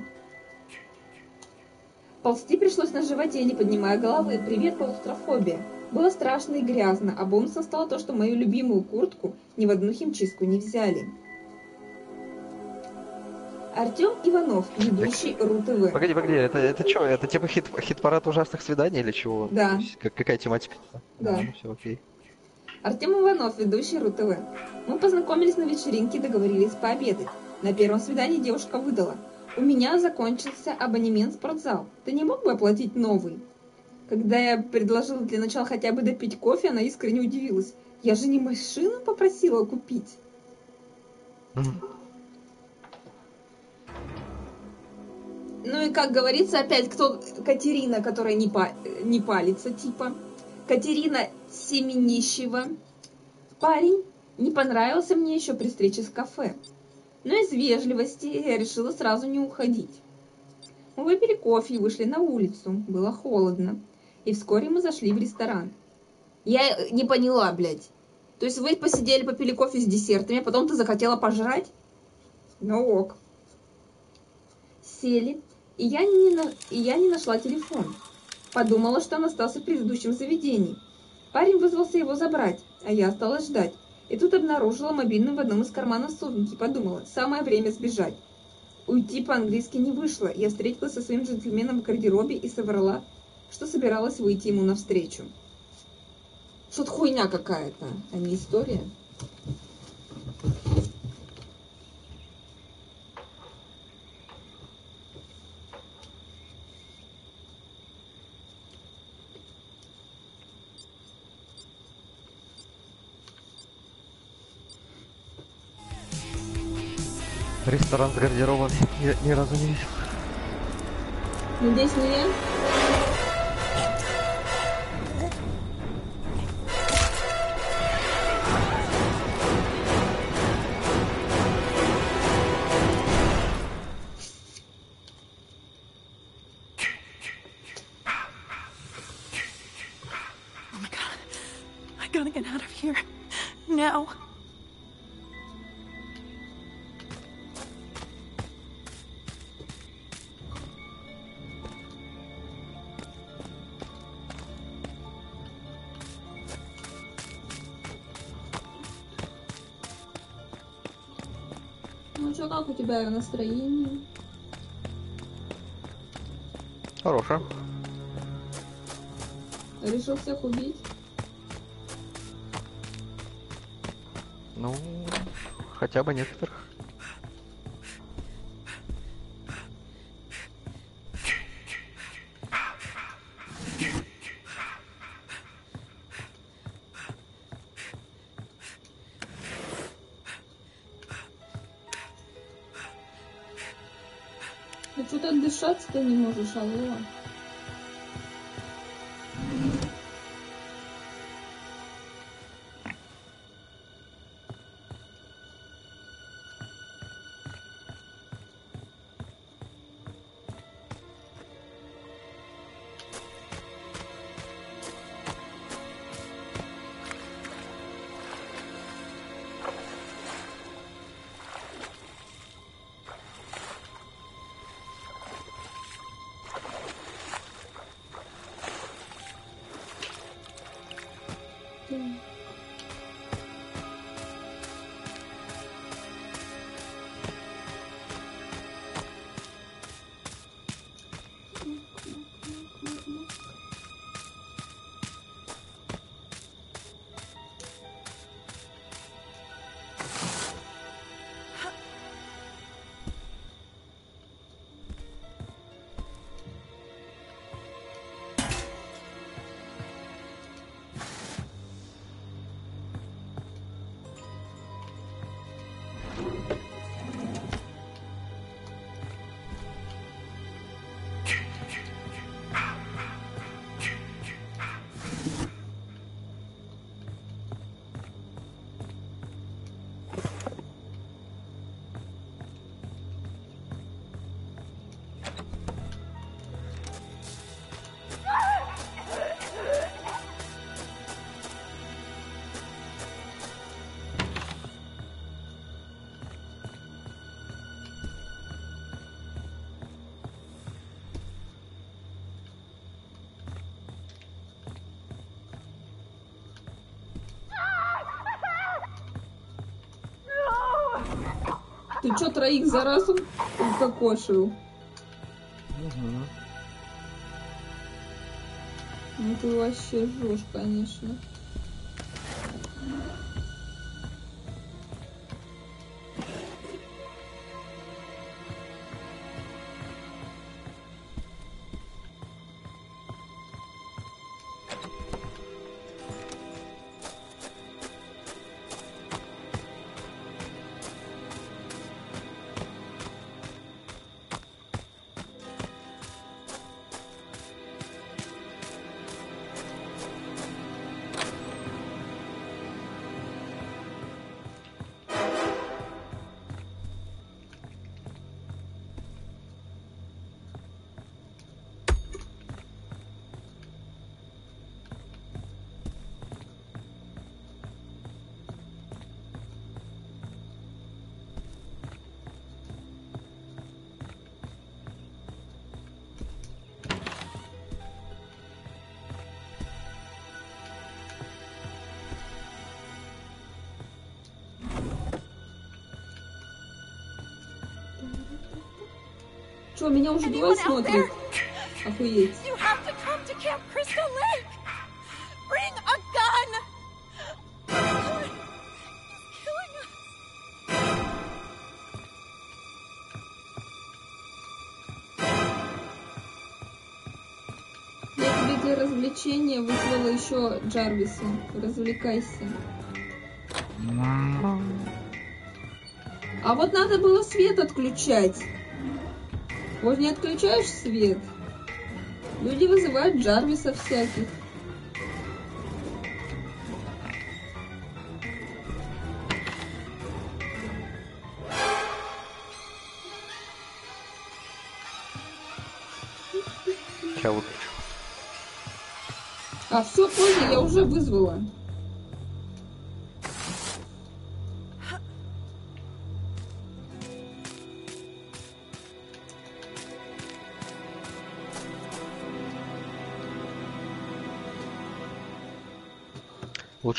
Ползти пришлось на животе, не поднимая головы. Привет, клаустрофобия. Было страшно и грязно, а бонусом стало то, что мою любимую куртку ни в одну химчистку не взяли. Артем Иванов, ведущий РУ-ТВ. Погоди, погоди, это, это что, это типа хит, хит-парад ужасных свиданий или чего? Да. Как- какая тематика? Да. Ну все, окей. Артем Иванов, ведущий РУ-ТВ. Мы познакомились на вечеринке и договорились пообедать. На первом свидании девушка выдала. У меня закончился абонемент в спортзал. Ты не мог бы оплатить новый? Когда я предложила для начала хотя бы допить кофе, она искренне удивилась. Я же не машину попросила купить. Ну и как говорится, опять кто Катерина, которая не, па- не палится, типа. Катерина Семенищева. Парень не понравился мне еще при встрече с кафе. Но из вежливости я решила сразу не уходить. Мы выпили кофе и вышли на улицу. Было холодно. И вскоре мы зашли в ресторан. Я не поняла, блядь. То есть вы посидели, попили кофе с десертами, а потом ты захотела пожрать? Ну ок. Сели, и я не, на- и я не нашла телефон. Подумала, что он остался в предыдущем заведении. Парень вызвался его забрать, а я осталась ждать. И тут обнаружила мобильный в одном из карманов сумки. Подумала, самое время сбежать. Уйти по-английски не вышло. Я встретилась со своим джентльменом в гардеробе и соврала, что собиралась выйти ему навстречу. Что-то хуйня какая-то, а не история. Ресторан с гардеробом ни, ни разу не видел. Надеюсь, не я? Тебя настроение? Хорошая. Решил всех убить? Ну, хотя бы некоторых. Отдышаться-то не можешь, Ты чё, троих за раз укокошил? Ну ты вообще жжешь, конечно. Что, меня уже двое смотрят? Охуеть. You have to come to Camp Crystal Lake! Bring a gun! He's killing us! Я тебе для развлечения вызвала еще Джарвиса. Развлекайся. А вот надо было свет отключать. Вот не отключаешь свет. Люди вызывают Джарвиса всяких. Сейчас выключу. А, все, поздно, я уже вызвала.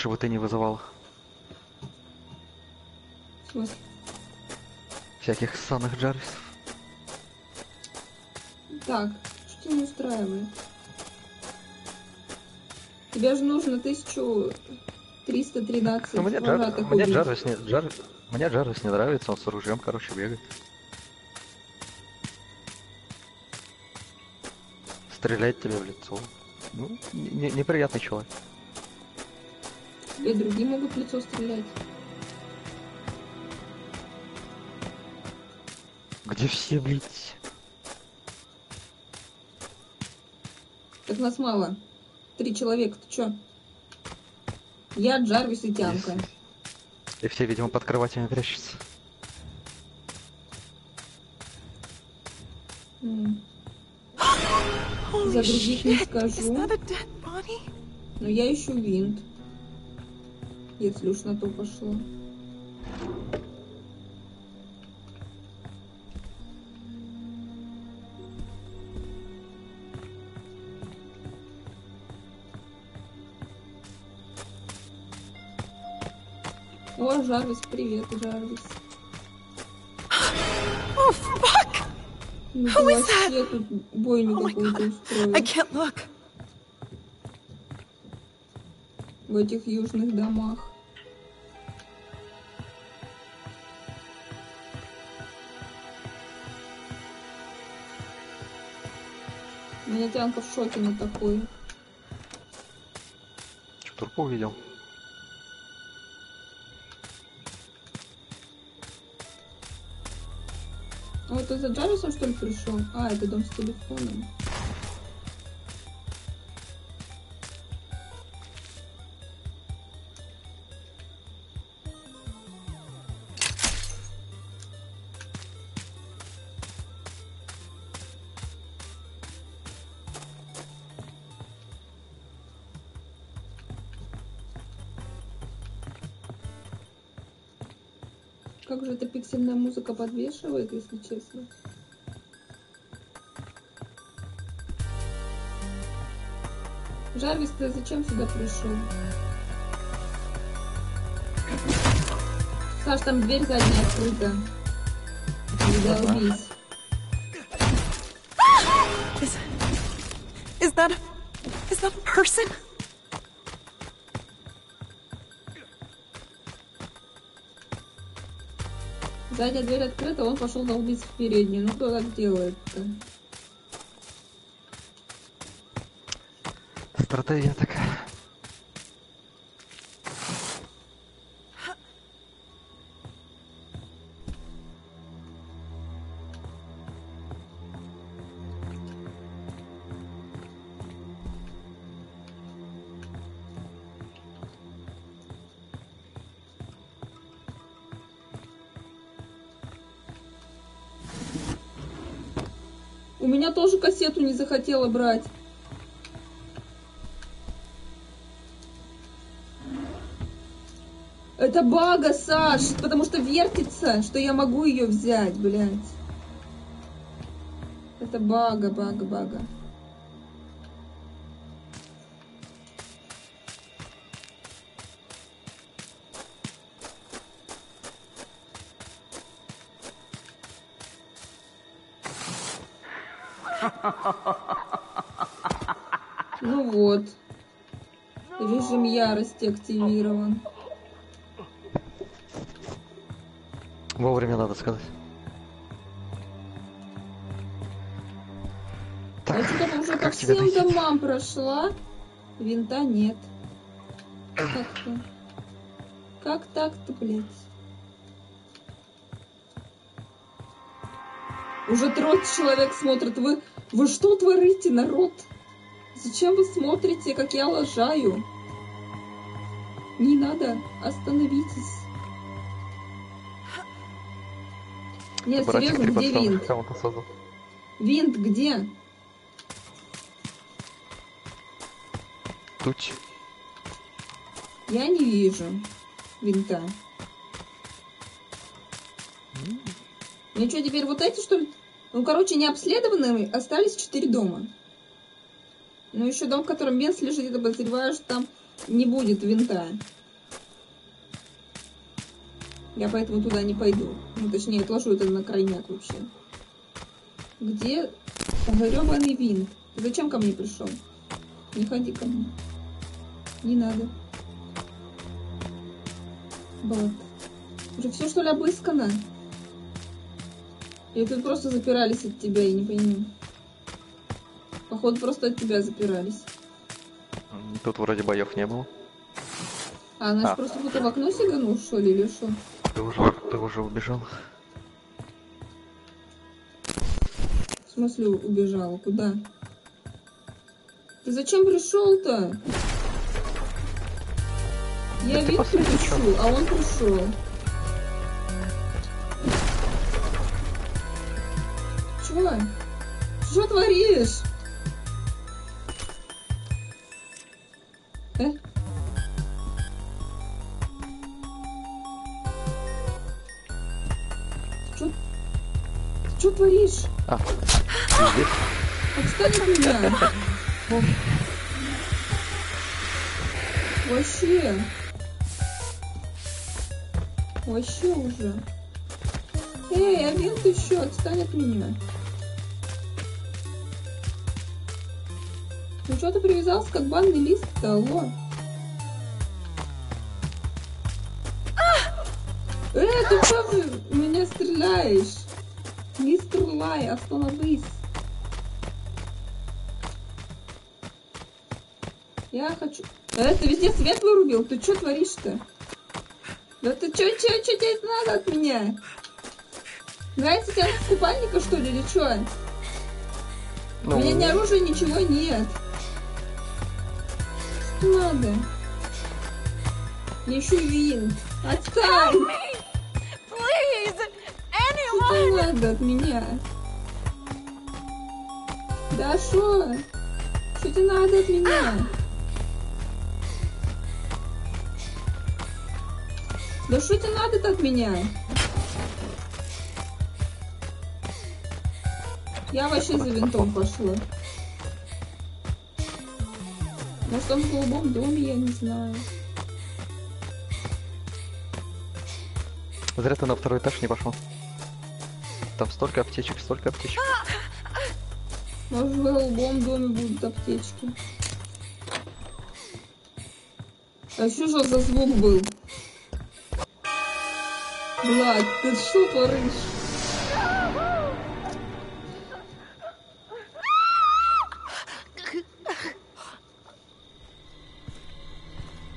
Бы ты не вызывал В смысле? всяких ссаных Джарвисов. Так, что не устраивает? Тебе же нужно 1313 Ну, мне, Джар... мне. Джарвис не... Джар... мне Джарвис не нравится, он с оружием, короче, бегает. Стреляет тебе в лицо. Ну, не- неприятный человек. И другие могут в лицо стрелять. Где все, блядь? Так нас мало. Три человека, ты чё? Я, Джарвис и Тянка. И все, видимо, под кроватями прячутся. За других не скажу. Но я ищу винт. Если уж на то пошло. О, Жарвис, привет, Жарвис. Oh, fuck! Ну Who is that? тут бойню Oh my god. I can't look. В этих южных домах. У меня тянка в шоке на такой. Что, турку увидел? О, это за Джарвисом, что ли, пришел? А, это дом с телефоном. Музыка подвешивает, если честно. Жарвис, ты зачем сюда пришел? Саш, там дверь задняя открыта. Долбись. Is, is that a, is that a person? Задняя дверь открыта, он пошел долбиться в переднюю. Ну кто так делает-то? Стратегия такая. Меня тоже кассету не захотела брать. Это бага, Саш, потому что вертится, что я могу ее взять, блядь. Это бага, бага, бага. Ярости активирован. Вовремя надо сказать. Я Так, что-то уже по всем дойти? домам прошла. Винта нет. Как-то. Как так-то, блядь? Уже трое человек смотрят. Вы, вы что творите, народ? Зачем вы смотрите, как я лажаю? Не надо, остановитесь. Нет, Братик серьезно, где винт? Винт где? Туч. Я не вижу винта. Ну что, теперь вот эти, что ли? Ну, короче, необследованными остались четыре дома. Ну, еще дом, в котором Бенс лежит, что там не будет винта. Я поэтому туда не пойду. Ну, точнее, отложу это на крайняк вообще. Где гребаный винт? Зачем ко мне пришел? Не ходи ко мне. Не надо. Бат. Уже все, что ли, обыскано? Или тут просто запирались от тебя, я не пойму. Походу, просто от тебя запирались. Тут вроде боев не было. А, она А. просто кто-то в окно сиганул, что ли, или что? Ты уже, ты уже убежал. В смысле убежала? Куда? Ты зачем пришел-то? Я Да Виктор ищу, а он пришел. Чего? Что творишь? Творишь? А, от меня. Вообще. Вообще уже. Эй, один ты еще, отстань от меня. Ну что ты привязался как банный лист-то, алло? Эй, ты что меня стреляешь? Мистер Лай, остановись. Я хочу... Э, ты везде свет вырубил? Ты что творишь-то? Да ты чё, чё, чё тебе надо от меня? Нравится тебе с купальника, что ли, или? У Ну, меня ни оружия, ничего нет. Что надо? Я ищу вин. Отстань! Тебе надо от меня? Да шо? Что тебе надо от меня? Да что тебе надо-то от меня? Я вообще за винтом пошла. Он в голубом доме, я не знаю. Зря ты на второй этаж не пошел. Там столько аптечек, столько аптечек. Может, в голубом доме будут аптечки. А еще что за звук был? Влад, ты что творишь?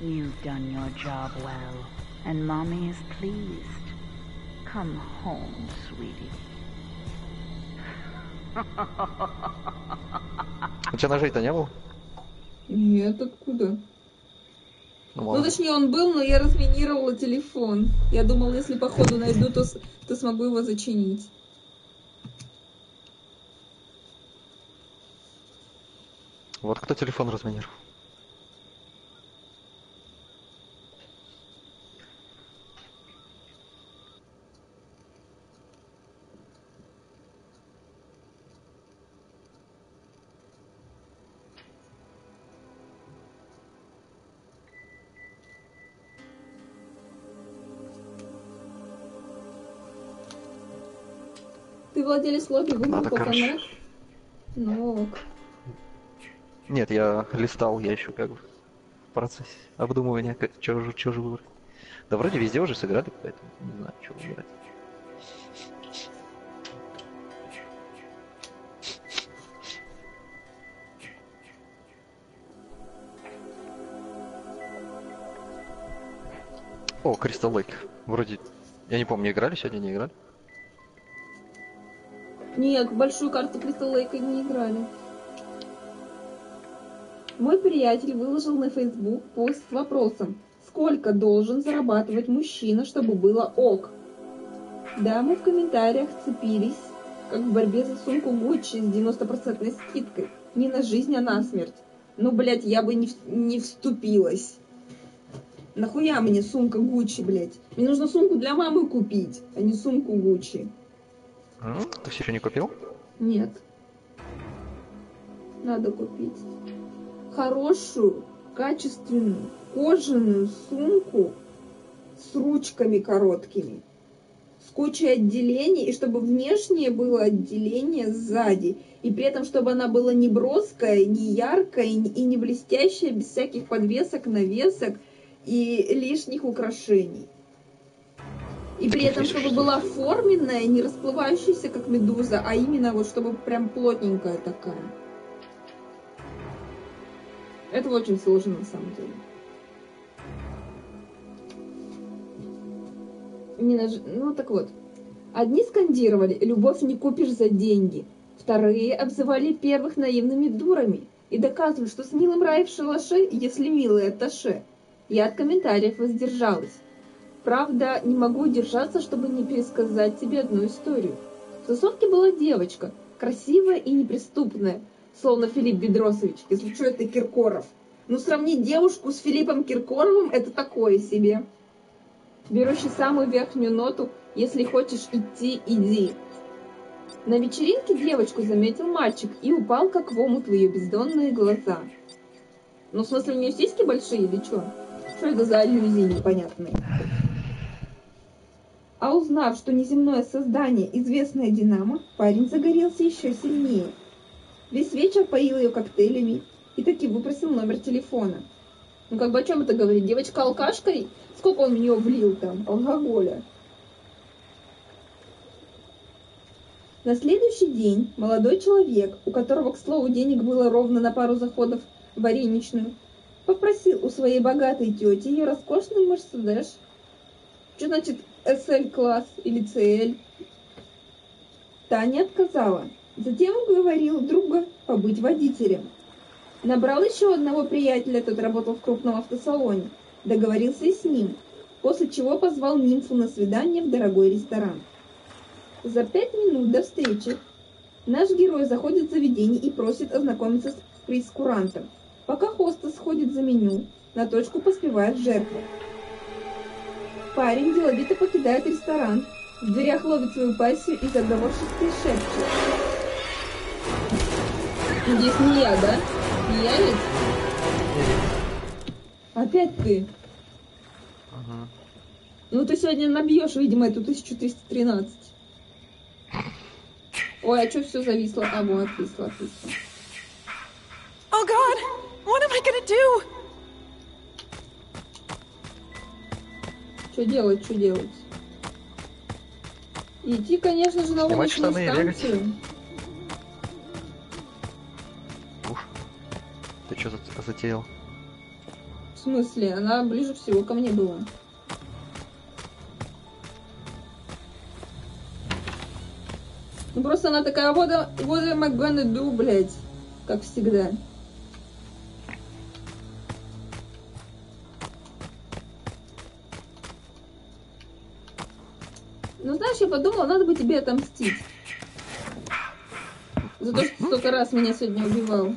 You've done your job well, and Mommy is pleased. Come home, sweetie. У тебя ножей-то не было? Нет, откуда? Ну, Ну, точнее, он был, но я разминировала телефон. Я думала, если по ходу найду, то, то смогу его зачинить. Вот кто телефон разминировал. Владелец лобби выбрал Надо. Коконат? Ну ок. Нет, я листал, я еще как бы в процессе обдумывания, как, что же, чё же выбрать. Да вроде везде уже сыграли, поэтому не знаю, что выбирать. О, Лейк. Вроде, я не помню, играли сегодня, не играли? Нет, большую карту Кристал Лейка не играли. Мой приятель выложил на Facebook пост с вопросом, сколько должен зарабатывать мужчина, чтобы было ок. Дамы в комментариях цепились, как в борьбе за сумку Гуччи с 90% скидкой. Не на жизнь, а на смерть. Ну, блядь, я бы не, не вступилась. Нахуя мне сумка Гуччи, блядь? Мне нужно сумку для мамы купить, а не сумку Гуччи. Ты все еще не купил? Нет. Надо купить. Хорошую, качественную, кожаную сумку с ручками короткими. С кучей отделений, и чтобы внешнее было отделение сзади. И при этом, чтобы она была не броская, не яркая и не блестящая, без всяких подвесок, навесок и лишних украшений. И при этом, чтобы что? была форменная, не расплывающаяся, как медуза, а именно вот, чтобы прям плотненькая такая. Это очень сложно на самом деле. Не наж- Ну так вот. Одни скандировали «любовь не купишь за деньги», вторые обзывали первых наивными дурами. и доказывают, что с милым рай в шалаше, если милый это ше. Я от комментариев воздержалась. Правда, не могу удержаться, чтобы не пересказать тебе одну историю. В тусовке была девочка, красивая и неприступная, словно Филипп Бедросович, если что, это Киркоров. Ну, сравнить девушку с Филиппом Киркоровым – это такое себе. Берущий самую верхнюю ноту, если хочешь идти, иди. На вечеринке девочку заметил мальчик и упал как в омут в ее бездонные глаза. Ну, в смысле, у нее сиськи большие или что? Что это за аллюзии непонятные? А узнав, что неземное создание известное Динамо, парень загорелся еще сильнее. Весь вечер поил ее коктейлями и таки выпросил номер телефона. Ну как бы о чем это говорит? Девочка алкашкой? Сколько он в нее влил там алкоголя? На следующий день молодой человек, у которого, к слову, денег было ровно на пару заходов в вареничную, попросил у своей богатой тети ее роскошный Мерседес. Что значит SL-класс или CL? Таня отказала. Затем уговорил друга побыть водителем. Набрал еще одного приятеля, тот работал в крупном автосалоне. Договорился и с ним, после чего позвал нимфу на свидание в дорогой ресторан. За пять минут до встречи наш герой заходит в заведение и просит ознакомиться с прескурантом. Пока хостес сходит за меню, на точку поспевает жертва. Парень деловито покидает ресторан, в дверях ловит свою пассию и заговорчески шепчет. Здесь не я, да? Я ведь? Опять ты. Ну ты сегодня набьешь, видимо, эту 1313. Ой, а что все зависло? А, вот, отвисло, отвисло. Oh god! What am I gonna do? Что делать, что делать? Идти, конечно же, на Снимать уличную станцию. Уж. Ты что затеял? В смысле? Она ближе всего ко мне была. Ну просто она такая, вот what am I gonna do, блядь? Как всегда. Я подумала, надо бы тебе отомстить. За то, что столько раз меня сегодня убивал.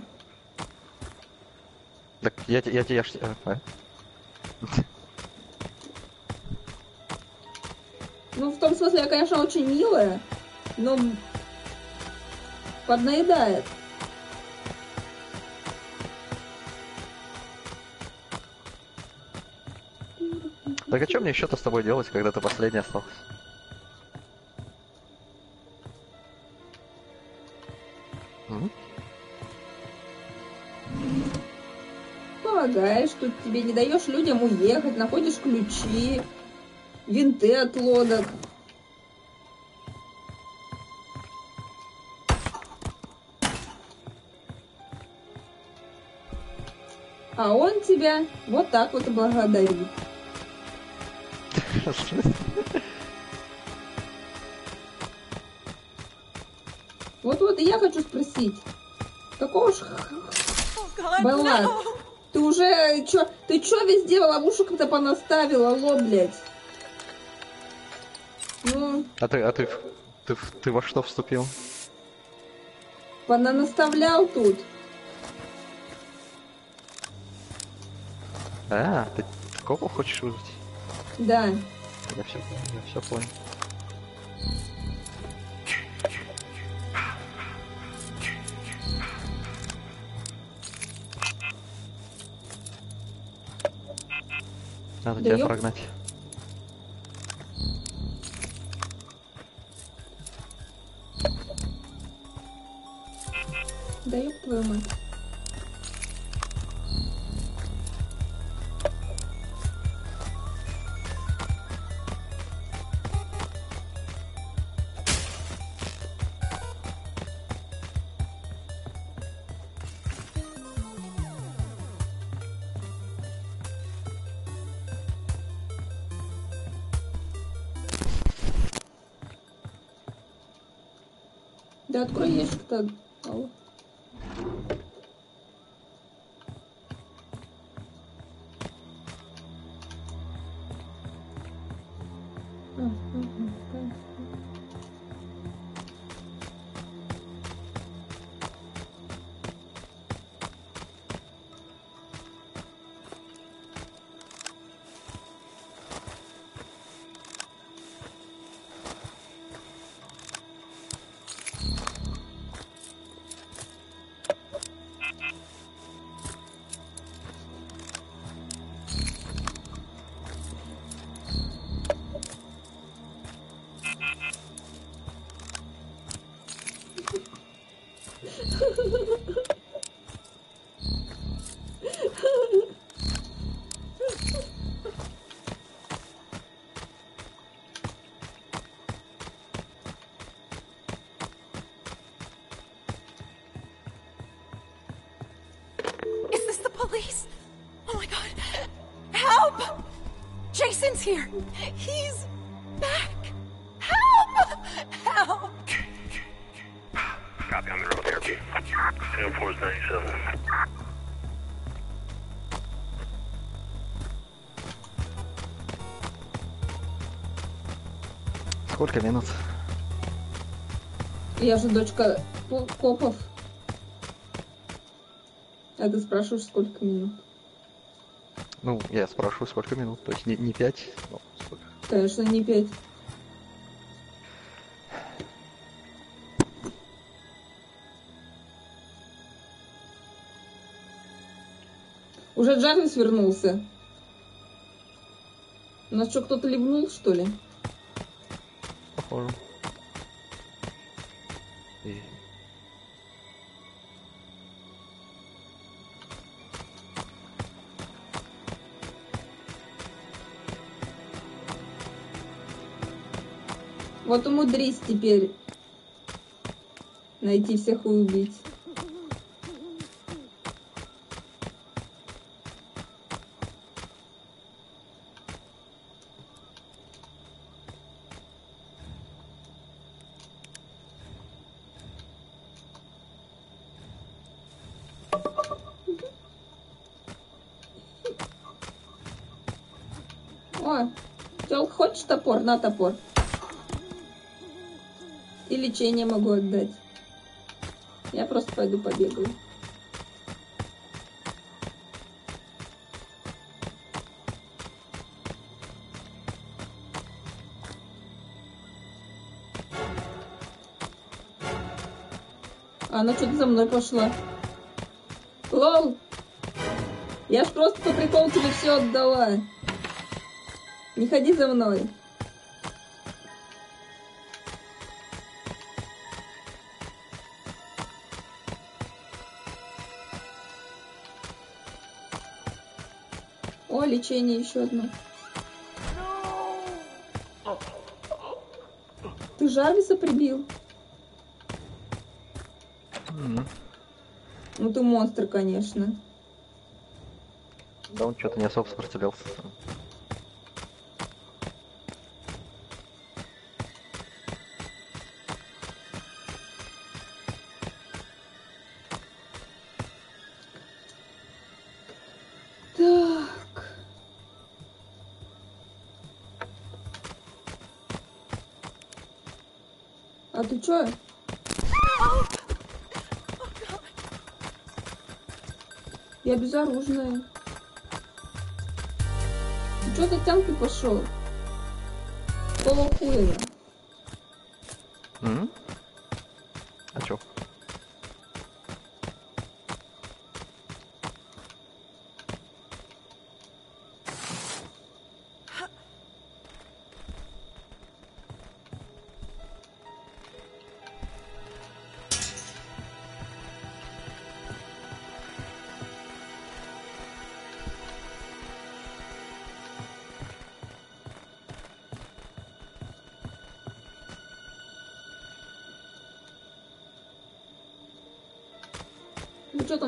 Так я, те- я тебе... А, Ну, в том смысле, я, конечно, очень милая, но поднаедает. Так а что мне еще-то с тобой делать, когда ты последний остался? Тебе не даешь людям уехать, находишь ключи, винты от лодок. А он тебя вот так вот благодарит. Вот-вот и я хочу спросить, какого ж Белла! Ты уже чё, ты чё везде ловушек-то понаставила, алло, блядь? Ну, А ты, а ты, ты, ты во что вступил? понанаставлял тут. А, ты копов хочешь вызвать? Да. Я все, я все понял. Надо Да тебя ёп. прогнать. Да ёб твою мать. Here. He's back. Help! Help! Copy on the road therapy. Air Force 97. Сколько минут? Я же дочка ко- копов. А ты спрашиваешь, сколько минут? Ну, я спрашиваю, сколько минут. То есть не, не пять, но сколько? Конечно, не пять. Уже Джарвис вернулся. У нас что, кто-то ливнул, что ли? Похоже. Вот умудрись теперь найти всех и убить. О, тёлка, хочешь топор? На топор. Лечение могу отдать. Я просто пойду побегаю. А она что-то за мной пошла. Лол! Я ж просто по приколу тебе все отдала. Не ходи за мной. О, лечение еще одно. Ты Жарвиса прибил? Ну ты монстр, конечно. Да он что-то не особо сопротивлялся. Чё? Я безоружная. Ты чё ты тянкой пошел? Какого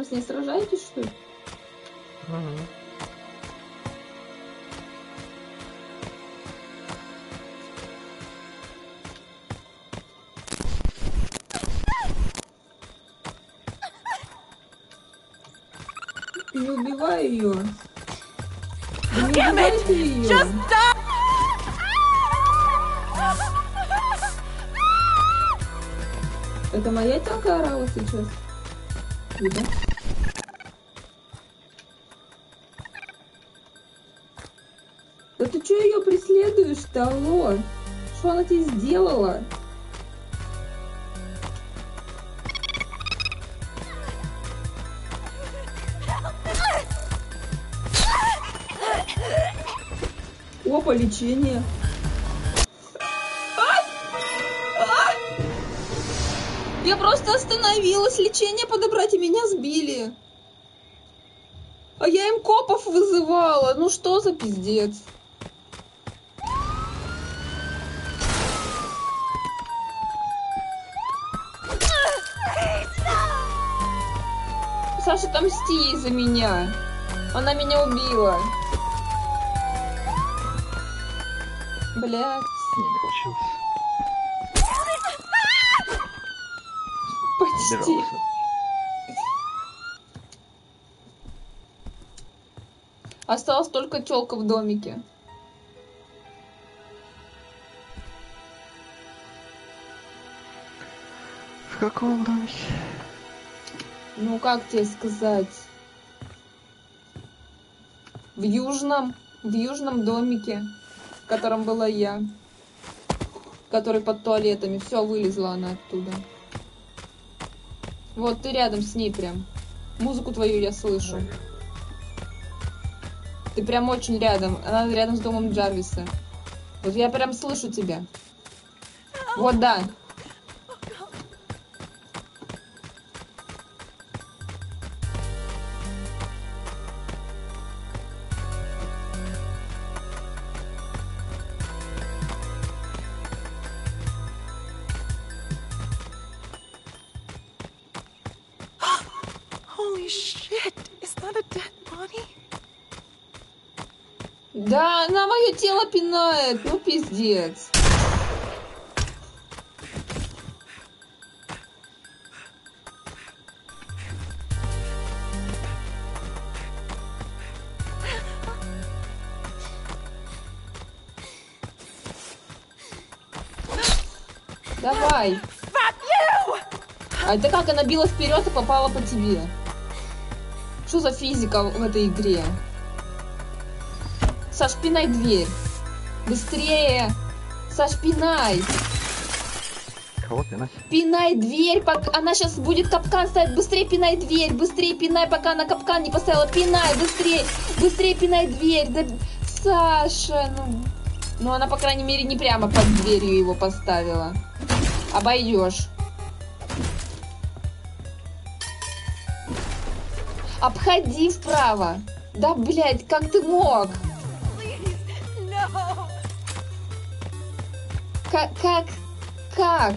с ней сражаетесь, что ли? Мгм. Не убивай ее. Не убивайте ее. Just stop! Это моя тёлка орала сейчас? Видно? Преследуешь-то, алло? Что она тебе сделала? Опа, лечение. Я просто остановилась, лечение подобрать, и меня сбили. А я им копов вызывала. Ну что за пиздец? Отомсти ей за меня. Она меня убила. Блядь. Почти. Добирался. Осталась только челка в домике. В каком домике? Ну, как тебе сказать? В южном, в южном домике, в котором была я. Который под туалетами. Все, вылезла она оттуда. Вот, ты рядом с ней прям. Музыку твою я слышу. Ты прям очень рядом. Она рядом с домом Джарвиса. Вот я прям слышу тебя. Вот, да. Пинает. Ну, пиздец. Давай. А это как она била вперед и попала по тебе? Что за физика в этой игре? Саш, пинай дверь. Быстрее. Саш, пинай. Кого пинать? Пинай дверь, пока она сейчас будет капкан ставить. Быстрее пинай дверь, быстрее пинай, пока она капкан не поставила. Пинай, быстрее, быстрее пинай дверь. Да, Саша, ну... Ну, она, по крайней мере, не прямо под дверью его поставила. Обойдешь. Обходи вправо. Да, блядь, как ты мог? Как, как, как?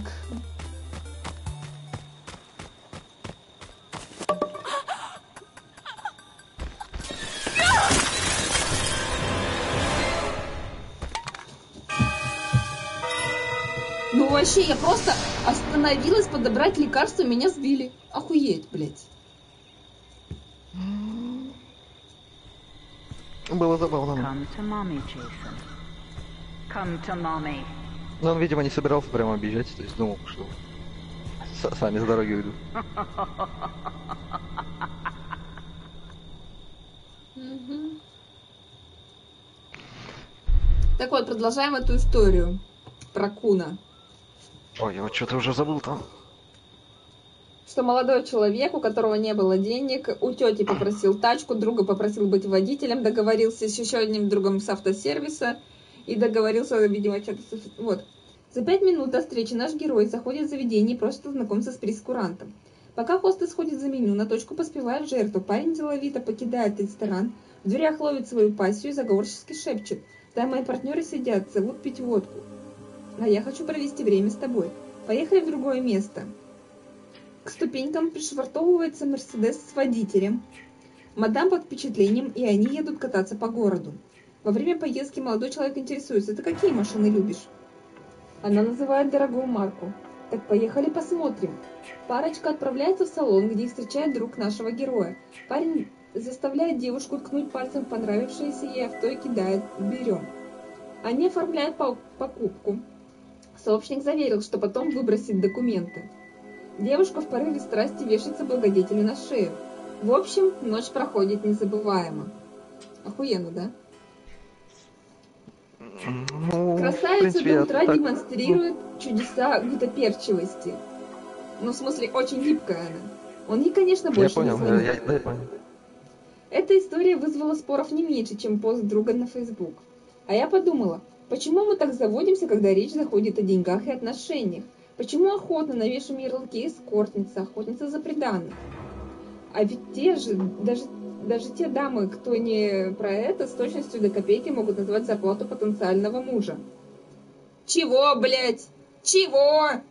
Ну вообще, я просто остановилась подобрать лекарство, меня сбили. Охуеть, блядь. Было забавно. Come to mommy, Jason. Come to mommy. Но он, видимо, не собирался прямо обижать, то есть думал, что с- сами с дороги уйдут. Так вот, продолжаем эту историю про Куна. Ой, я вот что-то уже забыл там. Что молодой человек, у которого не было денег, у тети попросил тачку, друга попросил быть водителем, договорился с еще одним другом с автосервиса и договорился, видимо, что-то... Вот. За пять минут до встречи наш герой заходит в заведение и просит знакомиться с прескурантом. Пока хостес сходит за меню, на точку поспевает жертва. Парень деловито покидает ресторан, в дверях ловит свою пассию и заговорчески шепчет. Там мои партнеры сидят, зовут пить водку. А я хочу провести время с тобой. Поехали в другое место. К ступенькам пришвартовывается Мерседес с водителем. Мадам под впечатлением, и они едут кататься по городу. Во время поездки молодой человек интересуется, ты какие машины любишь? Она называет дорогую марку. Так поехали посмотрим. Парочка отправляется в салон, где их встречает друг нашего героя. Парень заставляет девушку ткнуть пальцем в понравившееся ей авто и кидает «берем». Они оформляют по- покупку. Сообщник заверил, что потом выбросит документы. Девушка в порыве страсти вешается благодетелю на шею. В общем, ночь проходит незабываемо. Охуенно, да? Ну, Красавица принципе, до я утра так- демонстрирует чудеса гутоперчивости. Ну, в смысле, очень липкая она. Он ей, конечно, Я больше понял, не я, звонит. я- да, я понял. Эта история вызвала споров не меньше, чем пост друга на Facebook. А я подумала, почему мы так заводимся, когда речь заходит о деньгах и отношениях? Почему охотно навешиваем ярлыки эскортница, охотница за преданным? А ведь те же, даже, даже те дамы, кто не про это, с точностью до копейки могут назвать зарплату потенциального мужа. Чего, блядь? Чего?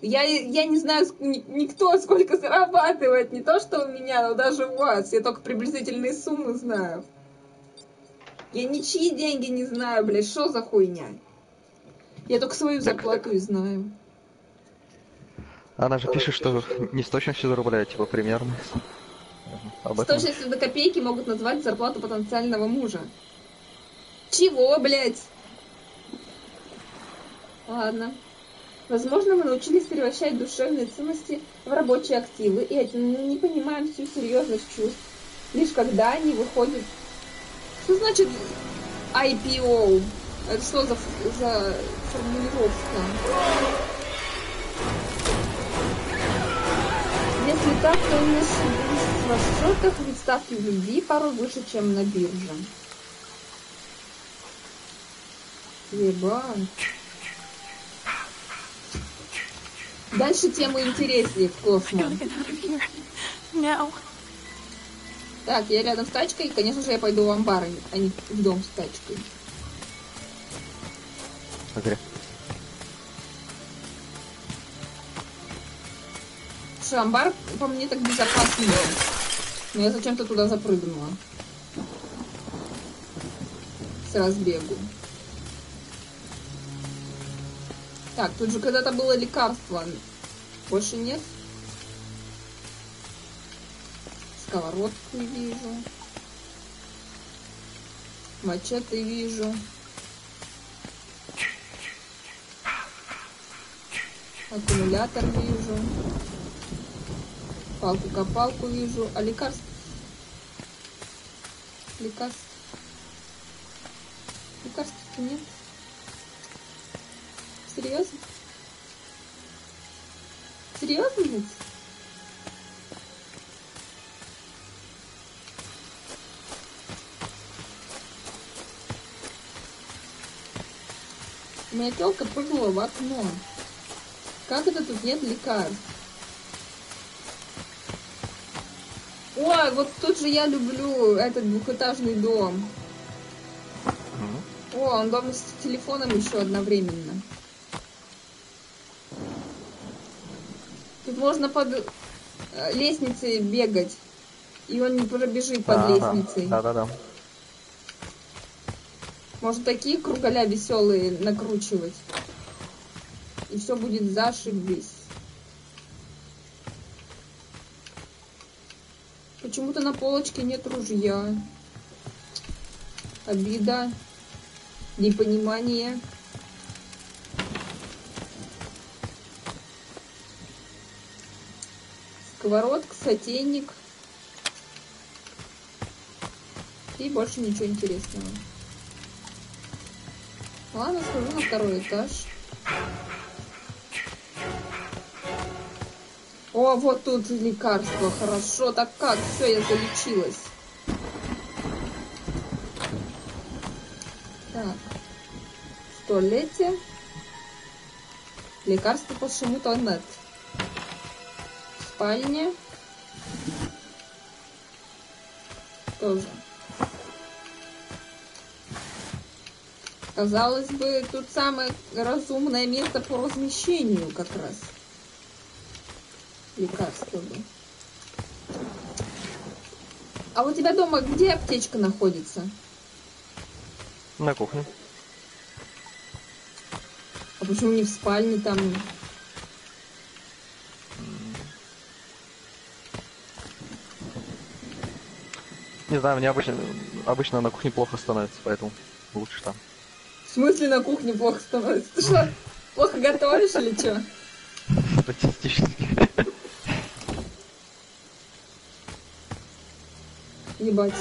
Я, я не знаю, никто сколько зарабатывает. Не то, что у меня, но даже у вас. Я только приблизительные суммы знаю. Я ничьи деньги не знаю, блядь, что за хуйня? Я только свою зарплату и знаю. Она же пишет, что не с точностью до рубля, а типа примерно. Об этом. точностью до копейки могут назвать зарплату потенциального мужа. Чего, блядь? Ладно. Возможно, мы научились превращать душевные ценности в рабочие активы и этим не понимаем всю серьезность чувств, лишь когда они выходят... Что значит IPO? Это что за, за формулировка? Если так, то у нас в расчетах ведь ставки в любви порой выше, чем на бирже. Ебать. Дальше тема интереснее в космос. Так, я рядом с тачкой, и, конечно же, я пойду в амбар, а не в дом с тачкой. Зря. Слушай, амбар по мне так безопаснее. Но я зачем-то туда запрыгнула. С разбегу. Так, тут же когда-то было лекарство. Больше нет? Сковородку вижу. Мачете вижу. Аккумулятор вижу. Палку-копалку вижу. А лекарств? Лекарств? Лекарств нет. Серьезно? Серьезно нет? Моя телка прыгнула в окно. Как это тут нет лекарств? Ой, вот тут же я люблю этот двухэтажный дом. О, он дома с телефоном еще одновременно. Тут можно под э, лестницей бегать. И он не пробежит под лестницей. Да-да-да. Можно такие кругаля веселые накручивать. И все будет зашибись. Почему-то на полочке нет ружья. Обида. Непонимание. Сковородка, сотейник. И больше ничего интересного. Ладно, схожу на второй этаж. О, вот тут лекарство. Хорошо. Так как? Все, я залечилась. Так. В туалете. Лекарство по шуму туалет. В спальне. Тоже. Казалось бы, тут самое разумное место по размещению как раз. Лекарство бы. А у тебя дома где аптечка находится? На кухне. А почему не в спальне там? Не знаю, мне обычно, обычно на кухне плохо становится, поэтому лучше там. В смысле на кухне плохо становится? Ты что, плохо готовишь или что? Статистически. Ебать.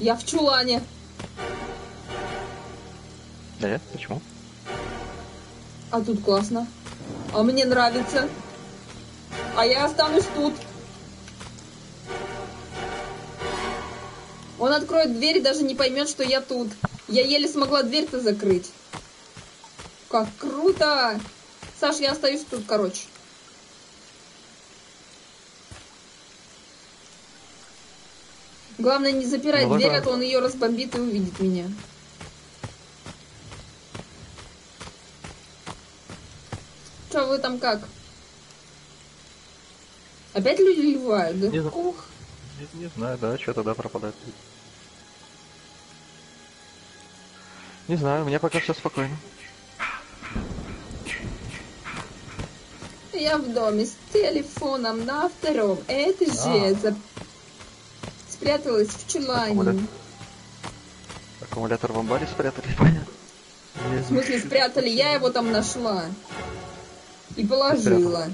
Я в чулане. Да почему? А тут классно. А мне нравится. А я останусь тут. Он откроет дверь и даже не поймет, что я тут. Я еле смогла дверь-то закрыть. Как круто! Саш, я остаюсь тут, короче. Главное не запирать Ну, дверь, а то он ее разбомбит и увидит меня. Че вы там как? Опять люди ливают, да? Не. Ух. Не, не знаю, да, что тогда пропадает. Не знаю, у меня пока все спокойно. Я в доме с телефоном на втором этаже. за- Спряталась в чулане. Аккумулятор. Аккумулятор в амбаре спрятали, понятно. В смысле спрятали? Я его там нашла. И положила.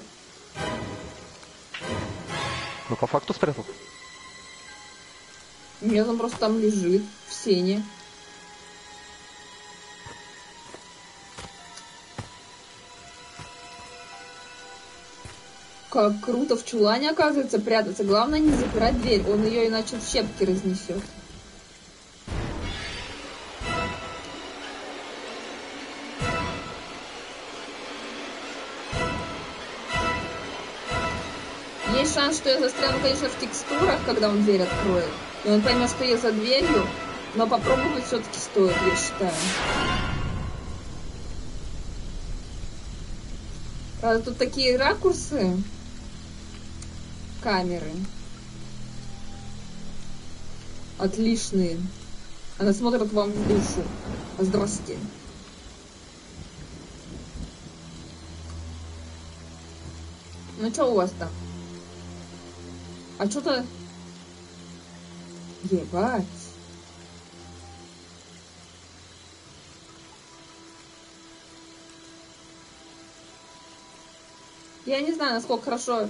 Ну, по факту спрятал. Нет, он просто там лежит в сене. Как круто в чулане, оказывается, прятаться. Главное не запирать дверь, он ее иначе в щепки разнесет. Есть шанс, что я застряну, конечно, в текстурах, когда он дверь откроет. И он поймет, что я за дверью, но попробовать все-таки стоит, я считаю. А тут такие ракурсы камеры. Отличные. Она смотрит вам в душу. Здравствуйте. Ну что у вас там? А что-то... Ебать. Я не знаю, насколько хорошо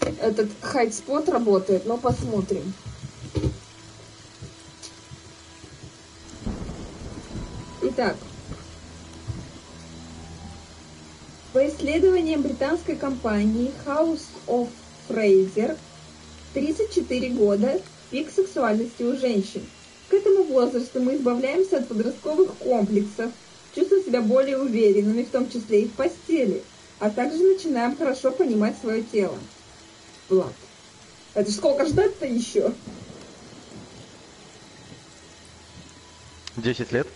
этот хайт-спот работает, но посмотрим. Итак, по исследованиям британской компании House of Fraser, 34 года – пик сексуальности у женщин. К этому возрасту мы избавляемся от подростковых комплексов, чувствуем себя более уверенными, в том числе и в постели, а также начинаем хорошо понимать свое тело. Влад, это сколько ждать-то еще? 10 лет.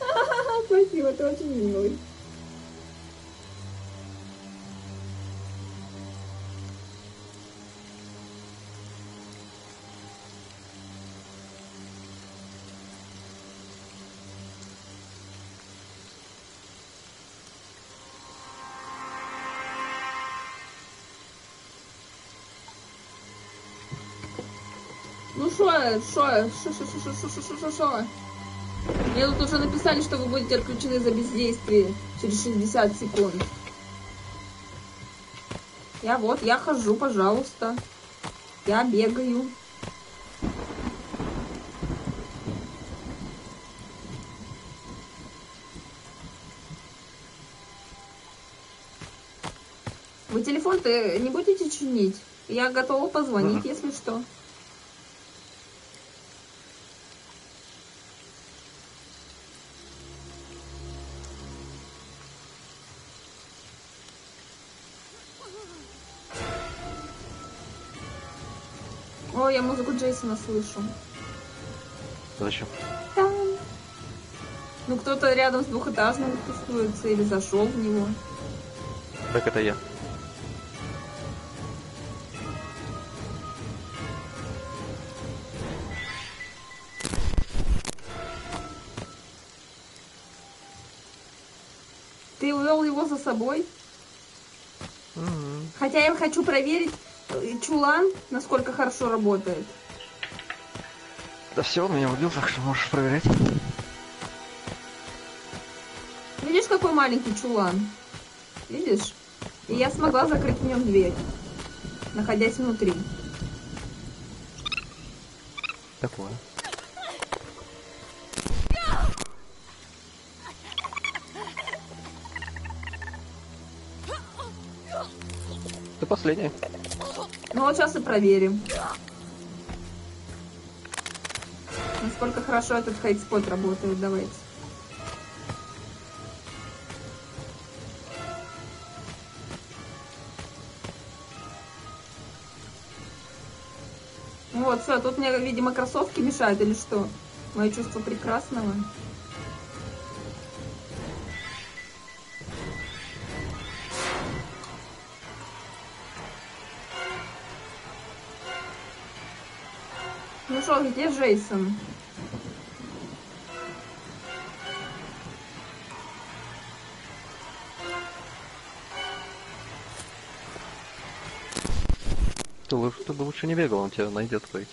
Спасибо, ты очень милый. Шо? Шо, шо, шо, шо, шо, шо, шо. Мне тут уже написали, что вы будете отключены за бездействие через 60 секунд. Я вот, я хожу, пожалуйста. Я бегаю. Вы телефон-то не будете чинить? Я готова позвонить, если что. Джейсона слышу. Зачем? Там. Ну, кто-то рядом с двухэтажным тусуется или зашел в него. Так это я. Ты увел его за собой? Хотя я хочу проверить э, чулан, насколько хорошо работает. Да все, он меня убил, так что можешь проверять. Видишь, какой маленький чулан? Видишь? И я смогла закрыть в нем дверь, находясь внутри. Такое. Ты последний. Ну вот сейчас и проверим. Насколько хорошо этот хейтспот работает, давайте. Вот, все, тут мне, видимо, кроссовки мешают или что? Мое чувство прекрасного. Ну что, где Джейсон? Не бегал, он тебя найдет этим.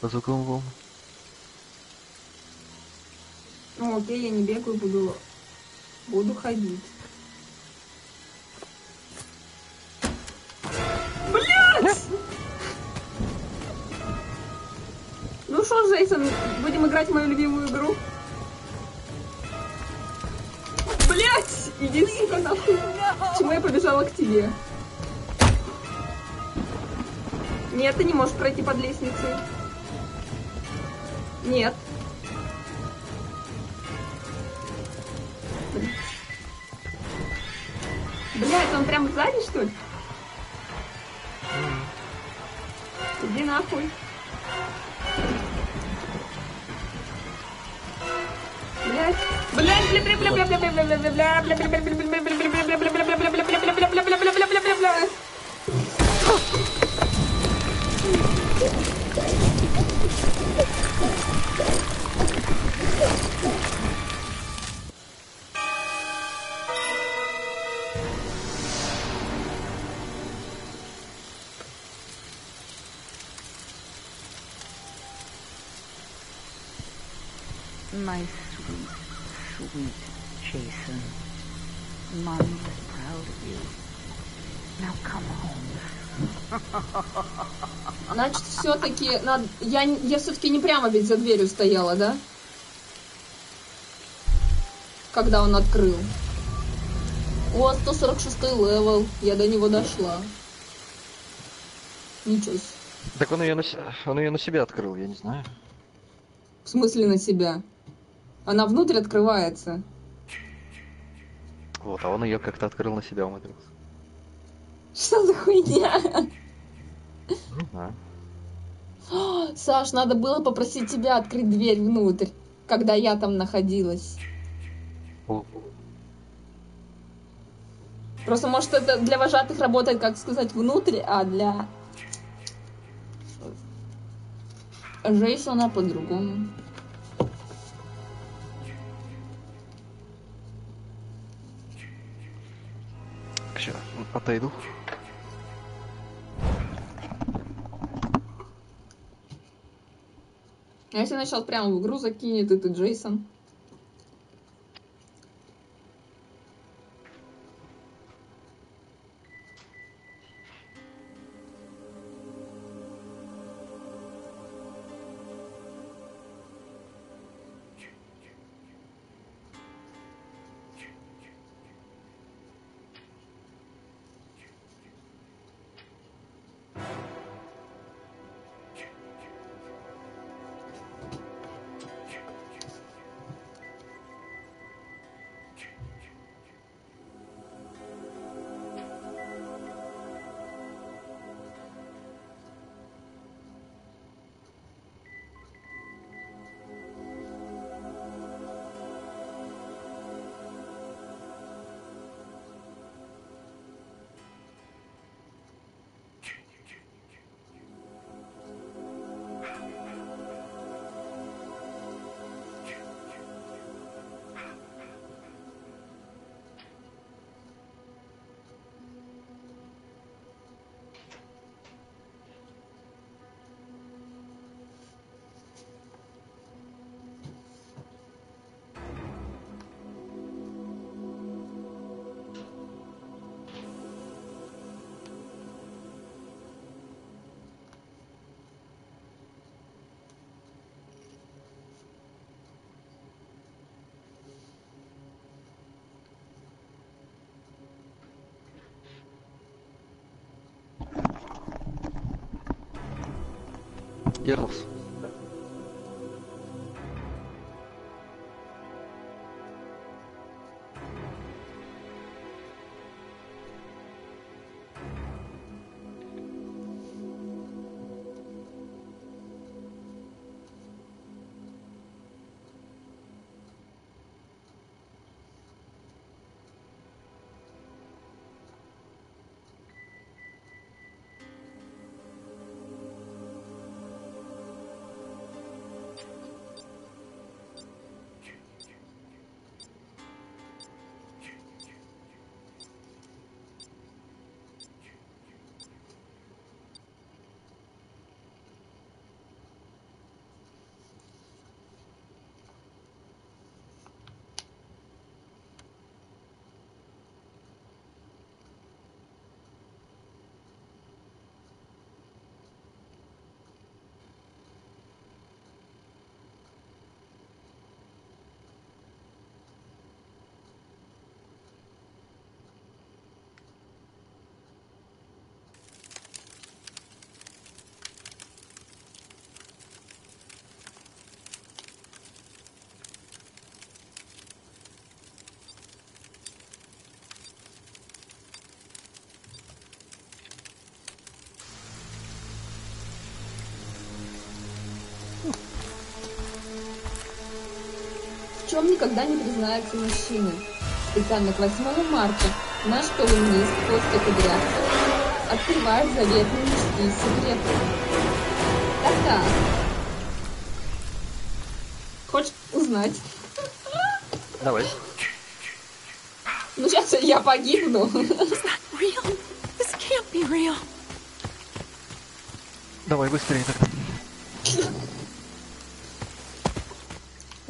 По звуковым волнам. Ну окей, я не бегаю, буду, буду ходить. Блять! Ну что, Джейсон, будем играть в мою любимую игру? Блять! Иди, сука, нахуй. Почему я побежала к тебе? Нет, ты не можешь пройти под лестницей. Нет. Блять, он прям сзади, что ли? Иди нахуй. Блять. Блять, бля бля бля бля бля бля бля бля бля бля бля бля бля все-таки надо... Я, я все-таки не прямо ведь за дверью стояла, да? Когда он открыл. О, 146 level. Я до него дошла. Ничего себе. Так он ее на, он ее на себя открыл, я не знаю. В смысле на себя? Она внутрь открывается. Вот, а он ее как-то открыл на себя, умудрился. Что за хуйня? Не знаю. Саш, надо было попросить тебя открыть дверь внутрь, когда я там находилась. Просто, может, это для вожатых работает, как сказать, внутрь, а для Джейсона по-другому. Сейчас, отойду. А если сейчас прямо в игру закинет, и ты Джейсон? Сирлс. Чем никогда не признается мужчина. Специально к 8 марта наш колумнист Костя Кудрявцев открывает заветные мужские секреты. Так-так. Хочешь узнать? Давай. Ну, сейчас я погибну. Давай быстрее тогда.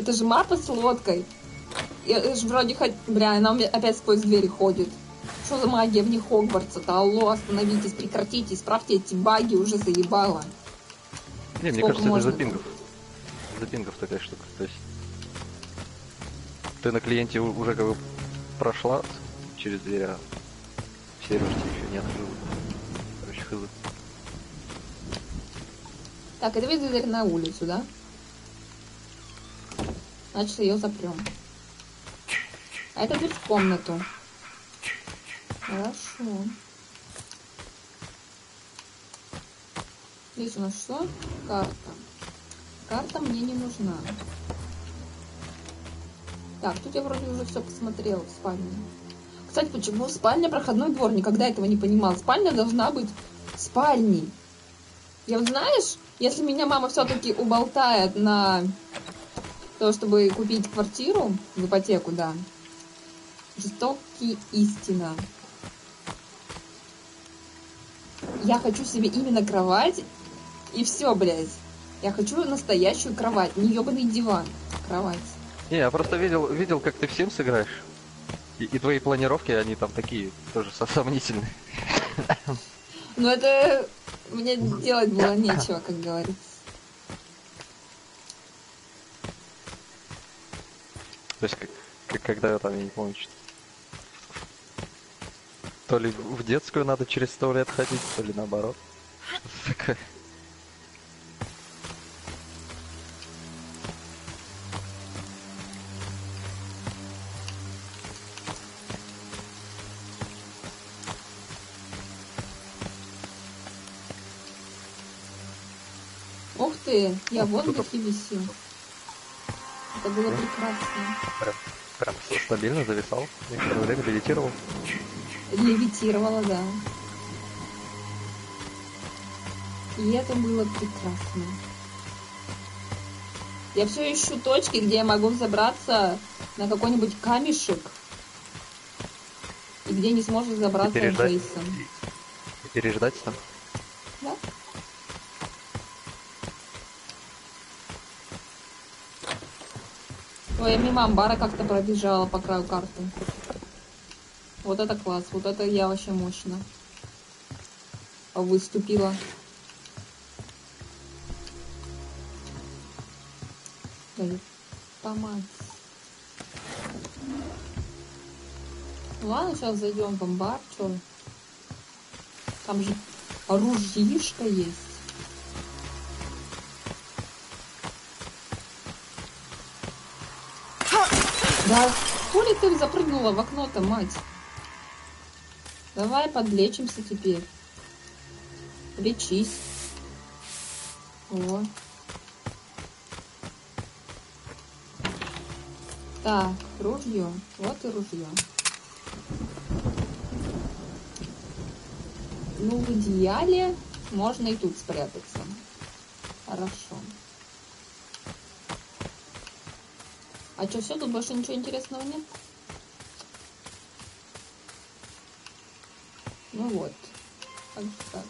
Это же мапа с лодкой. Я же вроде хоть... Бля, она опять сквозь двери ходит. Что за магия вне Хогвартса-то? Алло, остановитесь, прекратите, исправьте эти баги, уже заебало. Не, мне Сколько кажется, можно? это из-за пингов. Такая штука. То есть ты на клиенте уже как бы прошла через дверь, а в сервере еще не открыла. Короче, хз. Так, это ведь дверь на улицу, да? Значит, ее запрем. А это дверь в комнату. Хорошо. Здесь у нас что? Карта. Карта мне не нужна. Так, тут я вроде уже все посмотрела в спальне. Кстати, почему спальня проходной двор? Никогда этого не понимала. Спальня должна быть спальней. Я вот знаешь, если меня мама все-таки уболтает на то, чтобы купить квартиру в ипотеку, да. Жестокий истина. Я хочу себе именно кровать и все, блядь. Я хочу настоящую кровать, не ебаный диван. Кровать. Не, я просто видел, видел, как ты всем сыграешь. И, и твои планировки, они там такие, тоже со- сомнительные. Но это мне делать было нечего, как говорится. То есть, как, как- когда я там, я не помню, что то ли в детскую надо через сто лет ходить, то ли наоборот. Такое. Ух ты, я в воздухе висел. Это было Да? прекрасно. Прям, прям стабильно зависал. Некоторое время медитировал. Левитировала, да. И это было прекрасно. Я все ищу точки, где я могу забраться на какой-нибудь камешек. И где не сможет забраться переждать. Джейсон. И переждать там. Ой, я мимо амбара как-то пробежала по краю карты. Вот это класс, вот это я вообще мощно. Выступила. Да помать. Ладно, сейчас зайдем в амбар, чё? Там же оружишка есть. Да, хули ты запрыгнула в окно-то, мать? Давай подлечимся теперь. Лечись. О. Так, ружье. Вот и ружье. Ну, в идеале можно и тут спрятаться. Хорошо. А что, все, тут больше ничего интересного нет? Ну вот. Так.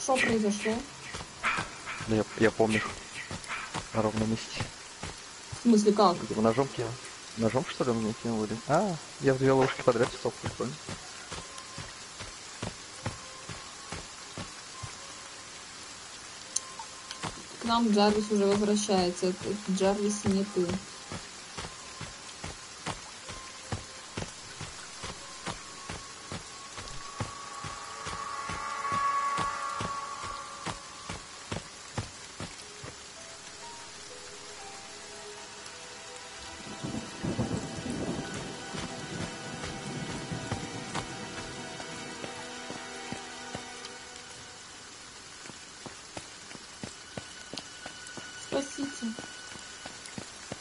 Что произошло? Ну, я, я помню. На ровном месте. В смысле, как? Видимо, ножом кинул. Ножом, что ли, мне кинул? или- А, я в две ложки подряд часов прикольно. К нам Джарвис уже возвращается. Джарвис не ты.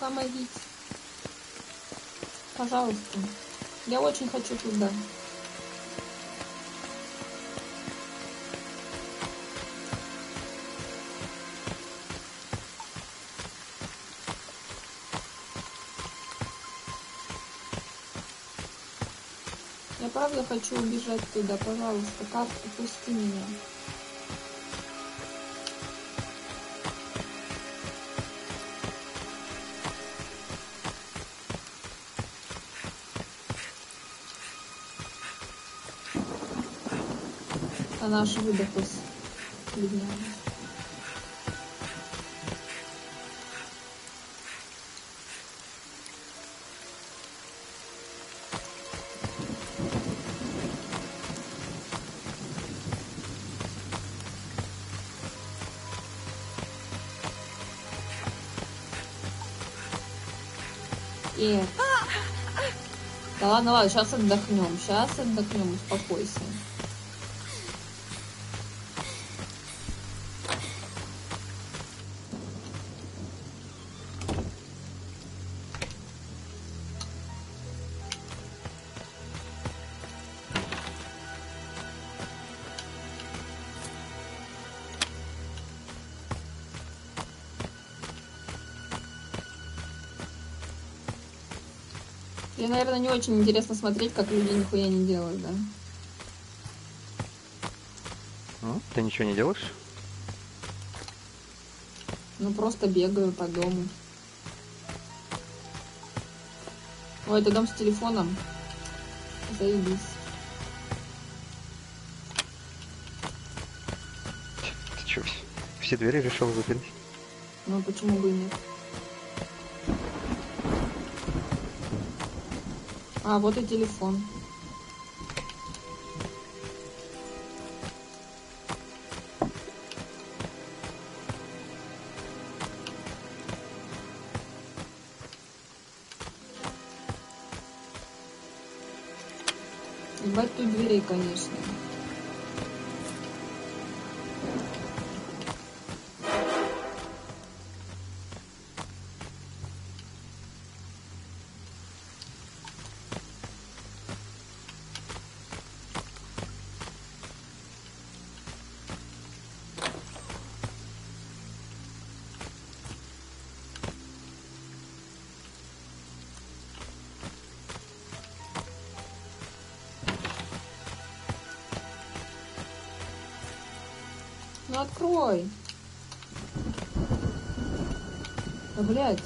Помогите. Пожалуйста. Я очень хочу туда. Я правда хочу убежать туда, пожалуйста, карту, пусти меня. Она аж бедняга. И... Да ладно, ладно, сейчас отдохнем, сейчас отдохнем, успокойся. Наверное, не очень интересно смотреть, как люди нихуя не делают, да? Ну, ты ничего не делаешь? Ну, просто бегаю по дому. Ой, это дом с телефоном. Заебись. Ты чё, вс- все двери решил запереть? Ну, почему бы и нет? А, вот и телефон. Да,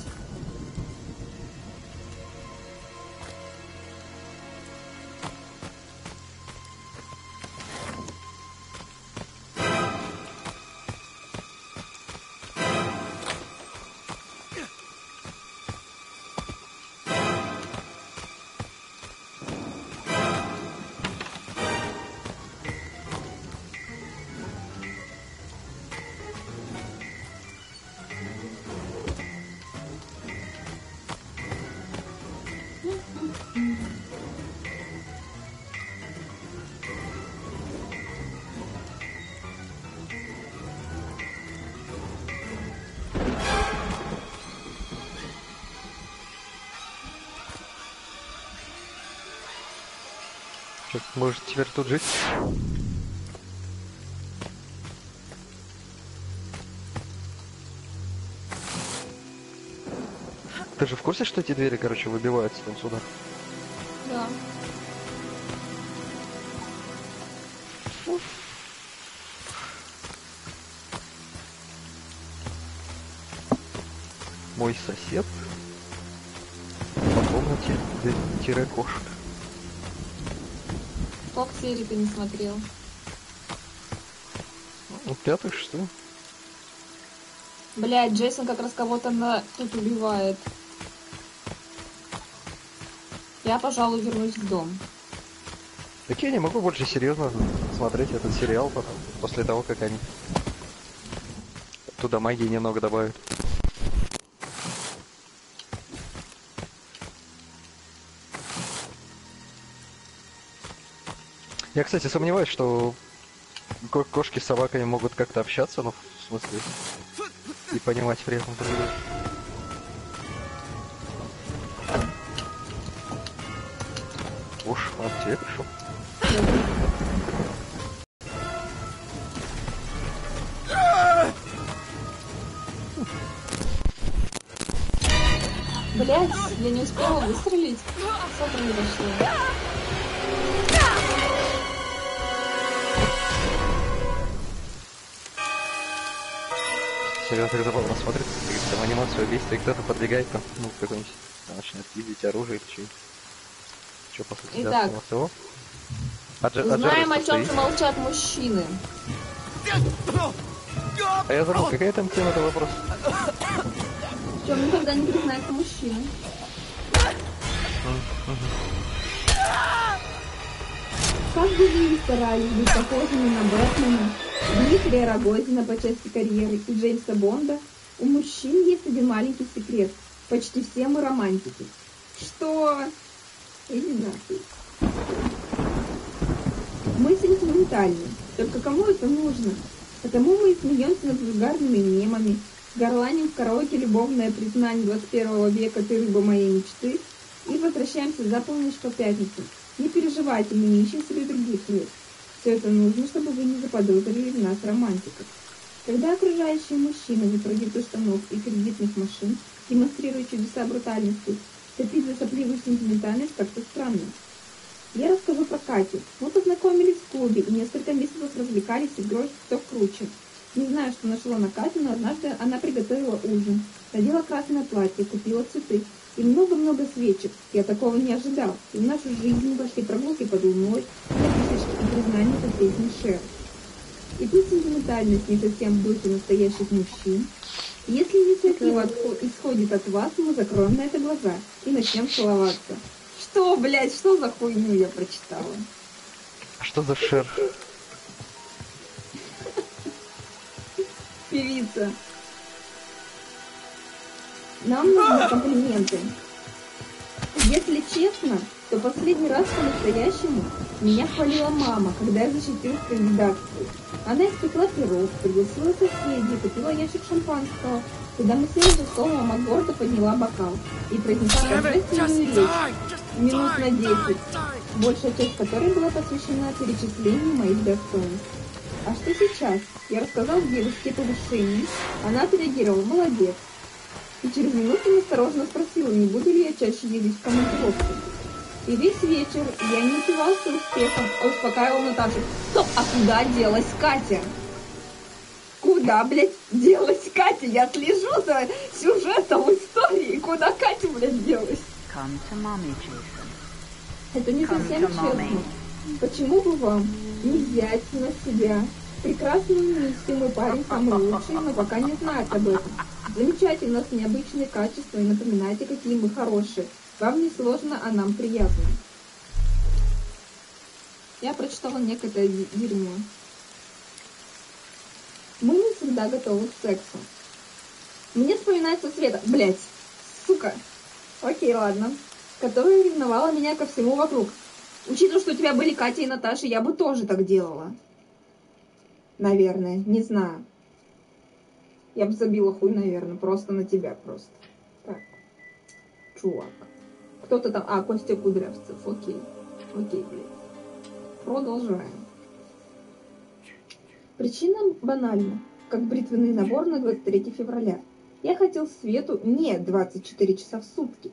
может теперь тут жить? Ты же в курсе, что эти двери, короче, выбиваются там сюда? Да. Мой сосед по комнате тире кошка. Серий ты не смотрел? Ну, что ли? Блядь, Джейсон как раз кого-то на... тут убивает. Я, пожалуй, вернусь в дом. Так я не могу больше серьезно смотреть этот сериал потом, после того, как они туда магии немного добавят. Я, кстати, сомневаюсь, что ко- кошки с собаками могут как-то общаться, ну, в смысле, и понимать при этом друг друга. Уж, он тебе пришел. Блять, я не успела выстрелить. Произошло? Так забавно смотрится, как там анимацию убийства, и кто-то подбегает там, ну, какой-нибудь, там, начинает видеть оружие или что-нибудь. Что, по сути, да, Итак. осталось всего? А, Дж- а о чем стоит. молчат мужчины. А я забыл, какая там тема, это вопрос? В чем никогда не признается мужчина. Как бы вы старались быть похожими на Бэтмена, Дмитрия Рогозина по части карьеры и Джеймса Бонда, у мужчин есть один маленький секрет. Почти все мы романтики. Что? Иди нахуй. Мы сентиментальны. Только кому это нужно? Потому мы и смеемся над вульгарными мемами, горланим в караоке любовное признание 21 века «Ты рыба моей мечты» и возвращаемся за полночь по пятницам. Не переживайте, мы не ищем себе других мест. Все это нужно, чтобы вы не заподозрили в нас романтиков. Когда окружающие мужчины в продукту штанов и кредитных машин демонстрируют чудеса брутальности, топить за сопливую сентиментальность как-то странно. Я расскажу про Катю. Мы познакомились в клубе и несколько месяцев развлекались игрой «Кто круче». Не знаю, что нашло на Катю, но однажды она приготовила ужин, надела красное платье, купила цветы и много-много свечек. Я такого не ожидал. И в нашу жизнь вошли прогулки под луной, записочки и признания по песне Шер. И тут сентиментальность не совсем в духе настоящих мужчин. Если инициатива исходит от вас, мы закроем на это глаза и начнем целоваться. Что, блядь, что за хуйню я прочитала? А что за шер? Певица. Нам нужны комплименты. Если честно, то последний раз по-настоящему меня хвалила мама, когда я защитилась в. Она испекла пирог, пригласила соседей, купила ящик шампанского. Когда мы сели за стол, мама гордо подняла бокал и произнесла торжественную речь минут на десять, большая часть которой была посвящена перечислению моих достоинств. А что сейчас? Я рассказал девушке о повышении. Она отреагировала «молодец». И через минуту осторожно спросила, не буду ли я чаще ездить в командировку. И весь вечер я не упивался успехом, а успокаивал Наташу. Стоп, а куда делась Катя? Куда, блядь, делась Катя? Я слежу за сюжетом истории. Куда Катя, блядь, делась? Come to mommy, Jason. Это не Come совсем честно. Почему бы вам не взять на себя прекрасную миссию, мой парень самый лучший, но пока не знает об этом. Замечательно, нас необычные качества, и напоминайте, какие мы хорошие. Вам не сложно, а нам приятно. Я прочитала некое дерьмо. Мы не всегда готовы к сексу. Мне вспоминается Света, блять, сука. Окей, ладно. Которая ревновала меня ко всему вокруг. Учитывая, что у тебя были Катя и Наташа, я бы тоже так делала. Наверное, не знаю. Я бы забила хуй, наверное, просто на тебя просто. Так. Чувак. Кто-то там... А, Костя Кудрявцев. Окей. Окей, блядь. Продолжаем. Причина банальна, как бритвенный набор на 23 февраля. Я хотел Свету не 24 часа в сутки.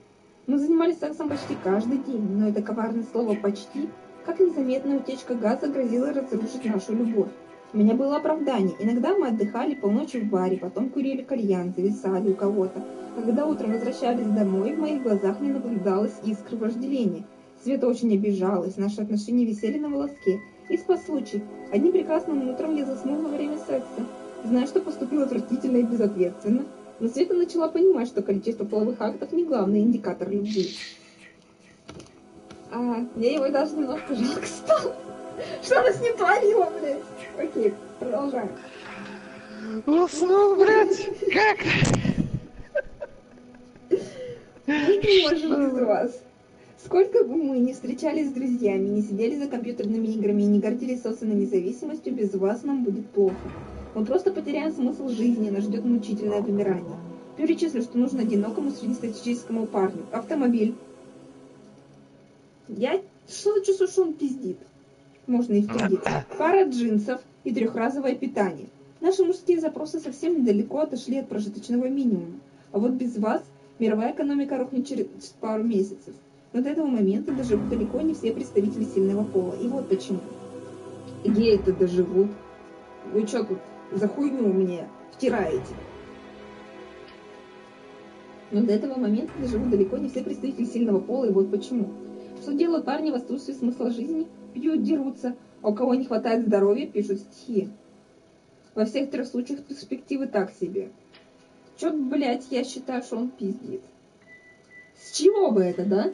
Мы занимались сексом почти каждый день, но это коварное слово «почти», как незаметная утечка газа грозила разрушить нашу любовь. У меня было оправдание. Иногда мы отдыхали полночи в баре, потом курили кальян, зависали у кого-то. Когда утром возвращались домой, в моих глазах не наблюдалось искры вожделения. Света очень обижалась, наши отношения висели на волоске. И спас случай. Одним прекрасным утром я заснула во время секса. Знаю, что поступила отвратительно и безответственно, но Света начала понимать, что количество половых актов не главный индикатор любви. А, я его даже немножко жалко стало. Что она с ним творила, блядь? Окей, продолжаем. Уснул, блядь! Как? Можем без вас. Сколько бы мы ни встречались с друзьями, не сидели за компьютерными играми и не гордились собственной независимостью, без вас нам будет плохо. Мы просто потеряем смысл жизни, нас ждет мучительное вымирание. Перечислю, что нужно одинокому среднестатистическому парню. Автомобиль. Я что-то чувствую, что он пиздит. Можно и впердиться. Пара джинсов и трехразовое питание. Наши мужские запросы совсем недалеко отошли от прожиточного минимума. А вот без вас мировая экономика рухнет через пару месяцев. Но до этого момента доживут далеко не все представители сильного пола. И вот почему. Геи-то доживут. Вы что тут за хуйню мне втираете? Но до этого момента доживут далеко не все представители сильного пола, и вот почему. Что делают парни в отсутствии смысла жизни? Пьют, дерутся, а у кого не хватает здоровья, пишут стихи. Во всех трех случаях перспективы так себе. Чё, блядь, я считаю, что он пиздит. С чего бы это, да?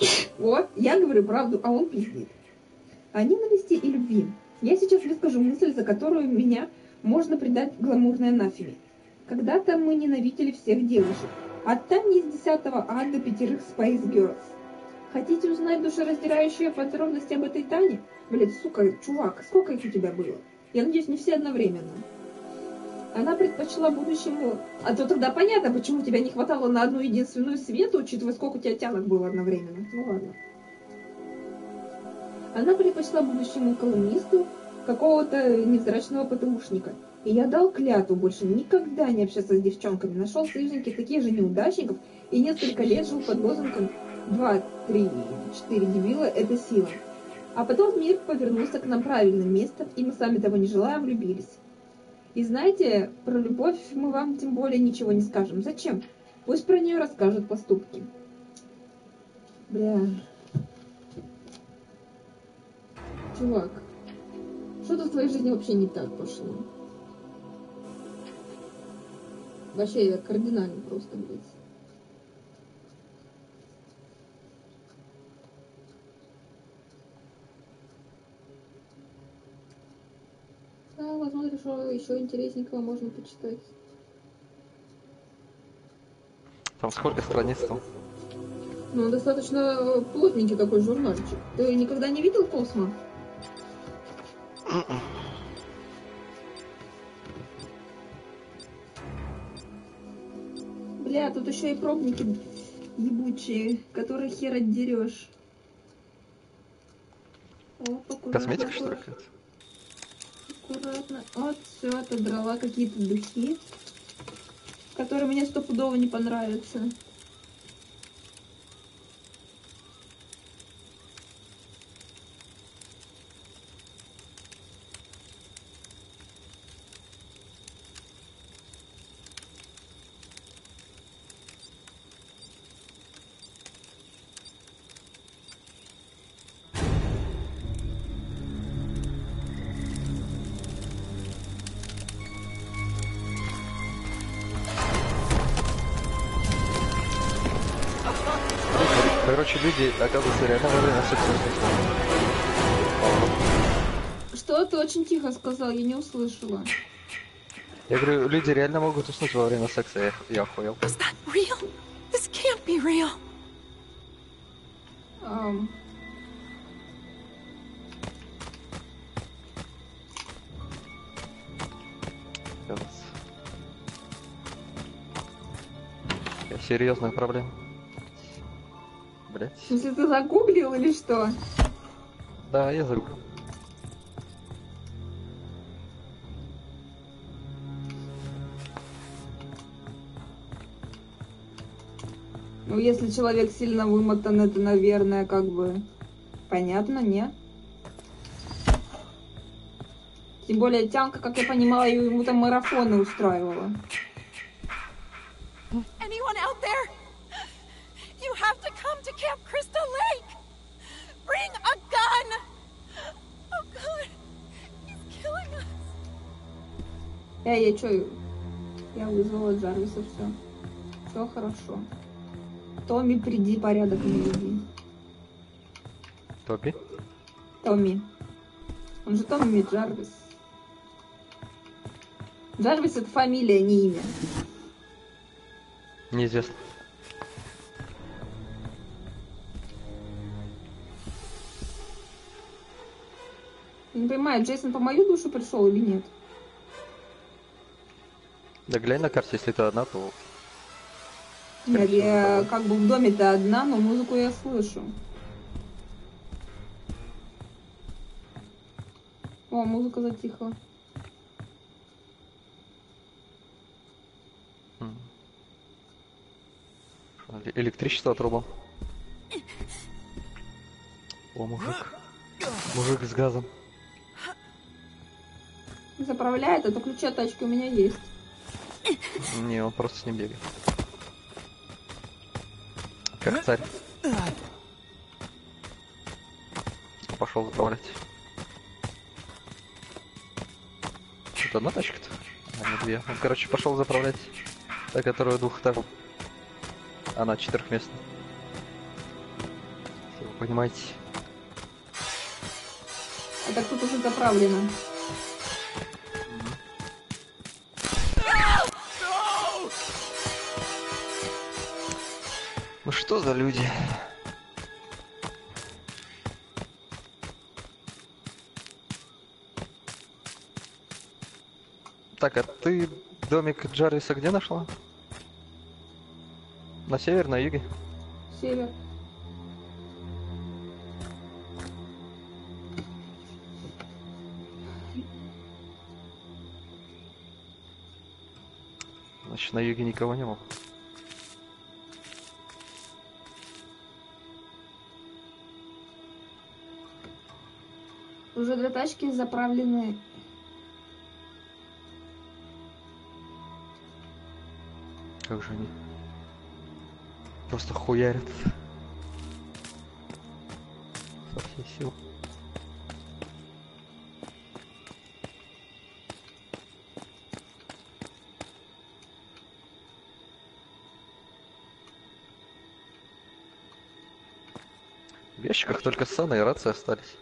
Вот, я говорю правду, а он пиздит. О ненависти и любви. Я сейчас выскажу мысль, за которую меня можно придать гламурной анафеме. Когда-то мы ненавидели всех девушек. От Тани из 10 А до пятерых Space Girls. Хотите узнать душераздирающие подробности об этой Тане? Блять, сука, чувак, сколько их у тебя было? Я надеюсь, не все одновременно. Она предпочла будущему... А то тогда понятно, почему тебя не хватало на одну единственную свету, учитывая, сколько у тебя тянок было одновременно. Ну ладно. Она предпочла будущему колумнисту какого-то невзрачного ПТУшника. И я дал клятву больше никогда не общаться с девчонками. Нашел союзников таких же неудачников и несколько лет жил под лозунгом «Два, три, четыре дебила – это сила». А потом мир повернулся к нам правильным местом, и мы сами того не желая влюбились. И знаете, про любовь мы вам тем более ничего не скажем. Зачем? Пусть про нее расскажут поступки. Бля. Чувак, что-то в твоей жизни вообще не так пошло. Вообще кардинально просто, блядь. Да, возможно, что еще интересненького можно почитать. Там сколько страниц там? Ну, достаточно плотненький такой журнальчик. Ты никогда не видел Космо? Бля, тут еще и пробники ебучие, которые хер отдерешь. Оп, Косметика, что ли? Аккуратно. Вот, все, отодрала какие-то духи, которые мне стопудово не понравятся. Люди, оказывается, реально во время секса Что ты очень тихо сказал, я не услышала. Я говорю, люди реально могут уснуть во время секса, я, я охуел. Is that real? This can't be real. Я серьезная проблема. Блять. смысле, ты загуглил или что? Да, я забыл. Ну, если человек сильно вымотан, это, наверное, как бы понятно, не? Тем более Тянка, как я понимаю, ему там марафоны устраивала. Anyone out there? You have to Camp Crystal Lake! Bring a gun! Oh god, he's killing us! Эй, я чё? Я вызвала Джарвиса, все. Все хорошо. Томми, приди, порядок наведи. Топи. Томми. Он же Томми Джарвис. Джарвис это фамилия, не имя. Неизвестно. Не понимаю, Джейсон по мою душу пришел или нет? Да глянь на карте, если ты одна, то Нет, я как бы в доме-то одна, но музыку я слышу. О, музыка затихла. Электричество отрубал. О, мужик. Мужик с газом. Заправляет, а то ключи от тачки у меня есть. Не, он просто с ним бегает. Как царь. Пошел заправлять. Это одна тачка-то? А, не две. Он, короче, пошел заправлять. Та, которая двухэтажная. Она четырехместная. Если вы понимаете. А так тут уже заправлено. Что за люди? Так, а ты домик Джарвиса где нашла? На север, на юге? Север. Значит, на юге никого не было. Уже две тачки заправлены. Как же они? Просто хуярят. Со всей силы. В ящиках только сана и рация остались.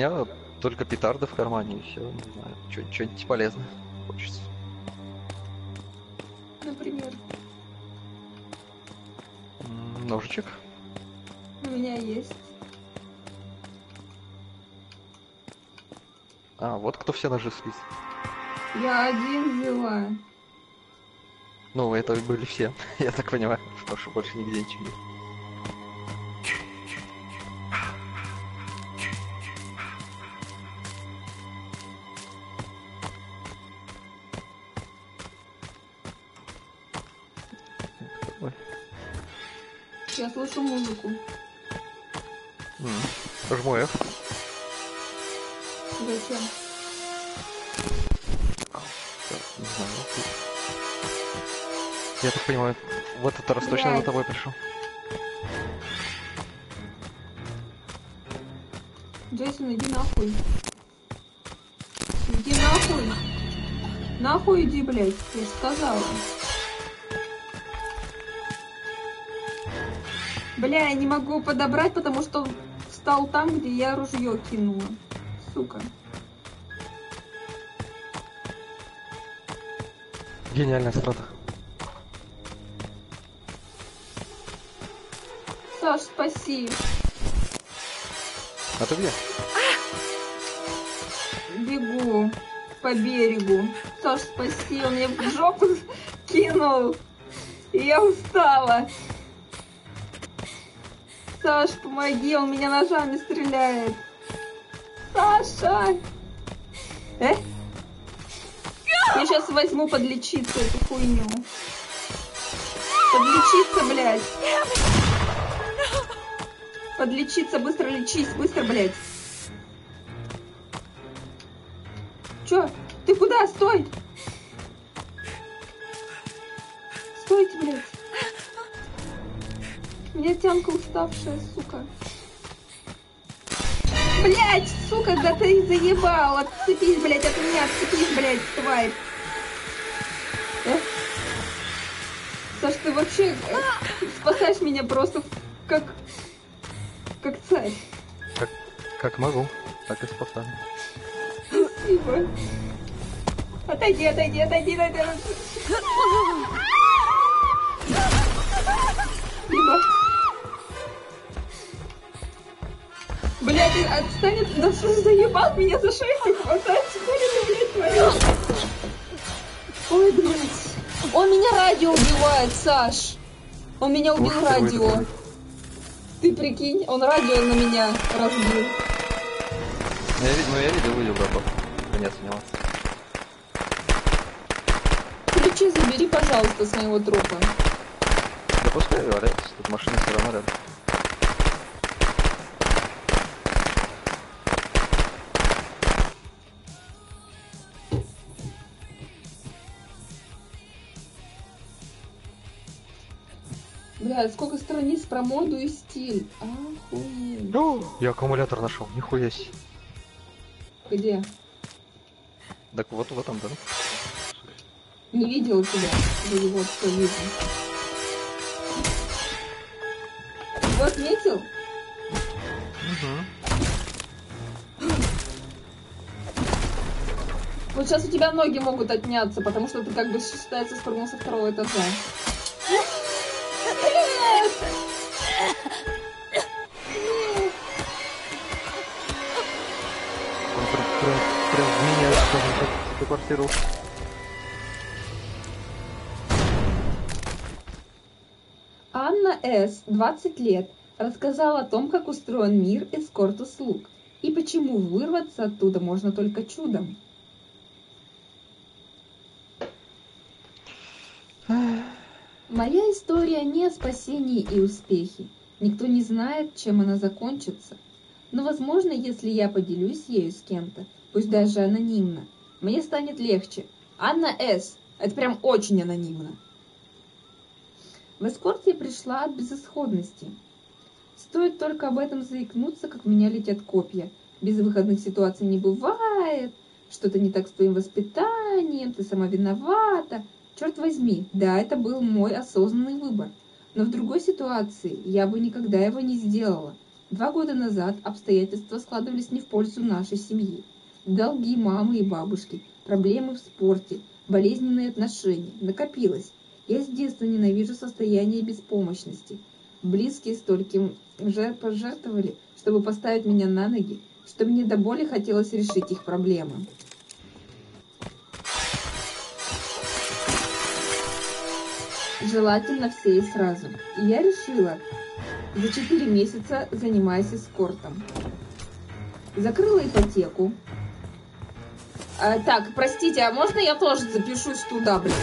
Меня только петарды в кармане и все, не знаю, что-нибудь полезное хочется. Например, Ножичек. у меня есть. А, вот кто все ножи спис. Я один взяла. Ну, это были все, я так понимаю, потому что больше нигде ничего нет. Тут. Я так понимаю, в этот раз точно за Блядь. тобой пришел. Джейсон, иди нахуй. Иди нахуй. Нахуй иди, блядь. Я же сказала. Бля, я не могу подобрать, потому что встал там, где я ружье кинула. Сука. Гениальная страта. Саш, спаси. А ты где? Бегу по берегу. Саш, спаси, он меня в жопу кинул. И я устала. Саш, помоги, он меня ножами стреляет. Саша! Сейчас возьму подлечиться эту хуйню. Подлечиться, блядь. Подлечиться, быстро лечись, быстро, блядь. Чё? Ты куда? Стой! Стойте, блядь. Меня тянка уставшая, сука. Блять, сука, да ты заебал. Отцепись, блядь, от меня, отцепись, блядь, тварь. Вообще спасаешь меня просто как... как царь. Как, как могу, так и спасаю. Спасибо. Отойди, отойди, отойди, отойди. Спасибо. Блядь, ты отстань от... Да что заебал меня за шею хватать? Хули ты, блядь, творишь? Ой, блядь. Он меня радио убивает, Саш. Он меня убил ой, радио. Ты прикинь, он радио на меня разбил. Ну, я, ну, я видел, видел, да, баб. Конец сняла. Ключи забери, пожалуйста, с моего трупа. Да пускай валяется, тут машина все равно рядом. Бля, сколько страниц про моду и стиль. Охуеть. Я аккумулятор нашел, нихуя себе. Где? Так вот в этом, да? Не видела тебя. Вроде вот что видно. Его отметил? Вот сейчас у тебя ноги могут отняться, потому что ты как бы считается спрыгнул со второго этажа. Квартиру. Анна С., 20 лет, рассказала о том, как устроен мир эскорт-услуг и почему вырваться оттуда можно только чудом. Моя история не о спасении и успехе. Никто не знает, чем она закончится. Но, возможно, если я поделюсь ею с кем-то, пусть даже анонимно, мне станет легче. Анна С. Это прям очень анонимно. В эскорт я пришла от безысходности. Стоит только об этом заикнуться, как меня летят копья. Безвыходных ситуаций не бывает. Что-то не так с твоим воспитанием, ты сама виновата. Черт возьми, да, это был мой осознанный выбор. Но в другой ситуации я бы никогда его не сделала. Два года назад обстоятельства складывались не в пользу нашей семьи. Долги мамы и бабушки, проблемы в спорте, болезненные отношения. Накопилось. Я с детства ненавижу состояние беспомощности. Близкие стольким жер- пожертвовали, чтобы поставить меня на ноги, что мне до боли хотелось решить их проблемы. Желательно все и сразу. И я решила, за 4 месяца занимаюсь эскортом. Закрыла ипотеку. А, так, простите, а можно я тоже запишусь туда, блядь?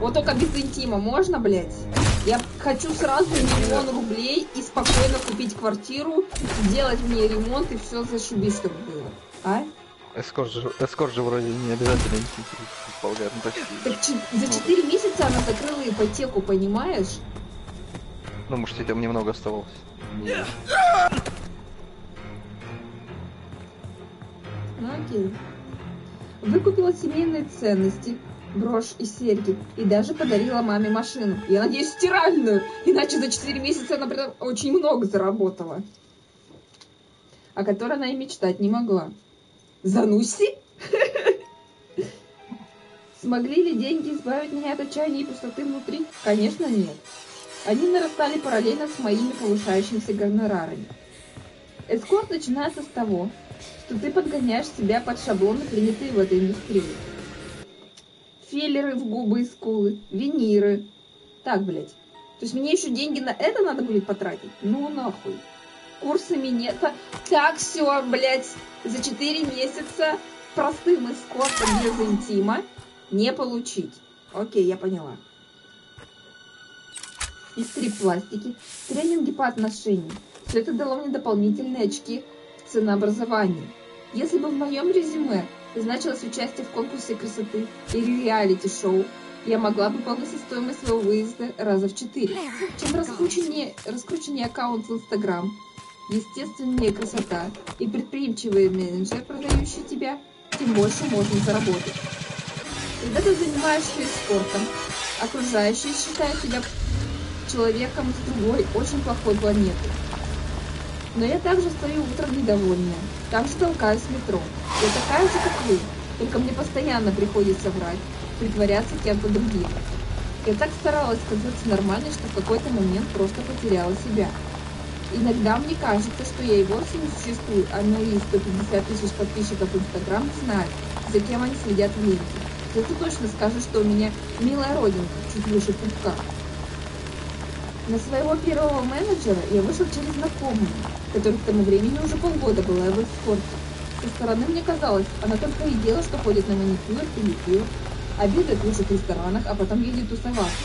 Вот только без интима, можно, блядь? Я хочу сразу миллион рублей и спокойно купить квартиру, сделать в ней ремонт и все зашибись, чтобы было. А? Эскорт же, эскорт же вроде не обязательно предполагаю, ну почти. Так за 4 месяца она закрыла ипотеку, понимаешь? Ну, может, ей там немного оставалось. Не- Ну, окей. Выкупила семейные ценности, брошь и серьги, и даже подарила маме машину. Я надеюсь, стиральную, иначе за 4 месяца она прям очень много заработала. О которой она и мечтать не могла. Зануси? Смогли ли деньги избавить меня от отчаяния и пустоты внутри? Конечно, нет. Они нарастали параллельно с моими повышающимися гонорарами. Эскорт начинается с того, что ты подгоняешь себя под шаблоны, принятые в этой индустрии. Филлеры в губы и скулы, виниры. Так, блядь. То есть мне еще деньги на это надо будет потратить? Ну нахуй. Курсы минета. Так, все, блядь. За 4 месяца простым эскортом без интима не получить. Окей, я поняла. И стрип-пластики, тренинги по отношениям. Все это дало мне дополнительные очки в ценообразовании. Если бы в моем резюме значилось участие в конкурсе красоты или реалити-шоу, я могла бы повысить стоимость своего выезда раза в четыре. Чем раскрученнее, раскрученнее аккаунт в Инстаграм, естественнее красота и предприимчивый менеджер, продающий тебя, тем больше можно заработать. Когда ты занимаешься спортом, окружающие считают тебя человеком с другой, очень плохой планеты. Но я также стою утром недовольная, так же толкаюсь в метро. Я такая же, как вы, только мне постоянно приходится врать, притворяться кем-то другим. Я так старалась казаться нормальной, что в какой-то момент просто потеряла себя. Иногда мне кажется, что я и вовсе не существую, а мои 150 тысяч подписчиков в Инстаграм знают, за кем они следят в ленте. Кто-то точно скажет, что у меня милая родинка, чуть выше пупка. На своего первого менеджера я вышел через знакомую, которая к тому времени уже полгода была в эскорте. Со стороны мне казалось, она только и делала, что ходит на маникюр, педикюр, обедает в лучших ресторанах, а потом едет тусоваться.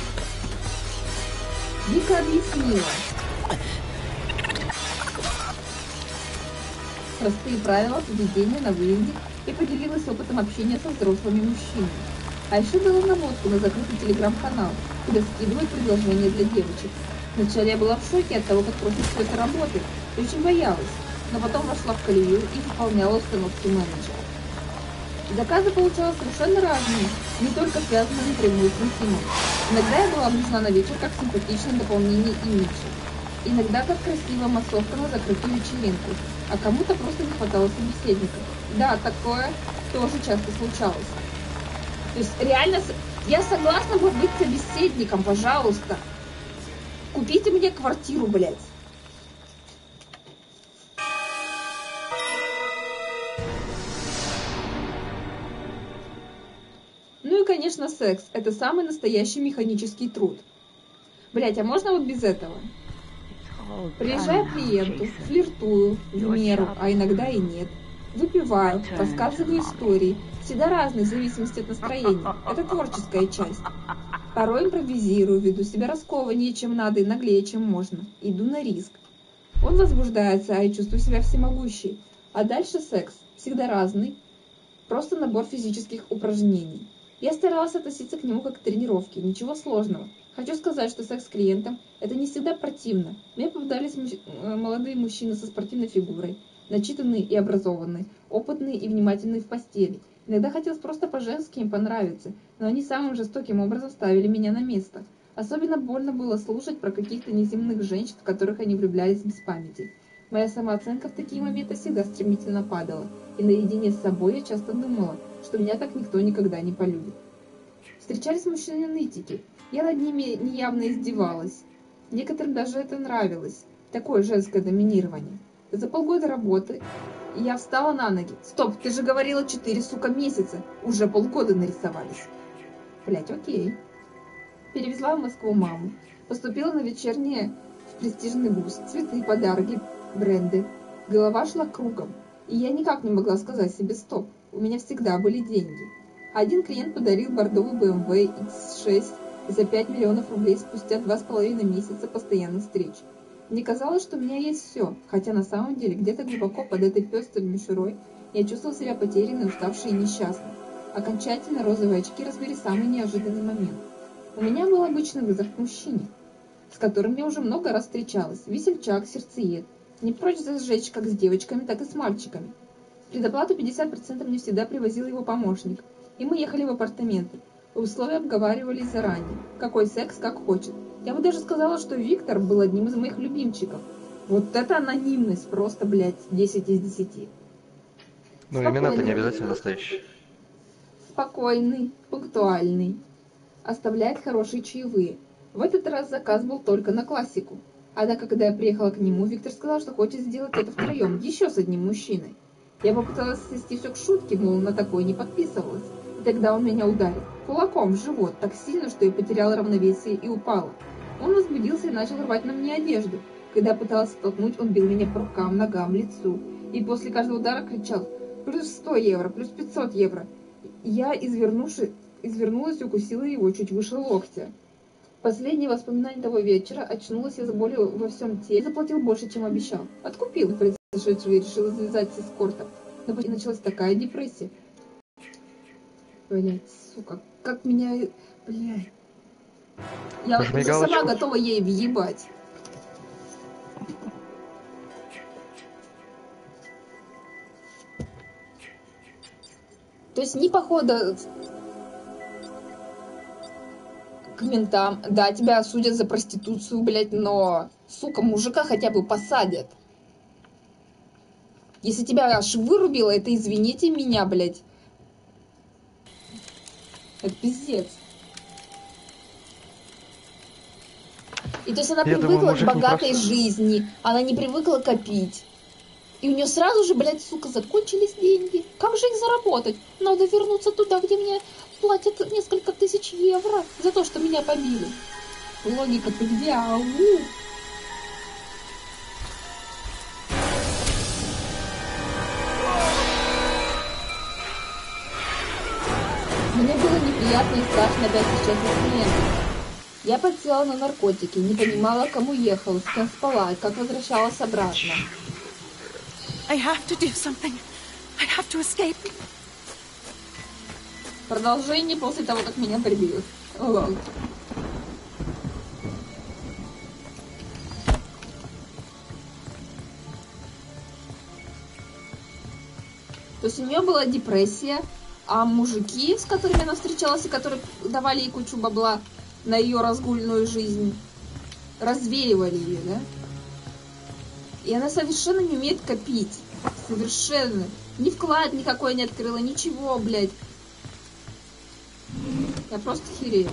Вика объяснила, простые правила поведения на выезде и поделилась опытом общения со взрослыми мужчинами. А еще дала наводку на закрытый телеграм-канал, куда скидывают предложения для девочек. Вначале я была в шоке от того, как просто все это работает, очень боялась, но потом вошла в колею и выполняла установки менеджера. Заказы получала совершенно разные, не только связанные напрямую с интимом. Иногда я была нужна на вечер как симпатичное дополнение имиджа. Иногда как красивая массовка на закрытую вечеринку, а кому-то просто не хватало собеседника. Да, такое тоже часто случалось. То есть реально, я согласна быть собеседником, пожалуйста. Купите мне квартиру, блядь. Ну и, конечно, секс. Это самый настоящий механический труд. Блять, а можно вот без этого? Приезжаю к клиенту, флиртую, в меру, а иногда и нет. Выпиваю, рассказываю истории. Всегда разные, в зависимости от настроения. Это творческая часть. Порой импровизирую, веду себя раскованнее, чем надо, и наглее, чем можно. Иду на риск. Он возбуждается, а я чувствую себя всемогущей. А дальше секс. Всегда разный. Просто набор физических упражнений. Я старалась относиться к нему как к тренировке, ничего сложного. Хочу сказать, что секс с клиентом – это не всегда противно. Мне попадались э, молодые мужчины со спортивной фигурой, начитанные и образованные, опытные и внимательные в постели. Иногда хотелось просто по-женски им понравиться, но они самым жестоким образом ставили меня на место. Особенно больно было слушать про каких-то неземных женщин, в которых они влюблялись без памяти. Моя самооценка в такие моменты всегда стремительно падала, и наедине с собой я часто думала, что меня так никто никогда не полюбит. Встречались мужчины-нытики. Я над ними неявно издевалась. Некоторым даже это нравилось. Такое женское доминирование. За полгода работы я встала на ноги. Стоп, ты же говорила четыре, сука, месяца. Уже полгода нарисовались. Блять, окей. Перевезла в Москву маму. Поступила на вечернее в престижный вуз. Цветы, подарки, бренды. Голова шла кругом. И я никак не могла сказать себе стоп. У меня всегда были деньги. Один клиент подарил бордовый BMW X6 за 5 миллионов рублей спустя два с половиной месяца постоянных встреч. Мне казалось, что у меня есть все, хотя на самом деле где-то глубоко под этой пестрой мишурой я чувствовал себя потерянной, уставшей и несчастной. Окончательно розовые очки разбили самый неожиданный момент. У меня был обычный вызов к мужчине, с которым я уже много раз встречалась. Весельчак, сердцеед. Не прочь зажечь как с девочками, так и с мальчиками. Предоплату 50% мне всегда привозил его помощник, и мы ехали в апартаменты. Условия обговаривались заранее. Какой секс, как хочет. Я бы даже сказала, что Виктор был одним из моих любимчиков. Вот это анонимность, просто, блядь, 10 из 10. Ну, имена-то не обязательно настоящие. Спокойный, пунктуальный. Оставляет хорошие чаевые. В этот раз заказ был только на классику. Однако, когда я приехала к нему, Виктор сказал, что хочет сделать это втроем, еще с одним мужчиной. Я попыталась свести все к шутке, мол, на такое не подписывалась. И тогда он меня ударил. Кулаком в живот, так сильно, что я потеряла равновесие и упала. Он возбудился и начал рвать на мне одежду. Когда пыталась столкнуть, он бил меня по рукам, ногам, лицу. И после каждого удара кричал «Плюс 100 евро, плюс 500 евро». Я, извернувшись, извернулась и укусила его чуть выше локтя. Последние воспоминания того вечера очнулась я за болью во всем теле. Заплатил больше, чем обещал. Откупил произошедшего и решила завязать с эскортом. Но почти началась такая депрессия, Блять, сука, как меня... Блядь. Я уже сама готова ей въебать. То есть не похода к ментам. Да, тебя осудят за проституцию, блядь, но, сука, мужика хотя бы посадят. Если тебя аж вырубило, это извините меня, блядь. Это пиздец. И то есть она Я привыкла думаю, к богатой жизни, она не привыкла копить. И у нее сразу же, блядь, сука, закончились деньги. Как же их заработать? Надо вернуться туда, где мне платят несколько тысяч евро за то, что меня побили. Логика, ты где? Ау. Мне было неприятно и страшно опять встречаться с клиентом. Я подсела на наркотики, не понимала, кому ехала, с кем спала и как возвращалась обратно. I have to do something. I have to escape. Продолжение после того, как меня прибьют. Лол. То есть у нее была депрессия, а мужики, с которыми она встречалась, и которые давали ей кучу бабла на ее разгульную жизнь, развеивали ее, да? И она совершенно не умеет копить. Совершенно. Ни вклад никакой не открыла, ничего, блядь. Я просто херею.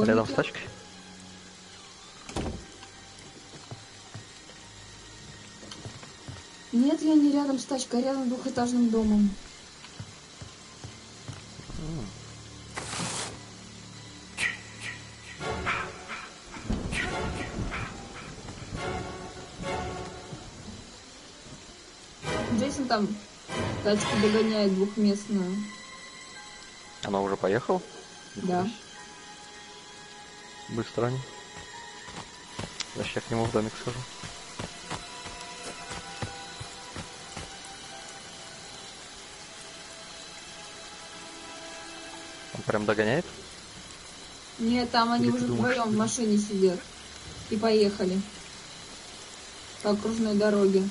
Домике. Рядом с тачкой? Нет, я не рядом с тачкой, а рядом с двухэтажным домом. Джейсон там тачку догоняет двухместную. Она уже поехала? Да. Быстро они. Значит, я к нему в домик схожу. Он прям догоняет? Нет, там они Или уже думаешь, вдвоем в машине сидят. И поехали. По окружной дороге.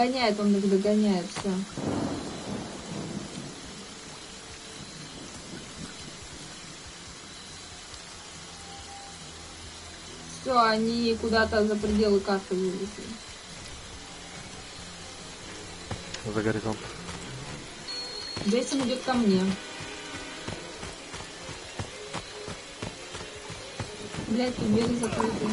Догоняет, он их догоняет, все. Все, они куда-то за пределы карты вылезли. За горизонт. Джейсон идет ко мне. Блять, тут двери закрыты.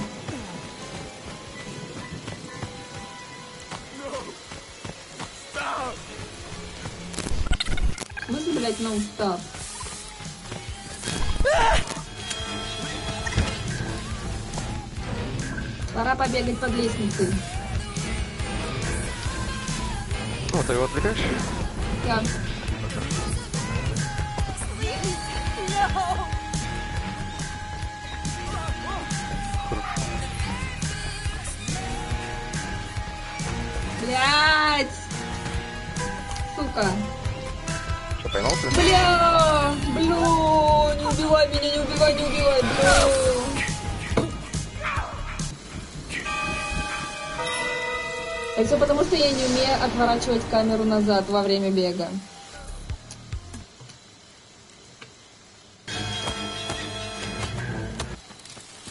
Блядь, на устав? Пора побегать под лестницей. Ну, ты его отвлекаешь? Я. Блять! Сука. Ты? Бля! Блю! Не убивай меня, не убивай, не убивай! Блю! Это все потому, что я не умею отворачивать камеру назад во время бега.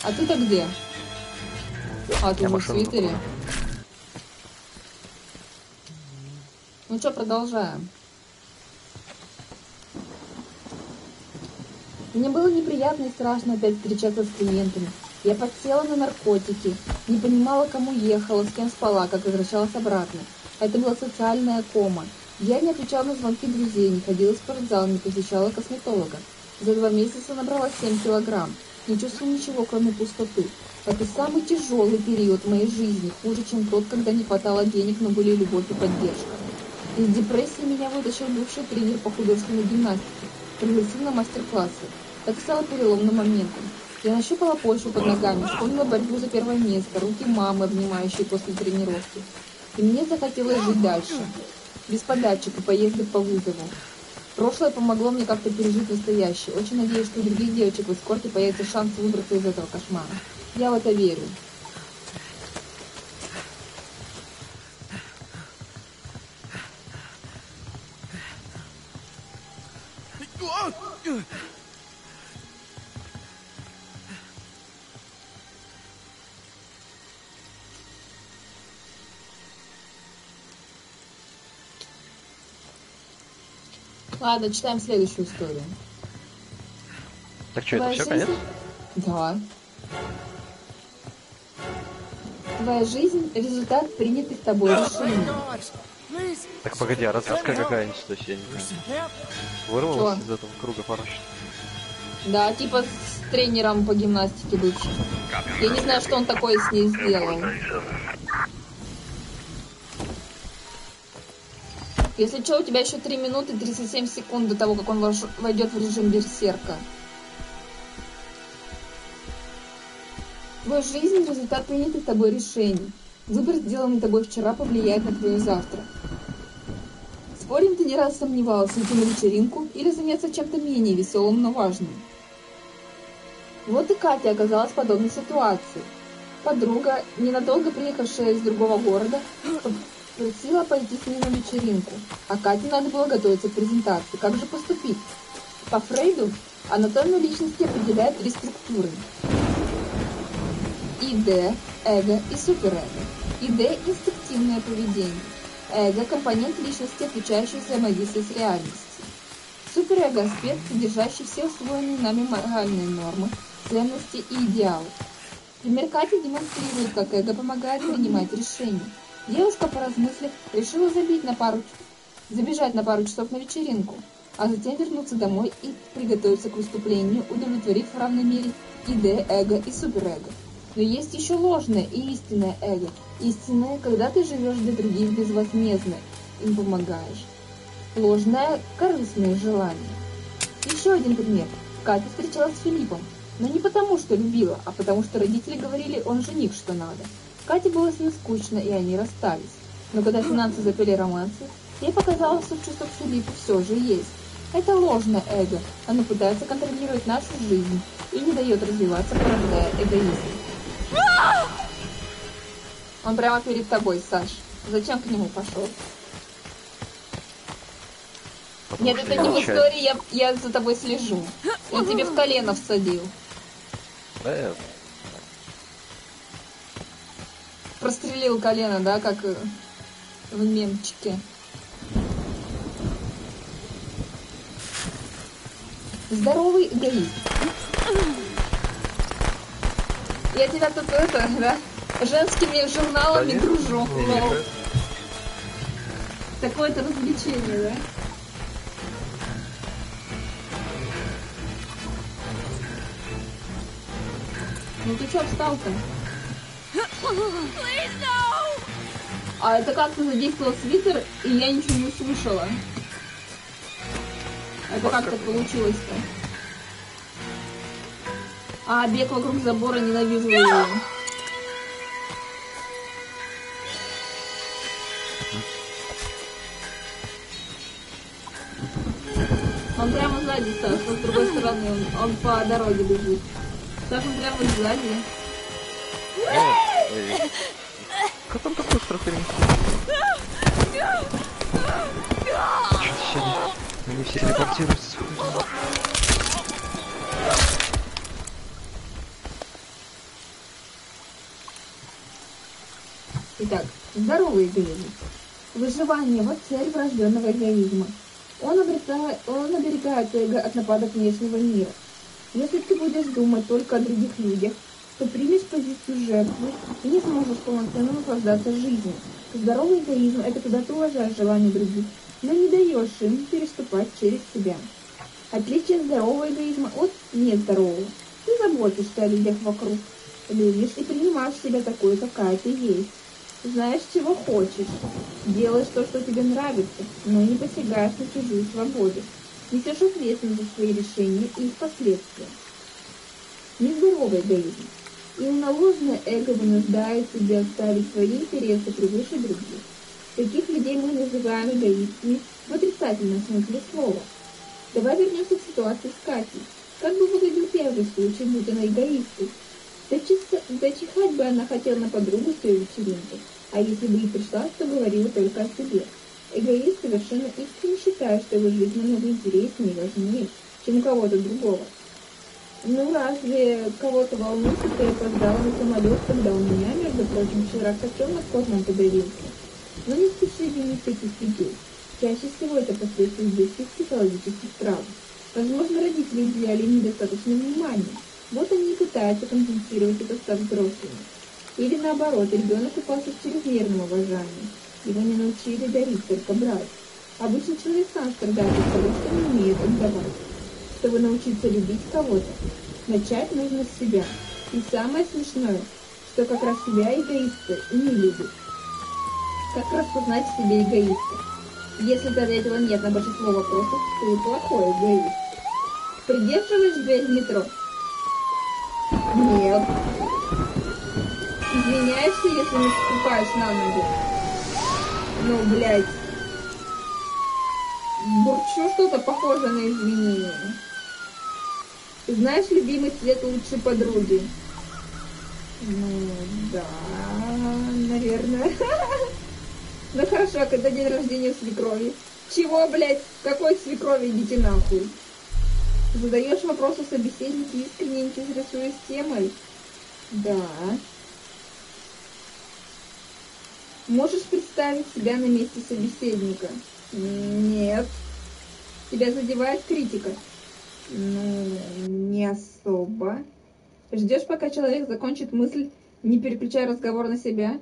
А ты-то где? А, ты Я уже в свитере. Ну что, продолжаем. Мне было неприятно и страшно опять встречаться с клиентами. Я подсела на наркотики, не понимала, кому ехала, с кем спала, как возвращалась обратно. Это была социальная кома. Я не отвечала на звонки друзей, не ходила в спортзал, не посещала косметолога. За два месяца набрала 7 килограмм. Не чувствую ничего, кроме пустоты. Это самый тяжелый период в моей жизни, хуже, чем тот, когда не хватало денег, но были любовь и поддержка. Из депрессии меня вытащил бывший тренер по художественной гимнастике. Пригласил на мастер-классы. Это стало переломным моментом. Я нащупала почву под ногами, вспомнила борьбу за первое место, руки мамы, обнимающие после тренировки. И мне захотелось жить дальше. Без подачек и по вызову. Прошлое помогло мне как-то пережить настоящее. Очень надеюсь, что у других девочек в эскорте появится шанс выбраться из этого кошмара. Я в это верю. Ладно, читаем следующую историю. Так что, это Твоя все, жизнь- конец? Да. Твоя жизнь – результат принятых тобой решений. Так погоди, а развязка какая-нибудь, то есть я не знаю. Вырвалась из этого круга порочного. Да, типа с тренером по гимнастике бывшим. Я не знаю, что он такое с ней сделал. Если что, у тебя еще 3 минуты 37 секунд до того, как он войдет в режим берсерка. Твоя жизнь – результат принятых тобой решений. Выбор, сделанный тобой вчера, повлияет на твое завтра. Спорим, ты не раз сомневался, идти на вечеринку или заняться чем-то менее веселым, но важным. Вот и Катя оказалась в подобной ситуации. Подруга, ненадолго приехавшая из другого города, просила пойти с ней на вечеринку, а Кате надо было готовиться к презентации. Как же поступить? По Фрейду анатомию личности определяет три структуры. ИД, эго и суперэго. ИД – инстинктивное поведение. Эго – компонент личности, отвечающий за взаимодействие с реальностью. Суперэго – аспект, содержащий все усвоенные нами моральные нормы, ценности и идеалы. Пример Кати демонстрирует, как эго помогает принимать решения. Девушка, поразмыслив, решила забить на пару, забежать на пару часов на вечеринку, а затем вернуться домой и приготовиться к выступлению, удовлетворив в равной мере ИД, эго и суперэго. Но есть еще ложное и истинное эго. Истинное, когда ты живешь для других безвозмездно, им помогаешь. Ложное – корыстные желания. Еще один пример. Катя встречалась с Филиппом, но не потому, что любила, а потому, что родители говорили, он жених, что надо. Кате было с ним скучно, и они расстались. Но когда финансы запели романсы, ей показалось, что чувство к Филиппу все же есть. Это ложное эго. Оно пытается контролировать нашу жизнь и не дает развиваться, порождая эгоизм. Он прямо перед тобой, Саш. Зачем к нему пошел? Потому Нет, это не в истории, я, я за тобой слежу. Он тебе в колено всадил. Да, я- Прострелил колено, да, как э, в мемчике. Здоровый эгоист. Я тебя тут это, да, женскими журналами Да дружу. Такое-то развлечение, да? Ну ты чё встал-то? Please, no! А это как-то задействовал свитер, и я ничего не услышала. Это как так получилось-то? А, бег вокруг забора, ненавижу его. Он прямо сзади, он с другой стороны, он, он по дороге бежит. Саш, он прямо сзади. Как он так быстро. Они все телепортируются. Итак, здоровый эгоизм. Выживание – вот цель врожденного эгоизма. Он, обретает, он оберегает эго от нападок внешнего мира. Если ты будешь думать только о других людях, то примешь позицию жертвы и не сможешь полноценно наслаждаться жизнью. Здоровый эгоизм – это когда ты уважаешь желания других, но не даешь им переступать через себя. Отличие здорового эгоизма от нездорового. Ты заботишься о людях вокруг, любишь и принимаешь себя такой, какая ты есть. Знаешь, чего хочешь, делаешь то, что тебе нравится, но не посягаешь на чужую свободу. Несешь ответственность за свои решения и их последствия. Нездоровый эгоизм. Именно ложное эго вынуждает тебя ставить свои интересы превыше других. Таких людей мы называем эгоистами в отрицательном смысле слова. Давай вернемся к ситуации с Катей. Как бы выглядел первый случай, будь она эгоисткой? Дочихать бы она хотела на подругу с ее вечеринки, а если бы и пришла, то говорила только о себе. Эгоист совершенно искренне считает, что его жизнь намного интереснее и важнее, чем у кого-то другого. Ну разве кого-то волнует, что я опоздала на самолет, когда у меня, между прочим, вчера котенок космом подавился? Но не спеши винить этих людей. Чаще всего это последствия детских психологических травм. Возможно, родители уделяли недостаточно внимания. Вот они и пытаются компенсировать это став взрослыми. Или наоборот, ребенок упался в чрезмерном обожании. Его не научили дарить, только брать. Обычно человек сам страдает от того, что не умеет отдавать. Чтобы научиться любить кого-то, начать нужно с себя. И самое смешное, что как раз себя эгоисты и не любят. Как распознать в себе эгоиста? Если ты ответила нет на большинство вопросов, ты плохой эгоист. Придерживаешь дверь в метро? Нет. Извиняешься, если не ступаешь на ноги? Ну, блядь. Бурчу что-то похожее на извинение. Знаешь любимый цвет лучшей подруги? Ну, да, наверное. Ну хорошо, а когда день рождения свекрови? Чего, блядь? Какой свекрови? Идите нахуй. Задаешь вопросы собеседнику, искренне интересуясь темой? Да. Можешь представить себя на месте собеседника? Нет. Тебя задевает критика? Ну, не особо. Ждешь, пока человек закончит мысль, не переключая разговор на себя?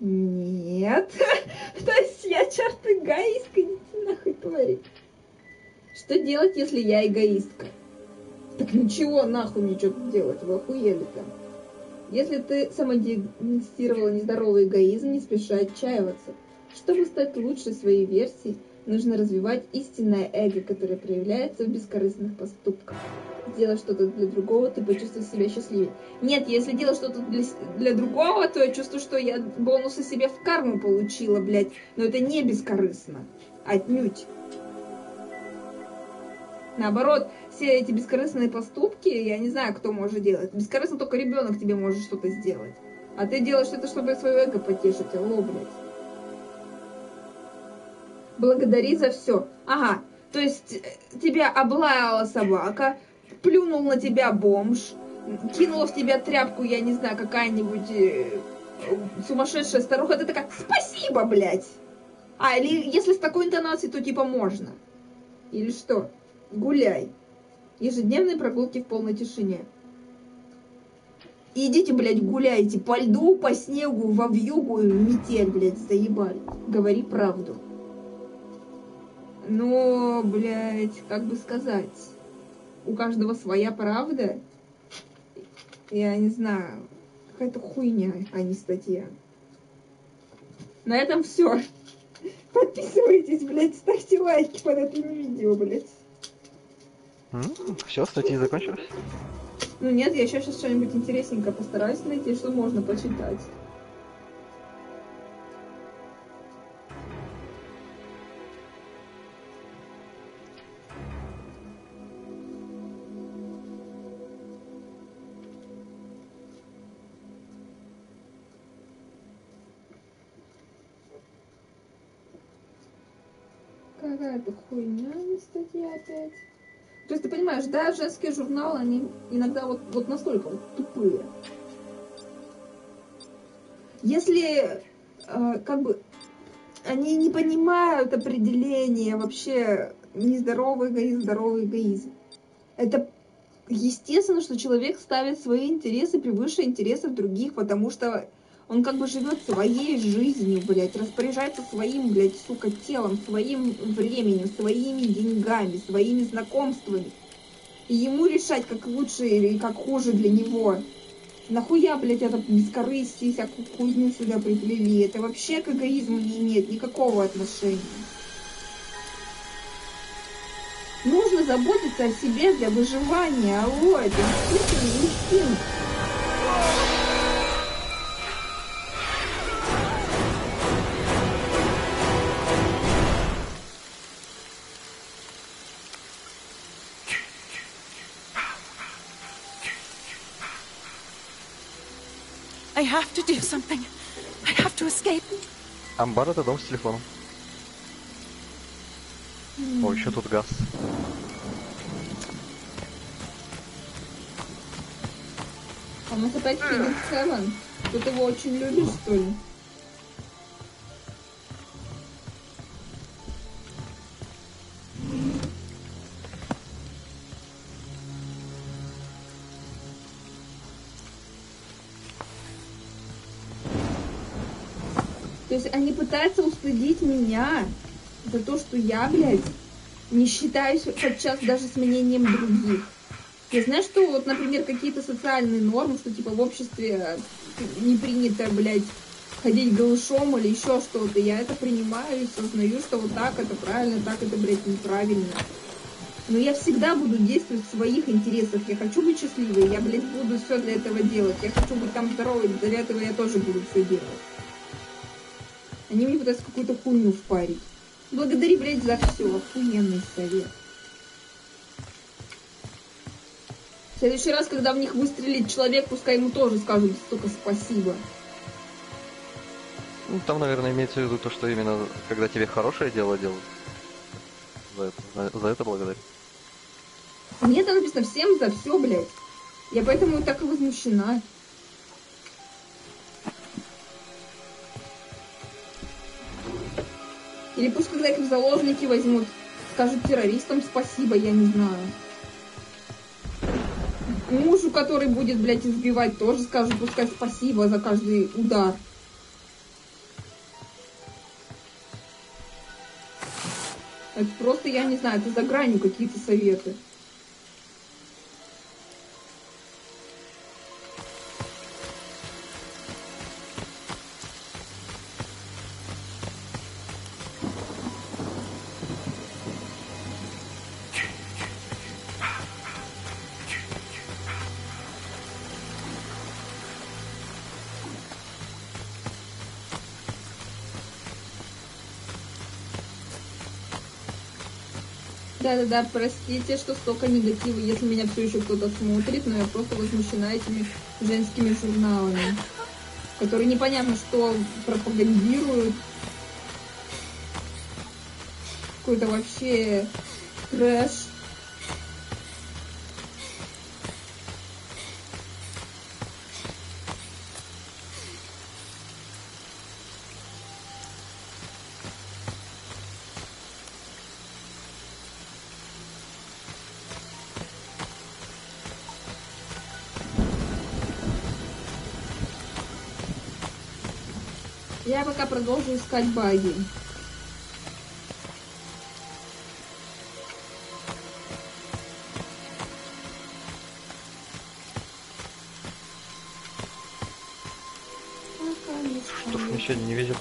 Нет. То есть я черт эгоистка, идите нахуй твари. Что делать, если я эгоистка? Так ничего, нахуй мне что-то делать, вы охуели там. Если ты самодиагностировала нездоровый эгоизм, не спеши отчаиваться. Чтобы стать лучшей своей версией, нужно развивать истинное эго, которое проявляется в бескорыстных поступках. Сделай что-то для другого, ты почувствуешь себя счастливее. Нет, если делать что-то для, для другого, то я чувствую, что я бонусы себе в карму получила, блядь. Но это не бескорыстно. Отнюдь. Наоборот, все эти бескорыстные поступки, я не знаю, кто может делать. Бескорыстно только ребенок тебе может что-то сделать. А ты делаешь это, чтобы свое эго потешить. Алло, блядь. Благодари за все. Ага, то есть э, тебя облаяла собака, плюнул на тебя бомж, кинула в тебя тряпку, я не знаю, какая-нибудь э, сумасшедшая старуха, ты такая, спасибо, блядь. А, или если с такой интонацией, то типа можно. Или что? Гуляй. Ежедневные прогулки в полной тишине. Идите, блядь, гуляйте по льду, по снегу, во вьюгу, метель, блядь, заебали. Говори правду. Но, блядь, как бы сказать, у каждого своя правда. Я не знаю, какая-то хуйня, а не статья. На этом все. Подписывайтесь, блядь, ставьте лайки под этим видео, блядь. Все, статьи закончились? Ну нет, я еще сейчас что-нибудь интересненькое постараюсь найти, что можно почитать. Понимаешь, да, женские журналы, они иногда вот, вот настолько вот тупые. Если э, как бы они не понимают определения вообще нездоровый эгоизм, здоровый эгоизм. Это естественно, что человек ставит свои интересы превыше интересов других, потому что он как бы живет своей жизнью, блядь, распоряжается своим, блядь, сука, телом, своим временем, своими деньгами, своими знакомствами. И ему решать, как лучше или как хуже для него. Нахуя, блядь, это бескорыстие, всякую хуйню сюда приплели? Это вообще к эгоизму не имеет никакого отношения. Нужно заботиться о себе для выживания. Алло, это инстинкт. Have to do something. I have to escape. Амбар это дом с телефоном. О, еще тут газ. А нас опять Филипп Севен. Ты его очень любишь, что ли? Есть они пытаются устыдить меня за то, что я, блядь, не считаюсь подчас даже с мнением других. Я знаю, что вот, например, какие-то социальные нормы, что типа в обществе не принято, блядь, ходить голышом или еще что-то. Я это принимаю и сознаю, что вот так это правильно, так это, блядь, неправильно. Но я всегда буду действовать в своих интересах. Я хочу быть счастливой, я, блядь, буду все для этого делать. Я хочу быть там здоровой, для этого я тоже буду все делать. Они мне пытаются какую-то хуйню впарить. Благодари, блядь, за все. Охуенный совет. В следующий раз, когда в них выстрелит человек, пускай ему тоже скажут столько спасибо. Ну, там, наверное, имеется в виду то, что именно когда тебе хорошее дело делают. За это, за, за это благодарю. Мне там написано всем за все, блядь. Я поэтому так и возмущена. Или пусть, когда их в заложники возьмут, скажут террористам спасибо, я не знаю. Мужу, который будет, блядь, избивать, тоже скажут, пускай спасибо за каждый удар. Это просто, я не знаю, это за гранью какие-то советы. Да-да-да, простите, что столько негатива, если меня все еще кто-то смотрит, но я просто возмущена этими женскими журналами, которые непонятно что пропагандируют. Какой-то вообще трэш. Пока продолжу искать баги. Что ж мне сегодня не везет?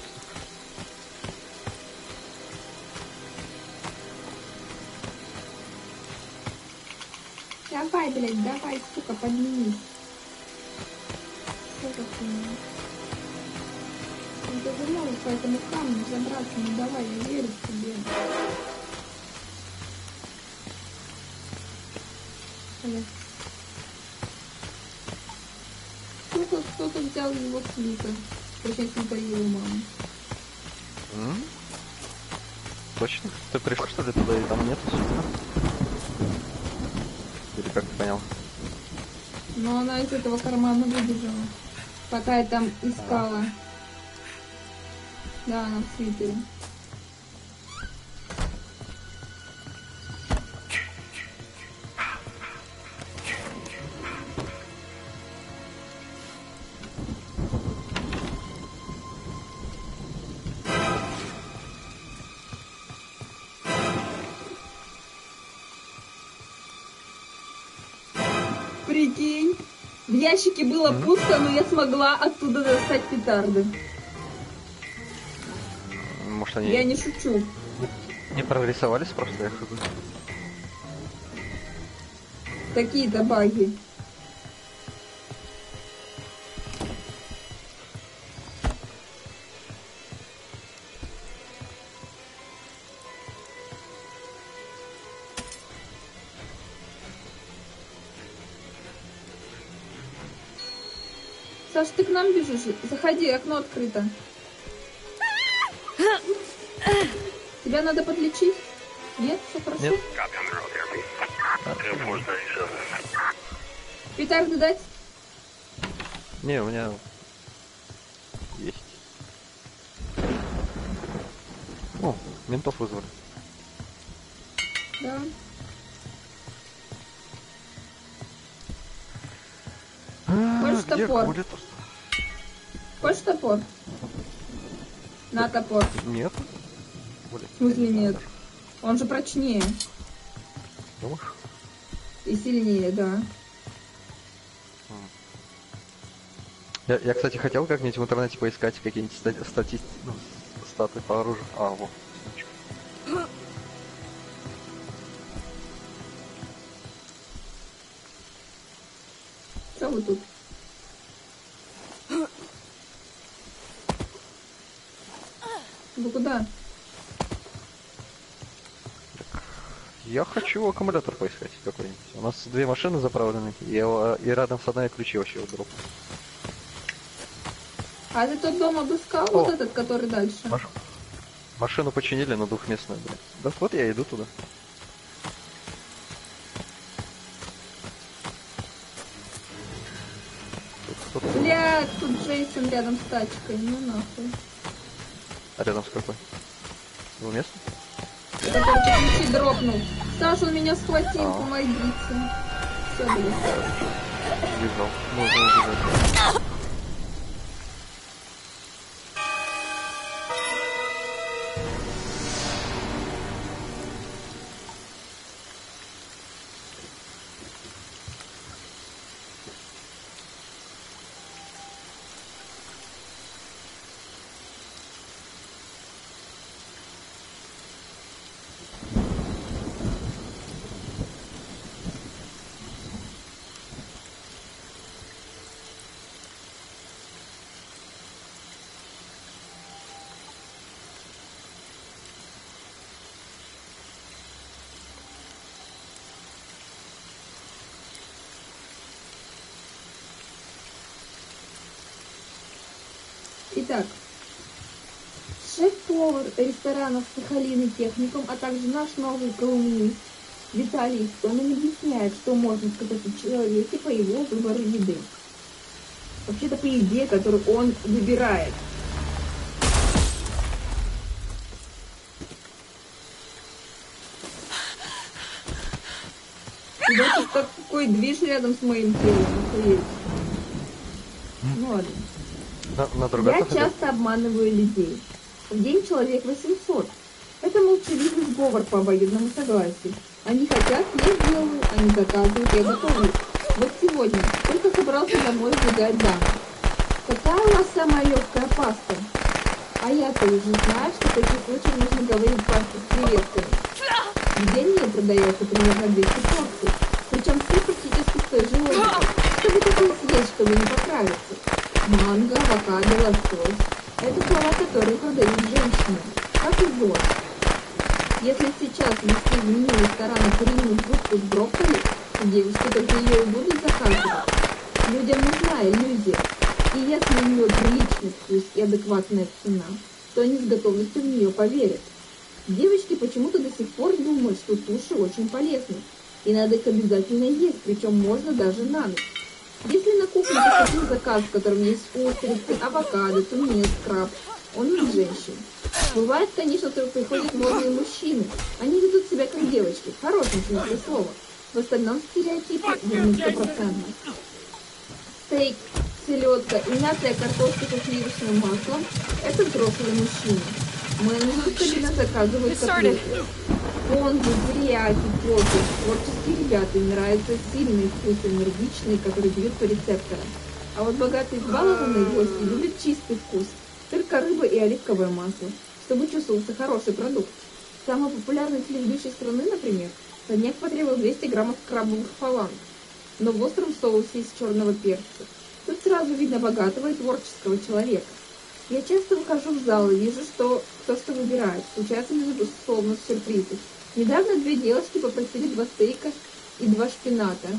Давай, блядь, давай, сука, поднимись. Она из этого кармана выбежала. Пока я там искала. Да, она в свитере. Было пусто, но я смогла оттуда достать петарды. Может они Я не шучу. не прорисовались просто, я хз. Какие-то баги. Нам бежишь? Заходи, окно открыто. Тебя надо подлечить? Нет, все хорошо? Нет. Copy on the road therapy. Air Force 97. Петарды дать? Не, у меня есть. О, ментов вызвали. Да. Хочешь А, топор? кулит? Топор? На топор. Нет. В смысле нет? Он же прочнее Думаешь? и сильнее, да. Я, я, кстати, хотел как-нибудь в интернете поискать какие-нибудь стати стати- ну, статы по оружию. А, вот. Хочу аккумулятор поискать какой-нибудь. У нас две машины заправлены, и, э, и рядом с одной ключи вообще дроп. А ты тот дом обыскал, О. вот этот, который дальше? Маш- Машину починили на двухместную, блядь. Да вот я иду туда. Тут Блядь, тут Джейсон рядом с тачкой, ну нахуй. А рядом с какой? Двухместный? Который ключи дропнул. Саш, он меня схватил, А. помогите. Все, блядь. Бежал. Нужно убежать. Итак, шеф-повар ресторанов Сахалин и Техникум, а также наш новый колумнист Виталий Истомин объясняет, что можно сказать о человеке по его выбору еды. Вообще-то по еде, которую он выбирает. Вот такой движ рядом с моим телом. Ну ладно. На, Я надругаться хотел? часто обманываю людей. В день человек 800. Это молчаливый сговор по обоюдному согласию. Они хотят, я делаю, они заказывают, я готовлю. Вот сегодня только собрался домой сбегать замуж. Какая у вас самая легкая паста? А я-то уже знаю, что в таких случаях нужно говорить пасту с креветками. В день мне продается примерно 200 порций. Причем все практически с той же логикой. Что вы такое съесть, чтобы не поправиться? Манго, авокадо, лосось. Это слова, которые продают женщины. Как и зор. Если сейчас ввести в меню ресторана куриную грудку с брокколи, девушки только ее и будут заказывать. Людям нужна иллюзия. И если у нее приличный вкус и адекватная цена, то они с готовностью в нее поверят. Девочки почему-то до сих пор думают, что туши очень полезны, и надо их обязательно есть, причем можно даже на ночь. Если на кухне поступил заказ, в котором есть устрицы, авокадо, тунец, краб, он от женщин. Бывает, конечно, что приходят молодые мужчины. Они ведут себя как девочки, в хорошем смысле слова. В остальном стереотипы верны. Стейк, селедка и мятая картошка со сливочным маслом – это взрослые мужчины. Менеджеры стабильно заказывают котлеты. Понзу, терияки, кофе. Творческие ребята, им нравятся сильные вкусы, энергичные, которые бьют по рецепторам. А вот богатые избалованные гости любят чистый вкус. Только рыба и оливковое масло, чтобы чувствовался хороший продукт. Самый популярный телеведущий страны, например, на днях потребовал 200 граммов крабовых фаланг, но в остром соусе из черного перца. Тут сразу видно богатого и творческого человека. Я часто выхожу в зал и вижу, что кто что выбирает. Случается, безусловно, сюрпризы. Недавно две девушки попросили два стейка и два шпината.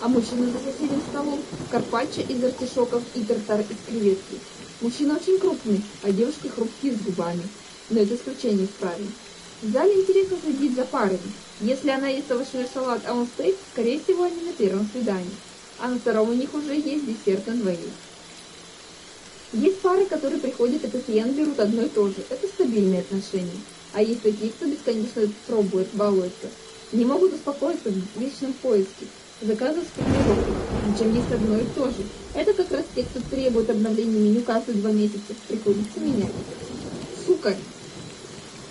А мужчина за соседним столом карпаччо из артишоков и тартар из креветки. Мужчина очень крупный, а девушки хрупкие с губами. Но это исключение в правиле. В зале интересно следить за парами. Если она ест овощной салат, а он стейк, скорее всего, они на первом свидании. А на втором у них уже есть десерт на двоих. Есть пары, которые приходят и постоянно берут одно и то же. Это стабильные отношения. А есть такие, кто бесконечно пробует, балуется. Не могут успокоиться в вечном поиске. Заказов с тренировкой. Причем есть одно и то же. Это как раз те, кто требует обновления меню каждые два месяца. Приходится менять. Сука,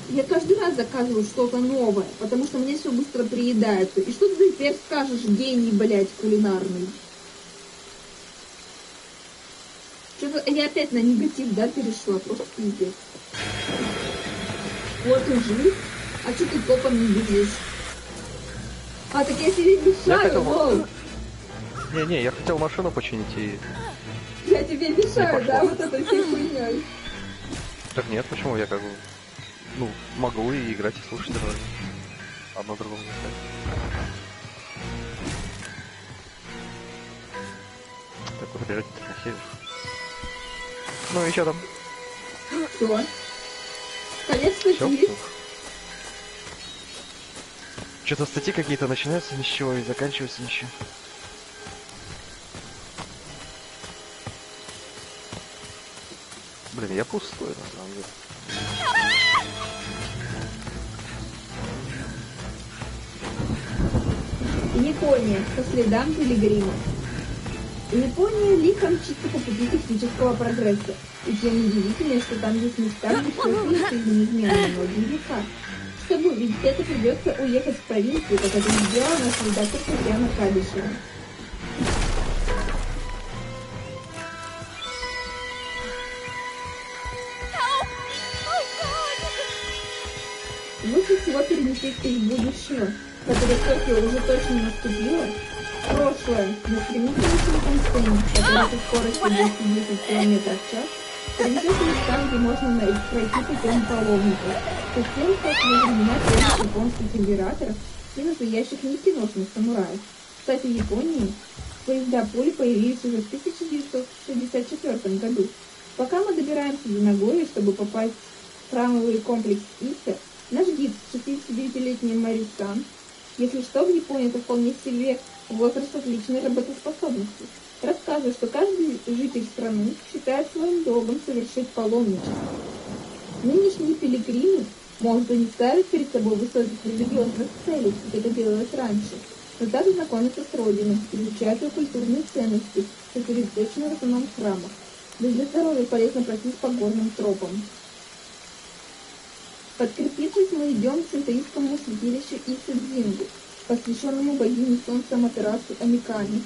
я каждый раз заказываю что-то новое, потому что мне все быстро приедается. И что ты теперь скажешь, гений, блядь, кулинарный? Что-то я опять на негатив, да, перешла, просто пиздец. Вот и жив. А что ты топом не бежишь? А, так я тебе мешаю, Я хотел-. Не-не, я хотел машину починить и... Я тебе мешаю, Не да, вот этой всей хуйней. Так нет, почему? Я как бы... Ну, могу и играть, и слушать давай. Одно другому не мешает. Так, выбирать на север. Ну и что там? Все? статьи. Что-то статьи какие-то начинаются ни с чего и заканчиваются ни с чего. Блин, я пустой на самом деле. Япония. По следам пилигрима. Япония лихо мчится по пути технического прогресса. И тем удивительнее, что там есть места, где все остается неизменно многие века. Чтобы увидеть это, придется уехать в провинцию, как это сделала наша редактор Татьяна Кадышева. Лучше всего переместиться из будущего, которое Токио уже точно наступило, прошлое, на стремительном Синкансене, который скоростью 210 км в час, места, где можно на- пройти путем паломников, совсем как во времена первых и настоящих нефтеносных самураев. Кстати, Японии поезда пули появились уже в 1964 году. Пока мы добираемся до Нагои, чтобы попасть в храмовый комплекс Иса, наш гид, 69-летний Марисан, если что, в Японии это вполне себе возраст отличной работоспособности. Рассказывает, что каждый житель страны считает своим долгом совершить паломничество. Нынешние пилигримы, может, не ставят перед собой высоких религиозных целей, как это делалось раньше, но также знакомятся с Родиной, изучают ее культурные ценности, сосредоточены в основном в храмах. Да для здоровья полезно пройтись по горным тропам. Подкрепившись, мы идем к синтоистскому святилищу Исидзингу, посвященному богине солнца Матерасу Амиками,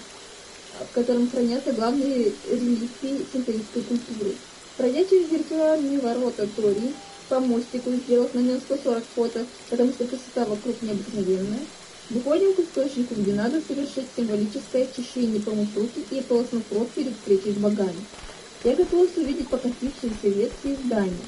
в котором хранятся главные реликвии синтоистской культуры. Пройдя через виртуальные ворота Тори, по мостику, сделав на нем 140 фото, потому что красота вокруг необыкновенная, выходим к источнику, где надо совершить символическое очищение, помыв руки и ополоснув рот перед встречей с богами. Я готовилась увидеть покосившиеся ветки здания,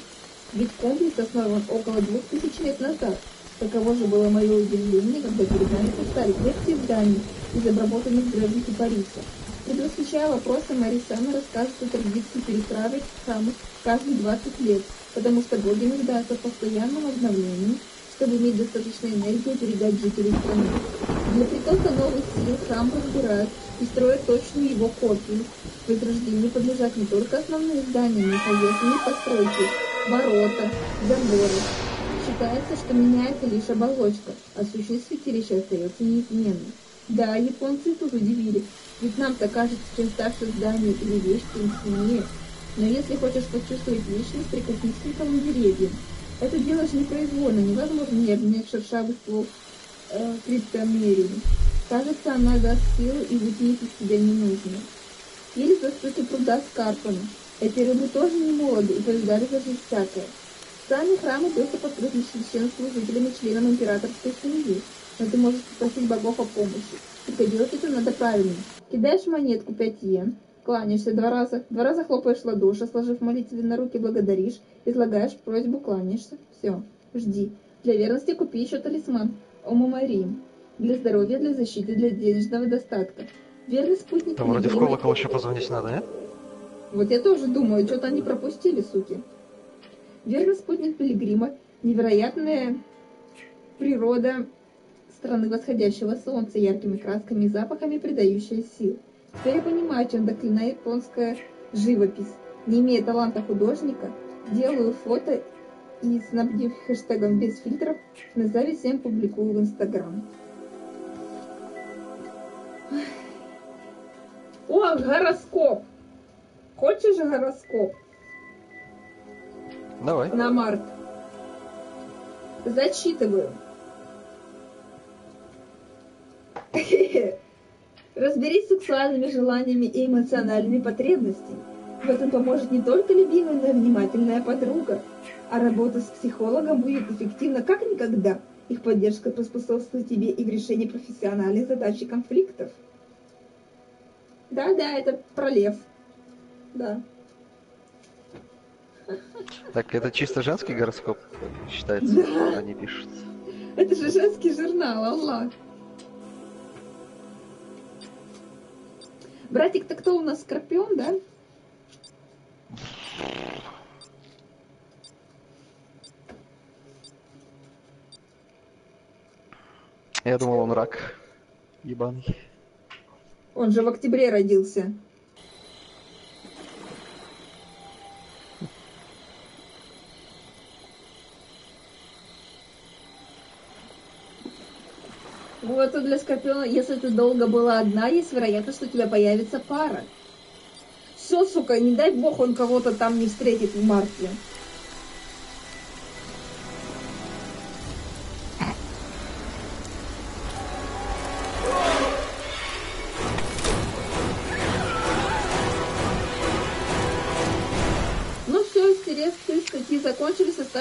ведь комплекс основан около двух тысяч лет назад. Таково же было мое удивление, когда перед нами поставили крепкие здания из обработанных древних кипарисов. Предвосхищая вопросы, Марисана рассказывает о традиции переправить храмы каждые 20 лет, потому что боги нуждаются в постоянном обновлении, чтобы иметь достаточно энергии передать жителей страны. Для притока новых сил храм разбирают и строят точную его копию. Возрождению подлежат не только основные здания, но и хозяйственные постройки, ворота, заборы. Считается, что меняется лишь оболочка, а сущность святилища остается неизменной. Да, японцы тут удивили, ведь нам-то кажется, чем старше здание или вещь, тем сильнее. Но если хочешь почувствовать вечность, прикоснись к вековым деревьям. Это делаешь непроизвольно, невозможно не обнять шершавый ствол э, криптомерии. Кажется, она даст силу и вытянет из себя ненужное. Или застыты пруда с карпами. Эти рыбы тоже не молоды и повидали за всякое. Сами храмы доступ открыт лишь священнослужителям и членам императорской семьи, но ты можешь попросить богов о помощи. Только делать это надо правильно. Кидаешь монетку 5 йен, кланяешься два раза, два раза хлопаешь ладоши, сложив молитвенно руки, благодаришь, излагаешь просьбу, кланяешься. Все, жди. Для верности купи еще талисман. Омамарим. Для здоровья, для защиты, для денежного достатка. Верный спутник. Там вроде в колокол еще позвонить надо, нет? Вот я тоже думаю, что-то они пропустили, суки. Верный спутник Пилигрима, невероятная природа страны восходящего солнца, яркими красками и запахами, придающая сил. Теперь я понимаю, чем доклина японская живопись. Не имея таланта художника, делаю фото и, снабдив хэштегом без фильтров, на зависть всем публикую в Инстаграм. О, гороскоп! Хочешь гороскоп? Давай. на март. Зачитываю. Разберись с сексуальными желаниями и эмоциональными потребностями. В этом поможет не только любимая, но и внимательная подруга. А работа с психологом будет эффективна как никогда. Их поддержка поспособствует тебе и в решении профессиональных задач и конфликтов. Да-да, это про лев. Да. Так, это чисто женский гороскоп считается, Да. они пишут. Это же женский журнал, Аллах. Братик-то кто у нас, Скорпион, да? Я думал, он рак. Ебаный. Он же в октябре родился. Вот, а для Скорпиона, если ты долго была одна, есть вероятность, что у тебя появится пара. Все, сука, не дай бог он кого-то там не встретит в марте.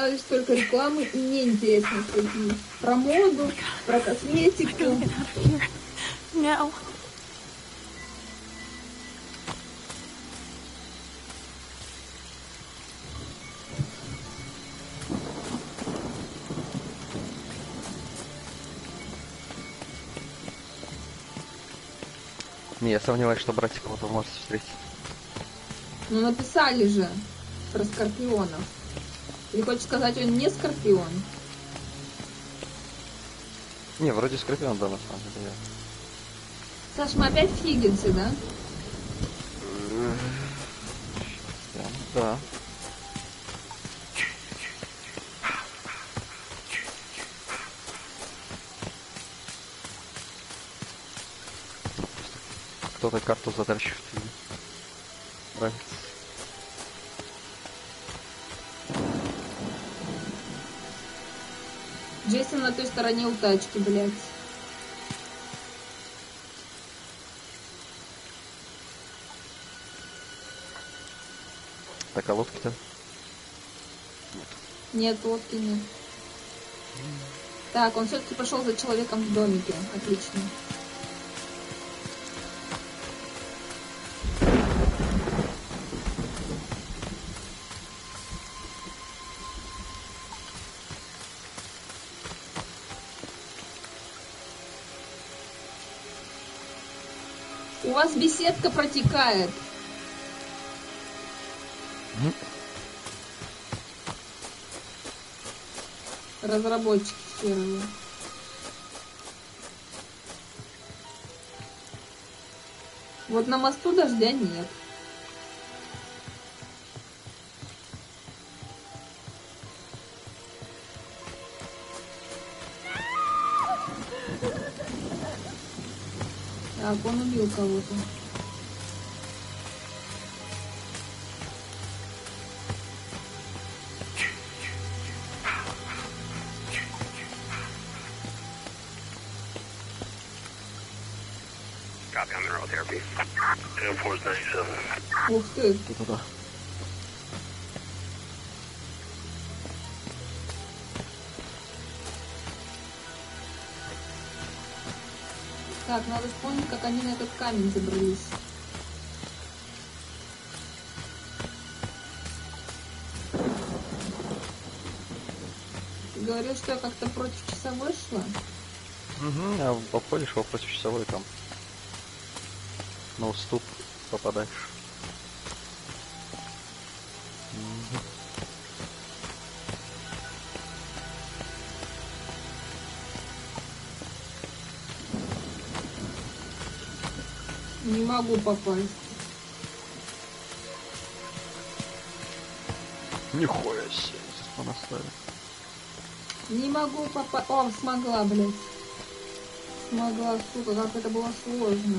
Остались только рекламы и неинтересные статьи. Про моду, про косметику. Не, я сомневаюсь, что братик кого-то может встретить. Ну написали же про скорпионов. Или хочешь сказать, он не скорпион? Не, вроде Скорпион, да, на самом деле. Саш, мы опять да? Да. Да. Кто-то карту задрачивает. Джейсон на той стороне у тачки, блядь. Так, а лодки-то? Нет, лодки нет. Так, он все-таки пошел за человеком в домике. Отлично. Беседка протекает. Разработчики первые. Вот на мосту дождя нет. Так, он убил кого-то. Ух ты, Туда. так, надо вспомнить, как они на этот камень забрались. Ты говорил, что я как-то против часовой шла? Угу. А обходишь его против часовой там. На уступ Мгм. Не могу попасть. Нихуя себе, здесь понаставили. Не могу попасть. О, смогла, блядь. Смогла, сука, как это было сложно.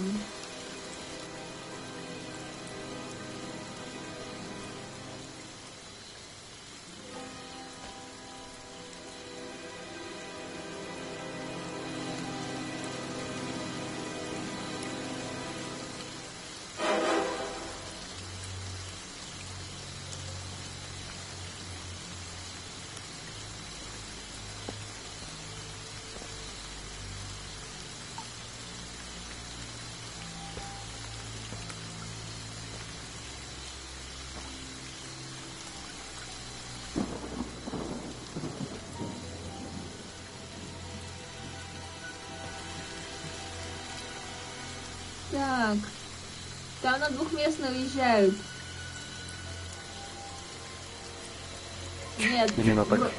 Там на двухместно уезжают. Нет. Именно так.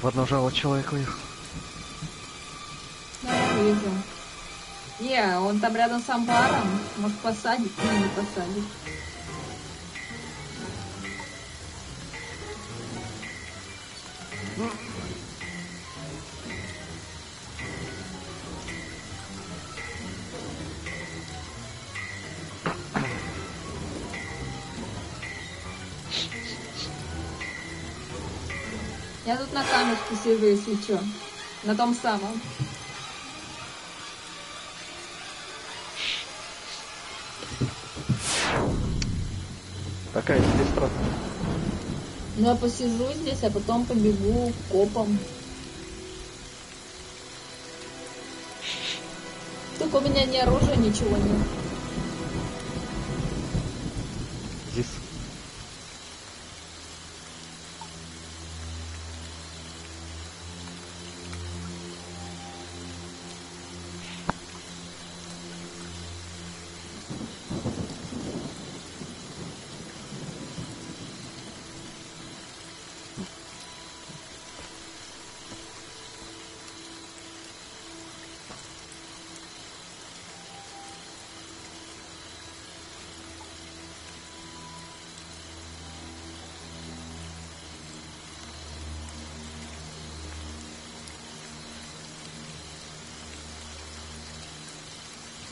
В одно жало человек уехал. Да, я вижу. Не, он там рядом с амбаром. Может посадить? Не, не посадить. Если что. На том самом. Такая себе страна. Ну, я посижу здесь, а потом побегу к копам. Только у меня ни оружия, ничего нет.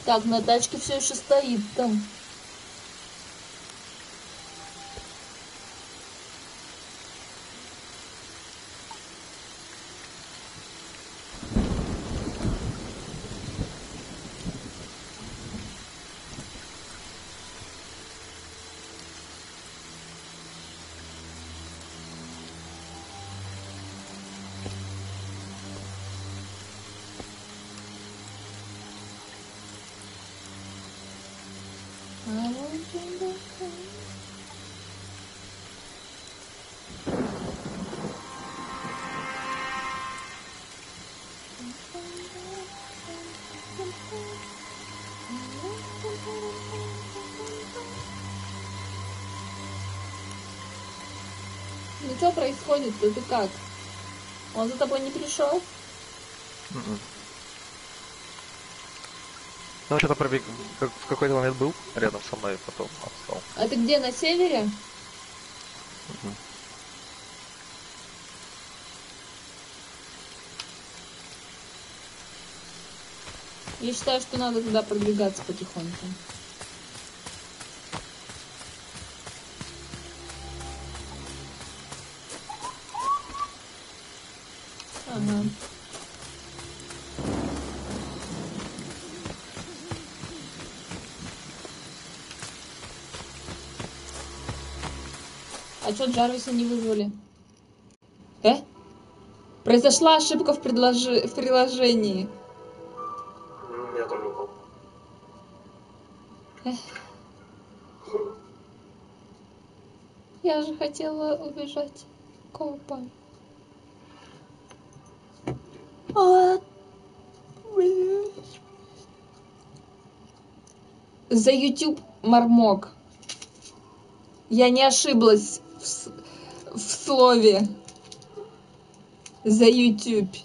Так, на тачке все еще стоит там. Что происходит? Ты, как? Он за тобой не пришел? Мгм. Ну, что-то пробег... как- в какой-то момент был рядом со мной, потом отстал. А ты где, на севере? Мгм. Я считаю, что надо туда продвигаться потихоньку. Джарвиса не вызвали? Э? Произошла ошибка в, предложи- в приложении. Я тоже упал. Я же хотела убежать копа. А. За YouTube мармок. Я не ошиблась слове. За YouTube.